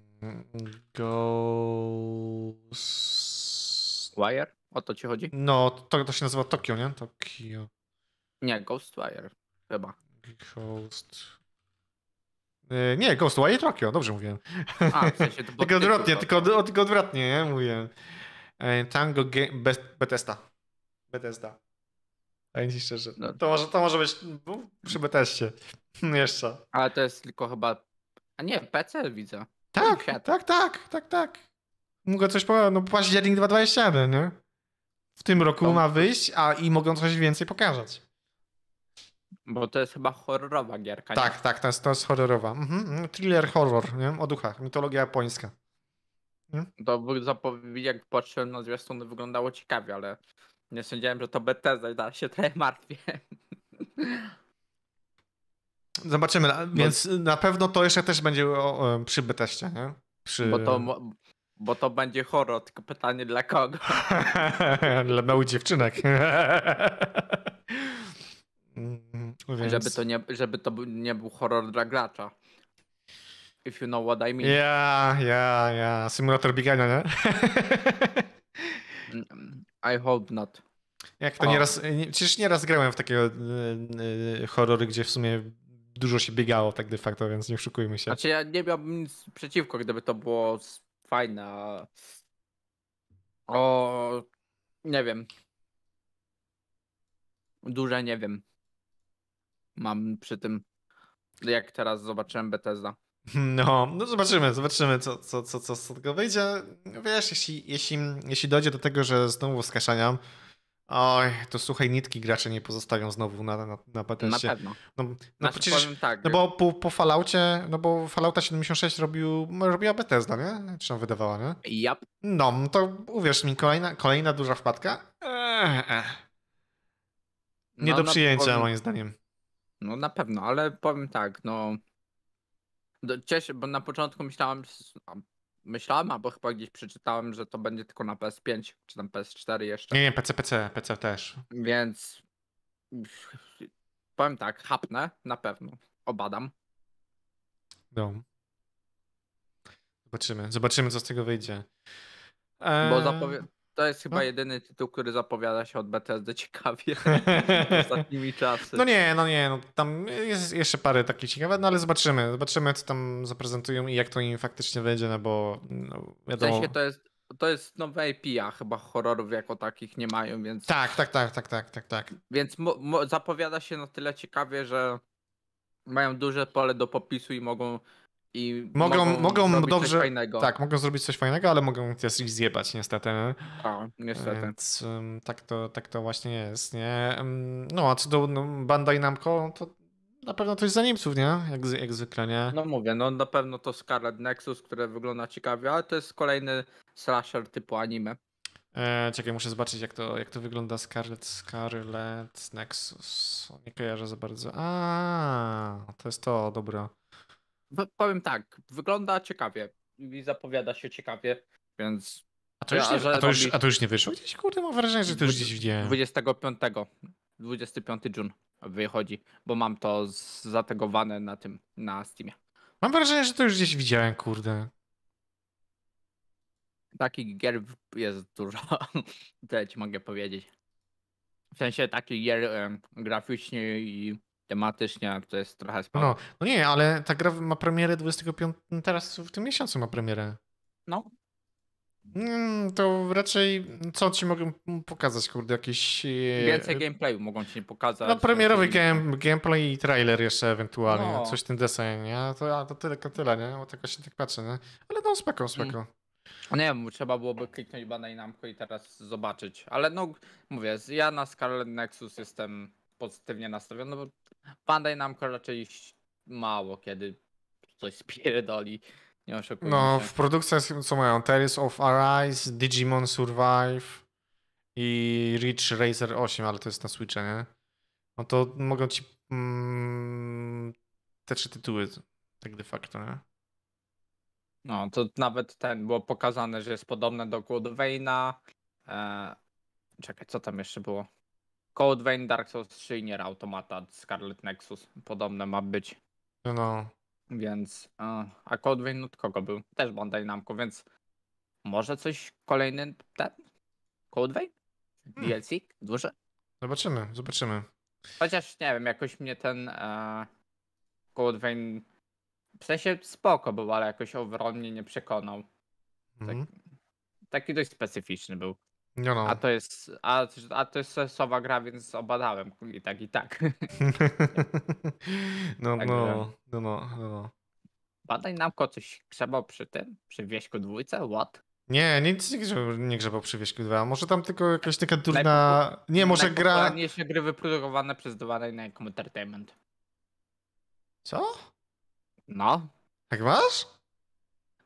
Ghost... Wire? O to ci chodzi? No, to, to się nazywa Tokio, nie? Tokio. Nie, Ghostwire chyba. Ghost... E, Nie, Ghostwire Tokio, dobrze mówiłem. A, w sensie to *laughs* Tylko odwrotnie, tylko, tylko odwrotnie, nie? Mówię. E, Tango Game... Be- Bethesda. Bethesda. Powiem ci szczerze. No. To, może, to może być no, przy Bethesdzie. *laughs* Jeszcze. Ale to jest tylko chyba... A nie, PC widzę. Tak, tak, tak, tak, tak. Mogę coś powiedzieć, no październik 2021, nie? W tym roku To- ma wyjść, a i mogą coś więcej pokazać. Bo to jest chyba horrorowa gierka. nie? Tak, tak, to jest, to jest horrorowa. Mhm, mhm, thriller horror, nie? O duchach, mitologia japońska. To wy- zapowiedź, jak patrzyłem na zwiastuny, wyglądało ciekawie, ale nie sądziłem, że to Bethesda i dalej się trochę martwię. *laughs* Zobaczymy, więc na pewno to jeszcze też będzie o, o, przy Beteście, nie? Przy... Bo to, bo to będzie horror, tylko pytanie dla kogo. *laughs* Dla małych dziewczynek. *laughs* Mm, Więc... Żeby to, nie, żeby to był- nie był horror dla gracza. If you know what I mean. Ja, ja, ja. Symulator biegania, nie? I hope not. Jak to O. nieraz, nie, przecież nieraz grałem w takie y, y, horrory, gdzie w sumie dużo się biegało tak de facto, więc nie oszukujmy się. Znaczy ja nie miałbym nic przeciwko, gdyby to było fajne. O, nie wiem. Duże nie wiem. Mam przy tym, jak teraz zobaczyłem Bethesda. No, no zobaczymy, zobaczymy, co, co, co, co z tego wyjdzie. Wiesz, jeśli, jeśli, jeśli dojdzie do tego, że znowu skaszaniam, oj, to słuchaj, nitki gracze nie pozostawią znowu na, na, na Na Bethesdzie. pewno. No, no Znaczy, przecież, tak. no bo po, po Falloutie, no bo Fallouta 76 robił, robiła Bethesda, nie? Czy tam wydawała, nie? Jap. No, to uwierz mi, kolejna, kolejna duża wpadka. Ech, ech. Nie No, do na- przyjęcia, moim zdaniem. No na pewno, ale powiem tak, no. Cieszę, bo na początku myślałem, myślałem, albo chyba gdzieś przeczytałem, że to będzie tylko na PS5, czy tam PS4 jeszcze. Nie, nie, PC, PC, PC też. Więc powiem tak, chapnę na pewno. Obadam. No. Zobaczymy, zobaczymy, co z tego wyjdzie. Bo Eee, zapowie... to jest chyba no. jedyny tytuł, który zapowiada się od BTSD ciekawie *laughs* *laughs* ostatnimi czasy. No nie, no nie, no tam jest jeszcze parę takich ciekawych, no ale zobaczymy, zobaczymy, co tam zaprezentują i jak to im faktycznie wyjdzie, no bo no, w wiadomo. sensie to jest, to jest nowe IP, a chyba horrorów jako takich nie mają, więc, Tak, tak, tak, tak, tak, tak, tak. więc zapowiada się na tyle ciekawie, że mają duże pole do popisu i mogą i Mogą, mogą, zrobić dobrze, coś fajnego. tak, mogą zrobić coś fajnego, ale mogą też ich zjebać niestety, nie? A, niestety. Więc ym, tak, to, tak to właśnie jest, nie? No a co do no, Bandai Namco, to na pewno to jest za Niemców, nie? Jak, jak zwykle, nie? No mówię, no na pewno to Scarlet Nexus, które wygląda ciekawie, ale to jest kolejny slasher typu anime. E, czekaj, muszę zobaczyć jak to, jak to wygląda Scarlet, Scarlet Nexus. Nie kojarzę za bardzo. A, to jest to, dobra. Powiem tak, wygląda ciekawie i zapowiada się ciekawie, więc A to, już nie, a, to już, a to już nie wyszło gdzieś? Kurde, mam wrażenie, że to już gdzieś widziałem. 25, 25 June wychodzi, bo mam to zategowane na tym, na Steamie. Mam wrażenie, że to już gdzieś widziałem, kurde. Takich gier jest dużo, *laughs* tyle ci mogę powiedzieć. W sensie takich gier graficznie i tematycznie to jest trochę sporo. No, no nie, ale ta gra ma premierę 25, teraz w tym miesiącu ma premierę. No, Mm, to raczej, co ci mogę pokazać, kurde, jakieś... e, więcej gameplayu mogą ci pokazać. No premierowy więcej- game, gameplay i trailer jeszcze ewentualnie, No. coś w tym deseń, nie? To, a to tyle, to tyle, nie? Bo tak się tak patrzę, nie? Ale no spoko, spoko. Nie wiem, trzeba byłoby kliknąć Bandai Namco i teraz zobaczyć. Ale no, mówię, ja na Scarlet Nexus jestem pozytywnie nastawiony, bo Bandai Namco raczej mało kiedy coś spierdoli. Nie oszukujmy No, się. w produkcjach co mają? Tales of Arise, Digimon Survive i Ridge Racer 8, ale to jest na Switcha, nie? No to mogą ci mm, te trzy tytuły tak de facto, nie? No, to nawet ten było pokazane, że jest podobne do Code Veina. E, czekaj, co tam jeszcze było? Code Vein, Dark Souls 3 i Nier Automata, Scarlet Nexus. Podobne ma być. No, no. Więc. e, A Code Vein od kogo był? Też Bandai Namco, więc może coś kolejny ten? Code Vein? Hmm. DLC? Duże? Zobaczymy, zobaczymy. Chociaż nie wiem, jakoś mnie ten e, Code Vein w sensie spoko był, ale jakoś overall mnie nie przekonał. Mhm. Taki dość specyficzny był. No, no. A to jest, a, a to jest sensowa gra, więc obadałem i tak i tak. *laughs* no, Także- no, no, no, no. Badaj Namco coś grzebał przy tym? Przy Wieśku dwójce? What? Nie, nic nie grzebał, nie grzebał przy Wieśku 2. Może tam tylko jakaś taka durna... Nie, może gra... Najpopularniejsze gry wyprodukowane przez Namco Entertainment. Co? No. Tak masz?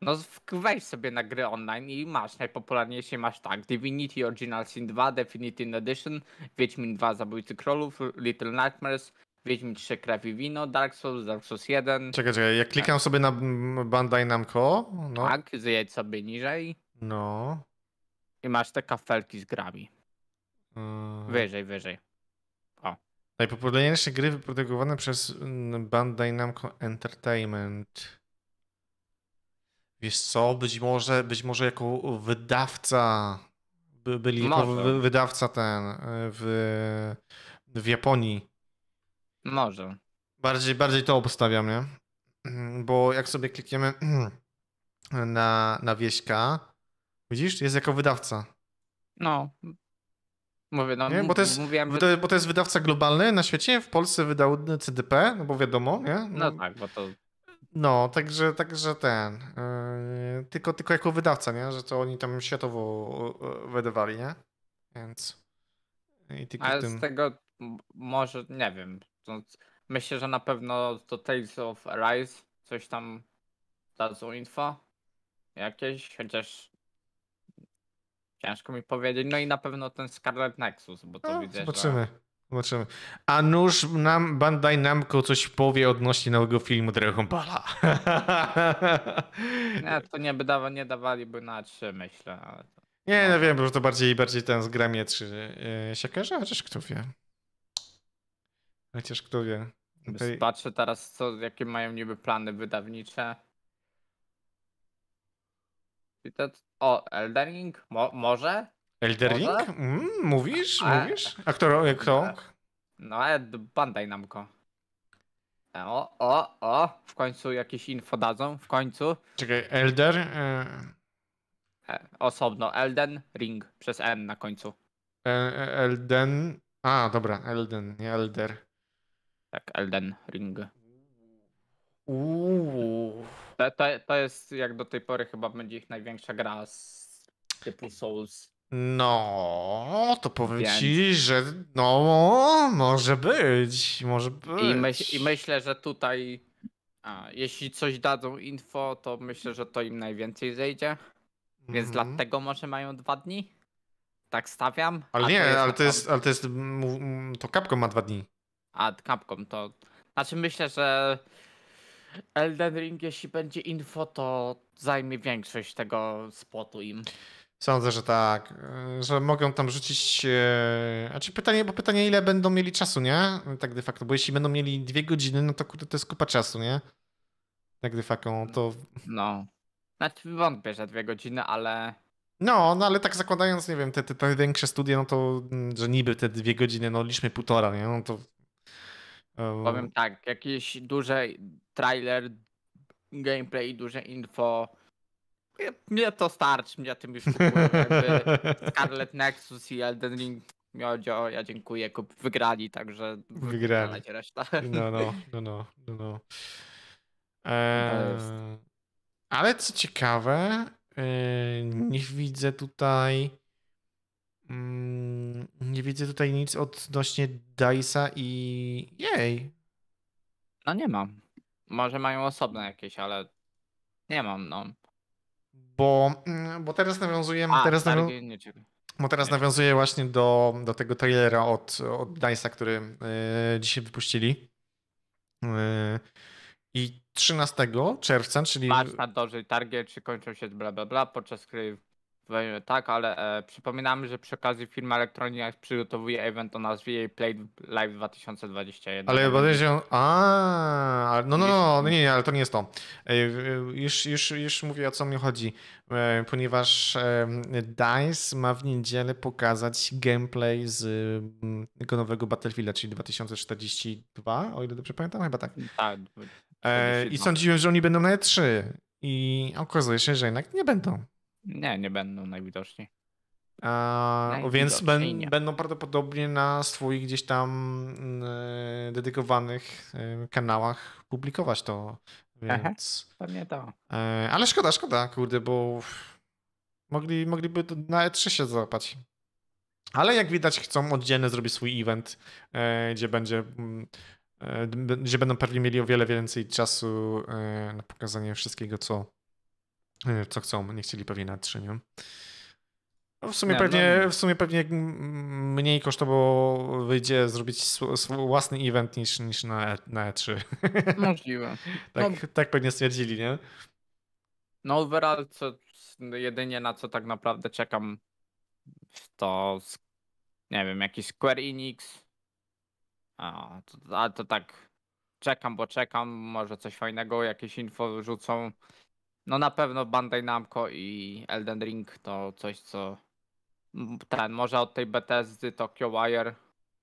No w- wejdź sobie na gry online i masz najpopularniejsze masz tak Divinity Original Sin 2, Definitive Edition, Wiedźmin 2 Zabójcy Królów, Little Nightmares, Wiedźmin 3 Krew i Wino, Dark Souls, Dark Souls 1. Czekaj, czekaj, jak klikam sobie na Bandai Namco, no, Tak, zjedź sobie niżej no, i masz te kafelki z grami. yy, Wyżej, wyżej. najpopularniejsze gry wyprodukowane przez mm, Bandai Namco Entertainment. Wiesz co, być może, być może jako wydawca, by, byli jako wy, wydawca ten y, w, w Japonii. Może. Bardziej, bardziej to obstawiam, nie? Bo jak sobie klikniemy *clears throat* na, na wieśka, widzisz, jest jako wydawca. No. Mówię, no Nie? Bo to jest- mówiłem, Bo to, bo to jest wydawca globalny na świecie. W Polsce wydał CDP, no bo wiadomo, nie? No tak, bo to No, także, także ten. Yy, tylko, tylko jako wydawca, nie? Że to oni tam światowo yy, wydawali, nie? Więc. I tylko Ale tym. z tego może, nie wiem. Myślę, że na pewno to Tales of Arise coś tam dadzą info jakieś, chociaż ciężko mi powiedzieć. No i na pewno ten Scarlet Nexus, bo to No, widzę, zobaczymy. Zobaczymy. A nuż nam Bandai Namco coś powie odnośnie nowego filmu Dragon Balla. że... *laughs* Nie, to nie, by dawa, nie dawaliby na 3 myślę, ale to... Nie, no wiem, bo to bardziej, bardziej ten z gramie 3 yy, się kojarzy, chociaż kto wie. Chociaż kto wie. Tutaj- Patrzę teraz, co, jakie mają niby plany wydawnicze. I to, o, Elden Ring? Mo, może? Elder Ring? Mm, mówisz? A- Mówisz? A kto? kto? No, d- Bandai Namco. E, O, o, o, w końcu jakieś info dadzą, w końcu. Czekaj, Elder? e, E, osobno, Elden Ring, przez N na końcu. e, e, Elden. A, dobra, Elden, nie Elder. Tak, Elden Ring. Uuu. To, to, to jest, jak do tej pory, chyba będzie ich największa gra z typu Souls. No, to powiem Więc- ci, że no, może być, może być. I, myśl, I myślę, że tutaj, a, jeśli coś dadzą info, to myślę, że to im najwięcej zejdzie. Więc Mhm. dlatego może mają dwa dni? Tak stawiam. Ale nie, ale to jest, ale to jest, mm, mm, to Capcom ma dwa dni. A Capcom to. Znaczy myślę, że Elden Ring, jeśli będzie info, to zajmie większość tego spotu im. Sądzę, że tak, e, że mogą tam rzucić. Znaczy pytanie, bo pytanie, ile będą mieli czasu, nie? Tak de facto, bo jeśli będą mieli dwie godziny, no to kurde, to jest kupa czasu, nie? Tak de facto, to. No. Znaczy wątpię, że dwie godziny, ale. No, no ale tak zakładając, nie wiem, te, te, te większe studie, no to, mm, że niby te dwie godziny, no liczmy półtora, nie? No to. e, Powiem tak, jakiś duży trailer, gameplay, duże info. Mnie- to starczy, mnie tym już. Jakby *laughs* Scarlet Nexus i Elden Ring. Miodzio, ja dziękuję, kup, wygrali, także Wygrali. reszta. *laughs* No, no, no, no, no. Eee, ale co ciekawe, e, nie widzę tutaj. mm, Nie widzę tutaj nic odnośnie Dice'a i jej. No nie mam. Może mają osobne jakieś, ale nie mam, no. Bo, mm, bo teraz nawiązuję, A, teraz, nawią, nie bo teraz nawiązuję właśnie do, do tego trailera od, od Dice'a, który e, dzisiaj wypuścili. E, I 13 czerwca, czyli. Marsz na doży target, czy kończą się bla bla bla, podczas gry tak, ale e, przypominamy, że przy okazji firma Electronic przygotowuje event o nazwie Play Live 2021. Ale To bo będzie- się. A, no, no, no, no, nie, nie, ale to nie jest to. E, e, Już, już, już mówię o co mi chodzi. E, Ponieważ e, DICE ma w niedzielę pokazać gameplay z mm, tego nowego Battlefielda, czyli 2042, o ile dobrze pamiętam, chyba tak. Tak, E, I 42. sądziłem, że oni będą na E3. I okazuje się, że jednak nie będą. Nie, nie będą najwidoczniej. A, więc ben, będą prawdopodobnie na swoich gdzieś tam e, dedykowanych e, kanałach publikować to. Aha. Więc. Pewnie to. E, ale szkoda, szkoda, kurde, bo mogli, mogliby to na E3 się załapać. Ale jak widać, chcą oddzielny zrobić swój event, e, gdzie będzie. mm, e, gdzie będą pewnie mieli o wiele więcej czasu na pokazanie wszystkiego, co, co chcą, nie chcieli pewnie na 3, nie? No w, sumie Nie, pewnie, no- w sumie pewnie mniej kosztowo wyjdzie zrobić własny event niż, niż na, E- na E3. *laughs* Możliwe. tak, No. tak pewnie stwierdzili, nie? No overall, co jedynie na co tak naprawdę czekam, to nie wiem, jakiś Square Enix. A to, a to tak czekam, bo czekam, może coś fajnego, jakieś info rzucą. No na pewno Bandai Namco i Elden Ring to coś, co ten, może od tej Bethesdy, Tokyo Wire.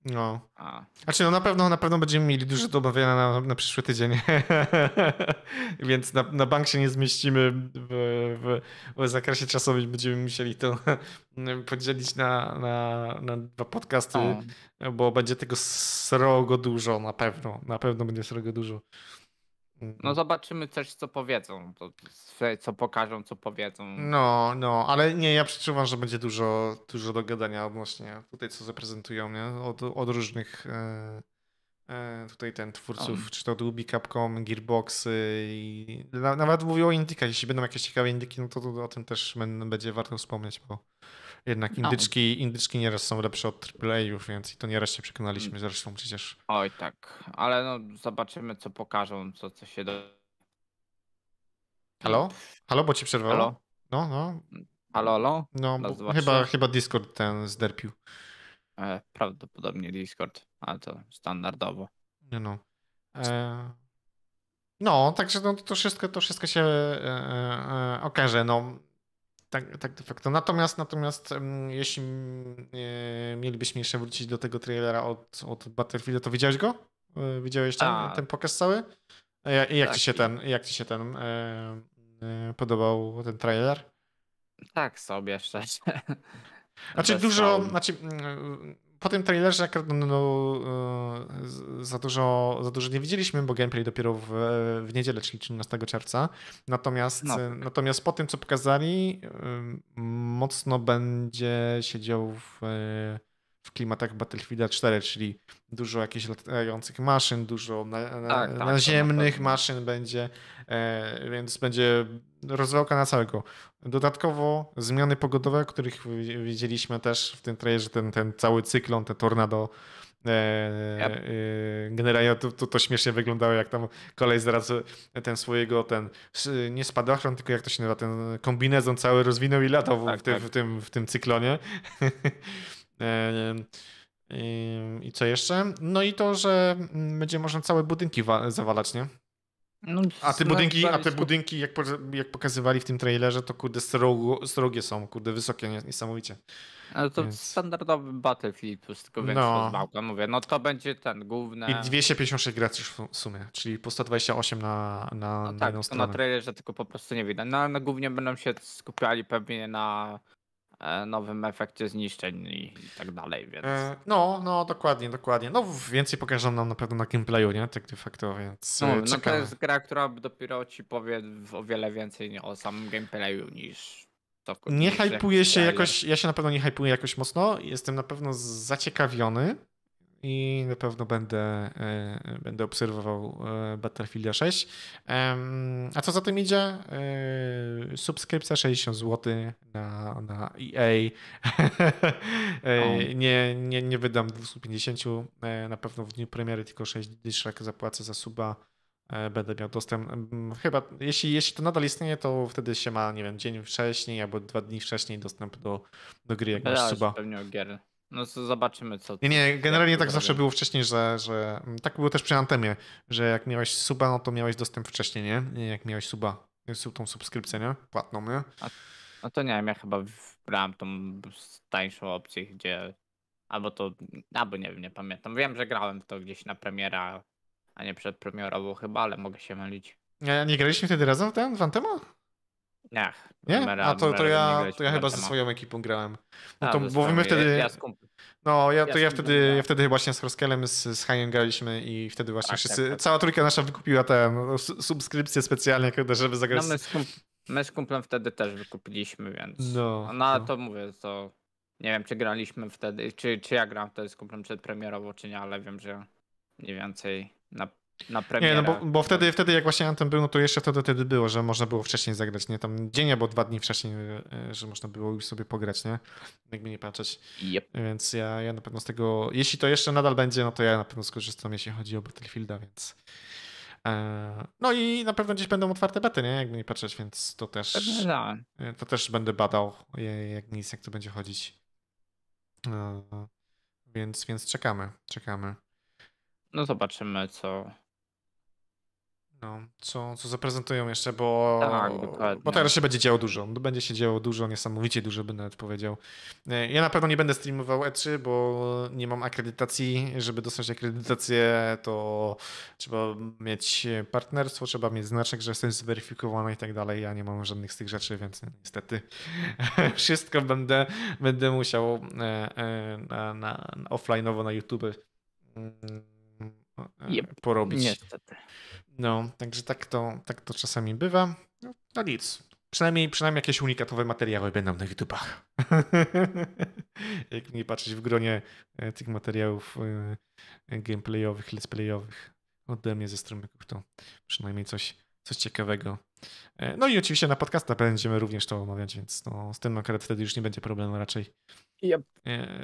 No. A, Znaczy, no na pewno, na pewno będziemy mieli dużo do omawiania na, na przyszły tydzień. *laughs* Więc na, na bank się nie zmieścimy w, w, w zakresie czasowym. Będziemy musieli to *laughs* podzielić na, na, na dwa podcasty, o, bo będzie tego srogo dużo, na pewno. Na pewno będzie srogo dużo. No zobaczymy też, co powiedzą, co pokażą, co powiedzą. No, no, ale nie, ja przeczuwam, że będzie dużo, dużo do gadania odnośnie tutaj, co zaprezentują, nie? Od, od różnych e, e, tutaj ten twórców, czy to Dubi, Capcom, Gearboxy i na, nawet mówił o indykach. Jeśli będą jakieś ciekawe indyki, no to, to o tym też będzie warto wspomnieć, bo jednak No. indyczki, indyczki nieraz są lepsze od AAA-ów, więc i to nieraz się przekonaliśmy zresztą przecież. Oj tak, ale no zobaczymy, co pokażą, co, co się do... Halo? Halo, bo ci przerwało? Halo? No, no, Halo, halo? no, chyba, chyba Discord ten zderpił. E, prawdopodobnie Discord, ale to standardowo. Nie no. E, no, także no, to wszystko, to wszystko się e, e, okaże. No, tak, tak de facto. Natomiast, natomiast jeśli mielibyśmy jeszcze wrócić do tego trailera od, od Battlefielda, to widziałeś go? E, Widziałeś ten, Tak. ten pokaz cały? Jak- I jak, ci Tak, się i- ten, jak ci się ten e, e, podobał ten trailer? Tak sobie szczerze. Znaczy Bez dużo, znaczy mm, po tym trailerze akurat no, no, e, za, dużo, za dużo nie widzieliśmy, bo gameplay dopiero w, w niedzielę, czyli 13 czerwca. Natomiast, No. natomiast po tym, co pokazali, e, mocno będzie siedział w, e, w klimatach Battlefielda 4, czyli dużo jakichś latających maszyn, dużo na, na, Tak, tak, naziemnych maszyn będzie, e, więc będzie rozwałka na całego. Dodatkowo zmiany pogodowe, których wi- widzieliśmy też w tym trailerze, ten, ten cały cyklon, te tornado. E, Yep. e, generalnie to, to, to śmiesznie wyglądało, jak tam kolej zaraz ten swojego, ten nie spadochron, tylko jak to się nazywa, ten kombinezon cały rozwinął i latał Tak, w, tym, tak. w, tym, w tym cyklonie. *laughs* I- co jeszcze? No i to, że mm, będzie można całe budynki wa- zawalać, nie? No, A te no, budynki, a te budynki jak, jak pokazywali w tym trailerze, to kurde srogo, srogie są, kurde wysokie, nie- niesamowicie. Ale to więc- standardowy Battlefield plus tylko większa No. rozwałka. Mówię, no to będzie ten główny. I 256 graczy w sumie, czyli po 128 na, na, No na tak, jedną to na stronę. trailerze tylko po prostu nie widać. No, no głównie będą się skupiali pewnie na nowym efekcie zniszczeń i, i tak dalej, więc. E, No, no, dokładnie, dokładnie. No, więcej pokażą nam na pewno na gameplayu, nie? Tak de facto, więc No, e, no to czekamy. jest gra, która dopiero ci powie o wiele więcej o samym gameplayu niż to Nie hypuję się jakoś, ja się na pewno nie hypuję jakoś mocno. Jestem na pewno zaciekawiony i na pewno będę, e, będę obserwował e, Battlefielda 6. Em, A co za tym idzie? E, Subskrypcja 60 zł na, na EA. *laughs* O. Nie, nie, nie wydam 250 e, na pewno w dniu premiery, tylko 6 dyszek zapłacę za suba. Będę miał dostęp. mm, Chyba, jeśli, jeśli to nadal istnieje, to wtedy się ma, nie wiem, dzień wcześniej albo dwa dni wcześniej dostęp do, do gry, jak masz suba. pewnie od gier. No to zobaczymy co. Nie, nie, generalnie tak zawsze było wcześniej, że, że tak było też przy Antemie, że jak miałeś suba, no to miałeś dostęp wcześniej, nie? Nie, Jak miałeś suba, su- tą subskrypcję, nie? Płatną, nie? No to nie wiem, ja chyba wybrałem tą tańszą opcję, gdzie. Albo to. Albo nie wiem, nie pamiętam. Wiem, że grałem w to gdzieś na premiera, a nie przedpremierowo chyba, ale mogę się mylić. Nie, nie graliśmy wtedy razem w ten, w Antema? Nie. Nie? premiera- A to, to, ja, to ja chyba ze swoją ekipą grałem. No A, to, ze bo my wtedy... Ja, No, ja, to Ja wtedy, kumplem ja wtedy właśnie z Roskelem, z, z Hajem graliśmy i wtedy właśnie Tak, wszyscy, tak, tak. cała trójka nasza wykupiła tę no, su- subskrypcję specjalnie, żeby no zagrać. my, z kump- my z kumplem wtedy też wykupiliśmy, więc. No, No, no. to mówię, to. Nie wiem, czy graliśmy wtedy, czy, czy ja grałem wtedy z kumplem przedpremierowo, czy nie, ale wiem, że mniej więcej na na Nie, premierę. no bo, bo wtedy, wtedy jak właśnie Anthem był, no to jeszcze wtedy, wtedy było, że można było wcześniej zagrać, nie? Tam dzień albo dwa dni wcześniej, e, że można było już sobie pograć, nie? Jakby nie patrzeć. Yep. Więc ja, ja na pewno z tego, jeśli to jeszcze nadal będzie, no to ja na pewno skorzystam, jeśli chodzi o Battlefielda, więc... e, No i na pewno gdzieś będą otwarte bety, nie? Jakby nie patrzeć, więc to też, e, to też będę badał, jak nic, jak to będzie chodzić. E, Więc, więc czekamy, czekamy. No zobaczymy, co. No, co, co zaprezentują jeszcze, bo, Tak, dokładnie. bo teraz się będzie działo dużo. No, Będzie się działo dużo, niesamowicie dużo, bym nawet powiedział. E, Ja na pewno nie będę streamował E3, bo nie mam akredytacji. Żeby dostać akredytację, to trzeba mieć partnerstwo, trzeba mieć znaczek, że jestem zweryfikowany i tak dalej. Ja nie mam żadnych z tych rzeczy, więc niestety *laughs* wszystko będę, będę musiał e, e, na, na, offline'owo na YouTube mm, porobić. Niestety. No, także tak to, tak to czasami bywa. No, no nic. Przynajmniej, przynajmniej jakieś unikatowe materiały będą na YouTubach. *laughs* Jak nie patrzeć w gronie e, tych materiałów e, gameplayowych, let's playowych ode mnie ze strumyków, to przynajmniej coś, coś ciekawego. E, No i oczywiście na podcastach będziemy również to omawiać, więc no, z tym akurat wtedy już nie będzie problemu raczej, Yep.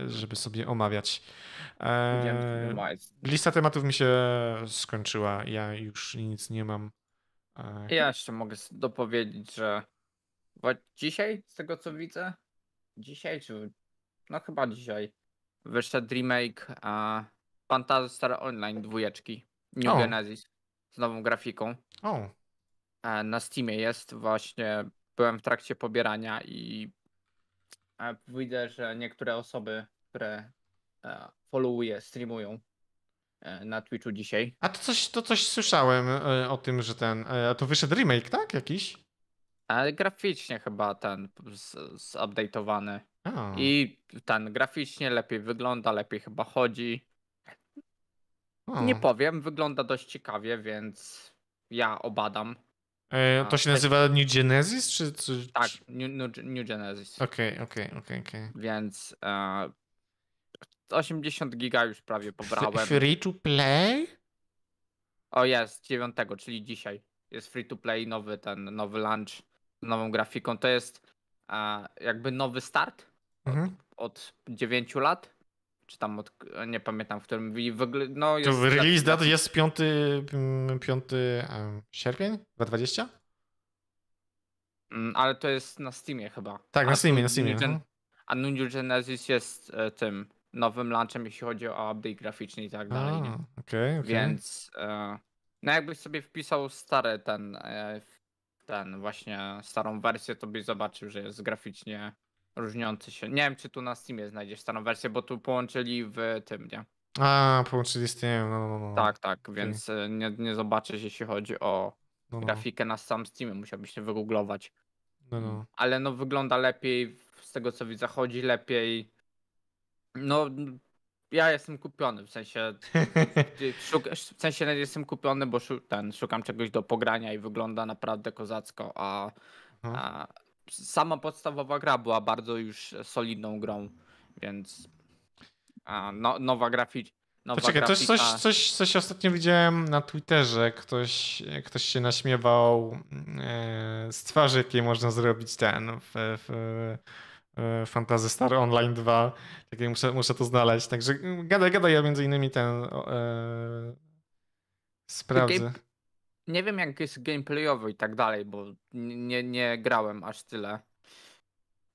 żeby sobie omawiać. E. Lista tematów mi się skończyła. Ja już nic nie mam. E, Ja jeszcze mogę dopowiedzieć, że dzisiaj, z tego co widzę, dzisiaj czy no chyba dzisiaj wyszedł remake a, Phantasy Star Online dwójeczki New O. Genesis z nową grafiką. O, E, Na Steamie jest właśnie, byłem w trakcie pobierania i widzę, że niektóre osoby, które e, followuję, streamują e, na Twitchu dzisiaj. a to coś, to coś słyszałem e, o tym, że ten. A to wyszedł remake, tak? Jakiś? Ale graficznie chyba ten zupdate'owany. I ten graficznie lepiej wygląda, lepiej chyba chodzi. Nie powiem, wygląda dość ciekawie, więc ja obadam. E, To się tak- nazywa New Genesis? Czy, czy, Tak, New, New, New Genesis. Okej, okej, okej, okej. Więc e, 80 giga już prawie pobrałem. Free to play? O jest, 9, czyli dzisiaj. Jest free to play, nowy ten, nowy launch z nową grafiką. To jest e, jakby nowy start Mhm. od 9 lat. Czy tam od, nie pamiętam, w którym wi- wygl- no jest To release date jest 5, 5 sierpień 2020? Mm, Ale to jest na Steamie chyba. Tak, A na Steamie, na Steamie. Gen- mhm. A New Genesis jest e, tym nowym launchem, jeśli chodzi o update graficzny i tak dalej. Okej, okej. Więc e, no jakbyś sobie wpisał stary ten, e, ten właśnie starą wersję, to byś zobaczył, że jest graficznie różniący się. Nie wiem, czy tu na Steamie znajdziesz starą wersję, bo tu połączyli w tym, nie? A, połączyli z tym, no, no, no. Tak, tak, więc e, nie, nie zobaczysz, jeśli chodzi o no, no, grafikę na sam Steamie, musiałbyś się wygooglować. no, no. Ale no wygląda lepiej, z tego co widzę, chodzi lepiej. No, ja jestem kupiony, w sensie *laughs* w sensie jestem kupiony, bo szu, ten, szukam czegoś do pogrania i wygląda naprawdę kozacko, a, No. a sama podstawowa gra była bardzo już solidną grą, więc a, no, nowa grafik, nowa Poczekaj, coś, grafika. coś, coś, coś ostatnio widziałem na Twitterze. Ktoś, ktoś się naśmiewał e, z twarzy, jakiej można zrobić ten w, w, Fantasy Star Online 2. Takie muszę, muszę to znaleźć. Także gadaj, gadaj, ja między innymi ten e, sprawdzę. Nie wiem jak jest gameplayowo i tak dalej, bo nie, nie, grałem aż tyle.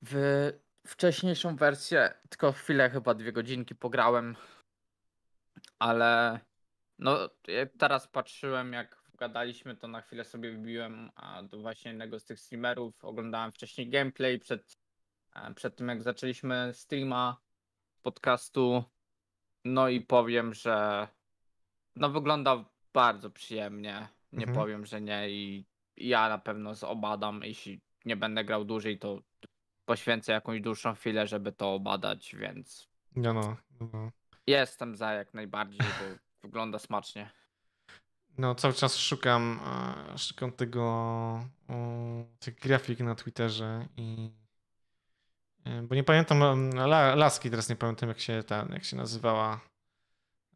W wcześniejszą wersję tylko chwilę, chyba dwie godzinki pograłem, ale no teraz patrzyłem jak gadaliśmy, to na chwilę sobie wbiłem a do właśnie jednego z tych streamerów, oglądałem wcześniej gameplay przed, a, przed tym jak zaczęliśmy streama podcastu, no i powiem, że no wygląda bardzo przyjemnie. Nie Mhm. powiem, że nie i ja na pewno zobadam. Jeśli nie będę grał dłużej, to poświęcę jakąś dłuższą chwilę, żeby to obadać, więc No, no, no. jestem za jak najbardziej, bo *laughs* wygląda smacznie. No, cały czas szukam, e, szukam tego, tych grafik na Twitterze i e, bo nie pamiętam, la, laski teraz nie pamiętam jak się ta, jak się nazywała.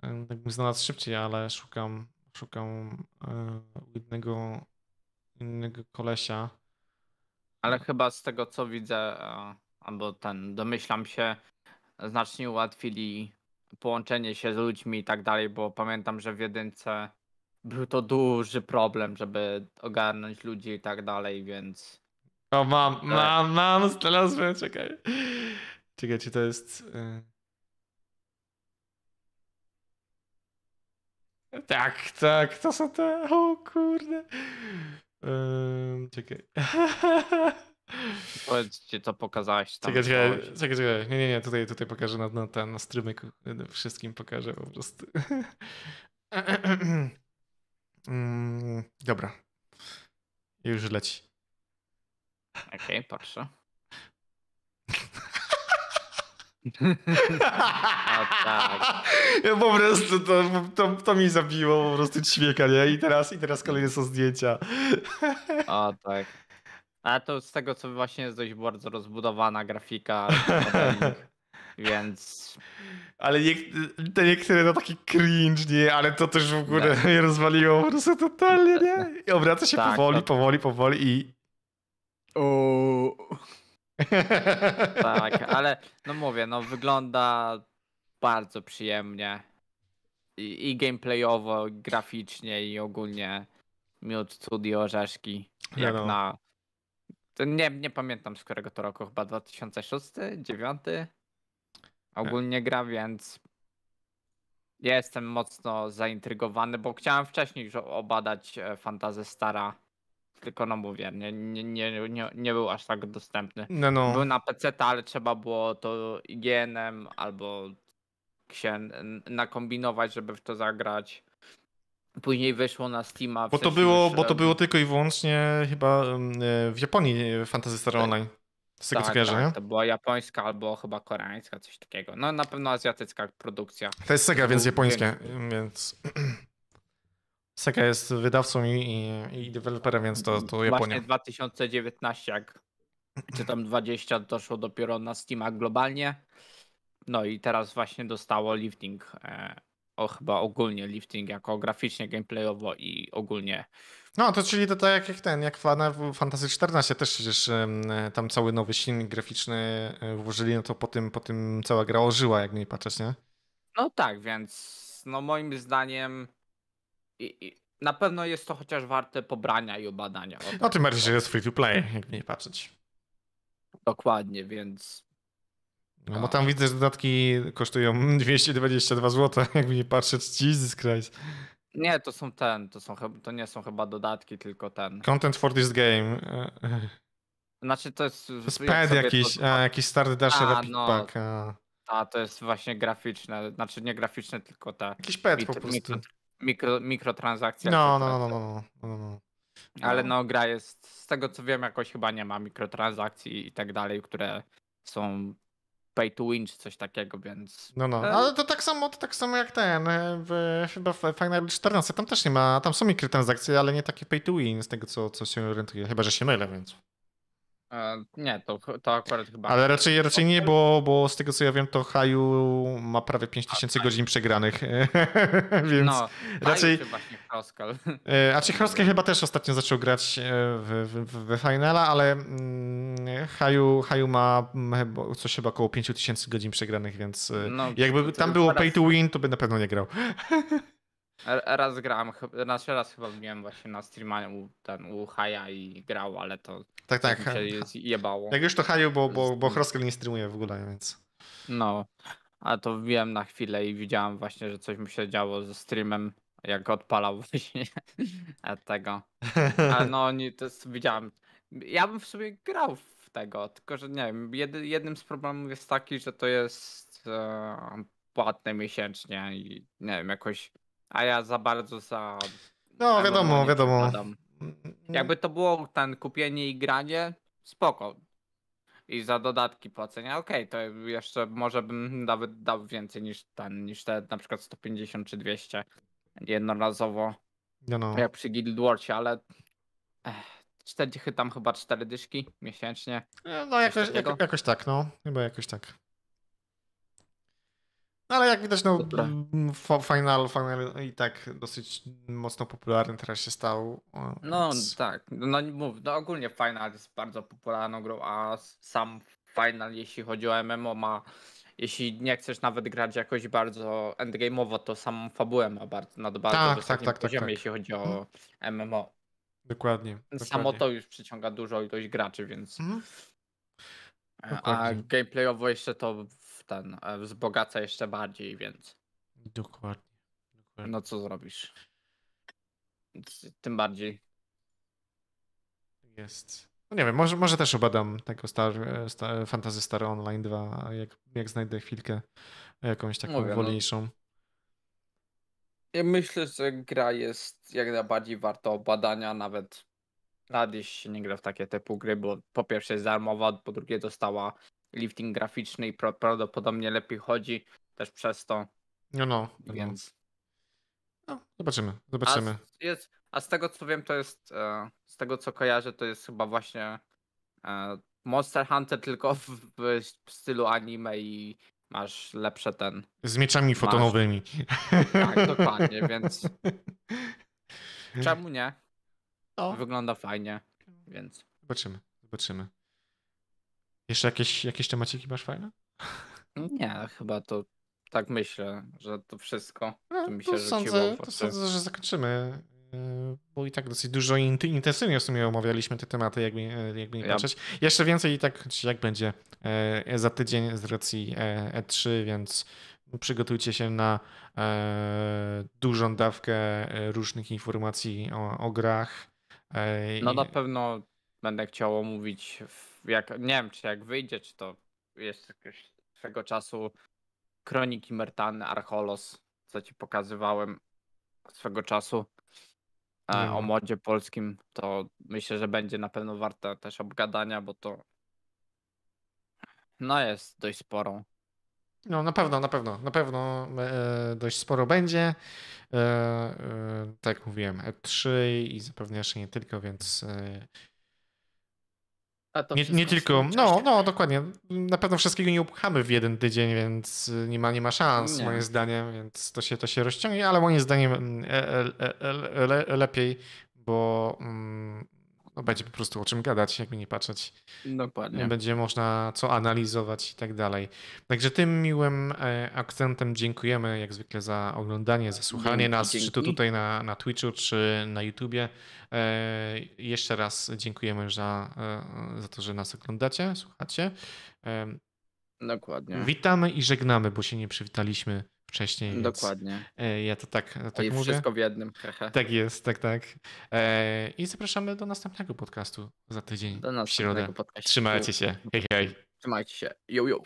Jakbym znalazł szybciej, ale szukam szukam e, jednego innego kolesia. Ale chyba z tego co widzę, e, albo ten, domyślam się, znacznie ułatwili połączenie się z ludźmi i tak dalej, bo pamiętam, że w jedynce był to duży problem, żeby ogarnąć ludzi i tak dalej, więc O, mam, Tak. mam, mam, znalazłem, czekaj. Czekaj, czy to jest... Tak, tak, to są te, o kurde. Ym, czekaj. *laughs* powiedzcie co pokazałeś tam. Czekaj, czekaj, czekaj, czekaj. Nie, nie, nie, tutaj, tutaj pokażę na, na, ten, na Wszystkim pokażę po prostu. *laughs* Mm, Dobra. Już leci. Okej, patrzę. *laughs* A tak. Ja po prostu to, to, to mi zabiło po prostu ćwieka, nie? I teraz, i teraz kolejne są zdjęcia. O tak. A to z tego co właśnie jest dość bardzo rozbudowana grafika, *laughs* więc Ale nie, te niektóre to taki cringe, nie? Ale to też w ogóle mnie rozwaliło po prostu totalnie, nie? I obraca się Tak, powoli, to- powoli, powoli i... *laughs* tak, ale no mówię, no wygląda bardzo przyjemnie. I, i gameplayowo, graficznie i ogólnie miód, cud i orzeszki. Jak Wiadomo. na... Nie, nie pamiętam z którego to roku, chyba 2006, 2009 ogólnie gra, więc ja jestem mocno zaintrygowany, bo chciałem wcześniej już obadać e, Fantazę Stara, tylko no mówię, nie, nie, nie, nie, nie był aż tak dostępny. No, no. Był na PC, ale trzeba było to IGN-em albo się nakombinować, żeby w to zagrać. Później wyszło na Steama. Bo to było, już, bo to e, było tylko i wyłącznie chyba e, w Japonii e, Fantasy Star Tak. Online. Z tego co tak, kojarzę, tak, nie? To była japońska albo chyba koreańska, coś takiego. No na pewno azjatycka produkcja. To jest Sega, więc japońskie, więc... *clears throat* Sega jest wydawcą i, i, i deweloperem, więc to, to Japonia. Właśnie 2019, jak czy tam 20 doszło dopiero na Steama globalnie. No i teraz właśnie dostało lifting. E, o chyba ogólnie lifting jako graficznie, gameplayowo i ogólnie. No, to czyli to tak jak- ten, jak Final Fantasy XIV też przecież tam cały nowy silnik graficzny e, włożyli, no to po tym, po tym cała gra ożyła, jak nie patrzeć, nie? No tak, więc no moim zdaniem i, i na pewno jest to chociaż warte pobrania i obadania. O No tym bardziej, że jest free to play, jak nie patrzeć. Dokładnie, więc No bo tam widzę, że dodatki kosztują 222 zł, jakby nie patrzeć, Jesus Christ. nie, to są ten, to, są, to nie są chyba dodatki, tylko ten. Content for this game. Znaczy to jest... Jest jak jakiś, to- a, jakiś stary Dasher A, Rapid no. Pack. A. A, to jest właśnie graficzne, znaczy nie graficzne, tylko te Jakiś pad po prostu. mikro, mikro, mikrotransakcje. No, które- no, no, no, no, no, no. Ale no gra jest, z tego co wiem, jakoś chyba nie ma mikrotransakcji i tak dalej, które są pay to win czy coś takiego, więc No, no, E? ale to tak samo, to tak samo jak ten, e, w, chyba w Final 14, tam też nie ma, tam są mikrotransakcje, ale nie takie pay to win, z tego co, co się orientuję, chyba, że się mylę, więc. E, nie, to, to akurat chyba... Ale raczej, raczej nie, bo, bo z tego co ja wiem, to Haju ma prawie 5000 godzin przegranych, *laughs* więc no, raczej- Crosscall. *laughs* E, A czy Chroskę chyba też ostatnio zaczął grać e, w, w, w Finala, ale mm, Haju, Haju ma mm, chyba- coś chyba około 5000 godzin przegranych, więc e, No, jakby tam było pay to win, to by na pewno nie grał. *laughs* Raz grałem, chy- znaczy raz chyba wbiłem właśnie na streama u, ten, u Haja i grał, ale to Tak, tak. mi się *laughs* zjebało. Jak już to Haju, bo, bo, bo Chroskel nie streamuje w ogóle, więc. No, a to wbiłem na chwilę i widziałem właśnie, że coś mu się działo ze streamem, jak odpalał *laughs* właśnie tego. Ale no, nie, to jest, widziałem. Ja bym w sobie grał w tego, tylko że nie wiem, jedy, jednym z problemów jest taki, że to jest e, płatne miesięcznie i nie wiem, jakoś. A ja za bardzo za. No, wiadomo, wiadomo. przepadam. Jakby to było ten kupienie i granie, spoko. I za dodatki płacenia, okej, to jeszcze może bym nawet dał więcej niż ten, niż te na przykład 150 czy 200 jednorazowo, No, no. jak przy Guild Warsie, ale eh, cztery dychy tam chyba cztery dyszki miesięcznie. No, jakoś, jako, jakoś tak, no. Chyba jakoś tak. No ale jak widać, no Dobra. mm, Final, Final i tak dosyć mocno popularny teraz się stał. No więc- tak, no mów, no ogólnie Final jest bardzo popularną grą, a sam Final, jeśli chodzi o MMO, ma, jeśli nie chcesz nawet grać jakoś bardzo endgame'owo, to samą fabułę ma bardzo, na bardzo Tak, tak, wysokim tak, tak, poziomie, tak. jeśli chodzi o MMO. Dokładnie. Samo dokładnie. to już przyciąga dużą ilość graczy, więc... Mhm. A gameplayowo jeszcze to ten, e, wzbogaca jeszcze bardziej, więc Dokładnie. dokładnie. no co zrobisz? Tym bardziej. Jest. No nie wiem, może, może też obadam tego Star, Star, Fantasy Star Online 2, jak, jak znajdę chwilkę jakąś taką Mówię, no. wolniejszą. Ja myślę, że gra jest jak najbardziej warta obadania, nawet nawet jeśli się nie gra w takie typu gry, bo po pierwsze jest darmowa, po drugie dostała lifting graficzny i prawdopodobnie lepiej chodzi też przez to, No, no. no. więc... No, zobaczymy, A zobaczymy. z, jest, a z tego co wiem, to jest, e, z tego co kojarzę, to jest chyba właśnie e, Monster Hunter tylko w, w stylu anime i masz lepsze ten. Z mieczami fotonowymi. Tak, dokładnie, *laughs* więc czemu nie? No, Wygląda fajnie, więc... zobaczymy, zobaczymy. Jeszcze jakieś, jakieś temaciki masz fajne? Nie, chyba to tak myślę, że to wszystko. No, To mi to się sądzę, to sądzę, że zakończymy. yy, Bo i tak dosyć dużo intensywnie w sumie omawialiśmy te tematy, jakby, e, jakby nie Ja- patrzeć. Jeszcze więcej i tak jak będzie e, za tydzień z racji e, E3, więc przygotujcie się na e, dużą dawkę e, różnych informacji o, o grach. E, No na pewno będę chciał omówić, w- jak, nie wiem czy jak wyjdzie, czy to jest jakieś swego czasu Kroniki Mertany, Archolos, co ci pokazywałem swego czasu e, No. o modzie polskim, to myślę, że będzie na pewno warte też obgadania, bo to no jest dość sporo. No na pewno, na pewno, na pewno e, dość sporo będzie. E, e, tak jak mówiłem, E3 i zapewne jeszcze nie tylko, więc e, nie, nie tylko, no, no dokładnie, na pewno wszystkiego nie upchamy w jeden tydzień, więc e, nie ma, nie ma szans Nie. moim zdaniem, więc to się, to się rozciągnie, ale moim zdaniem mm, e, e, e, le, lepiej, bo mm, no, będzie po prostu o czym gadać, jakby nie patrzeć. Dokładnie. Będzie można co analizować i tak dalej. Także tym miłym e, akcentem dziękujemy jak zwykle za oglądanie, za słuchanie Dzięki, nas, czy to dzięki. tutaj na, na Twitchu, czy na YouTubie. E, jeszcze raz dziękujemy za, e, za to, że nas oglądacie, słuchacie. Dokładnie. witamy i żegnamy, bo się nie przywitaliśmy wcześniej. Dokładnie. e, ja to tak, tak I mówię. wszystko w jednym. Tak jest, tak, tak. E, I zapraszamy do następnego podcastu za tydzień Do w środę. następnego podcastu. Trzymajcie się. Hej, hej. Trzymajcie się. Jo, jo.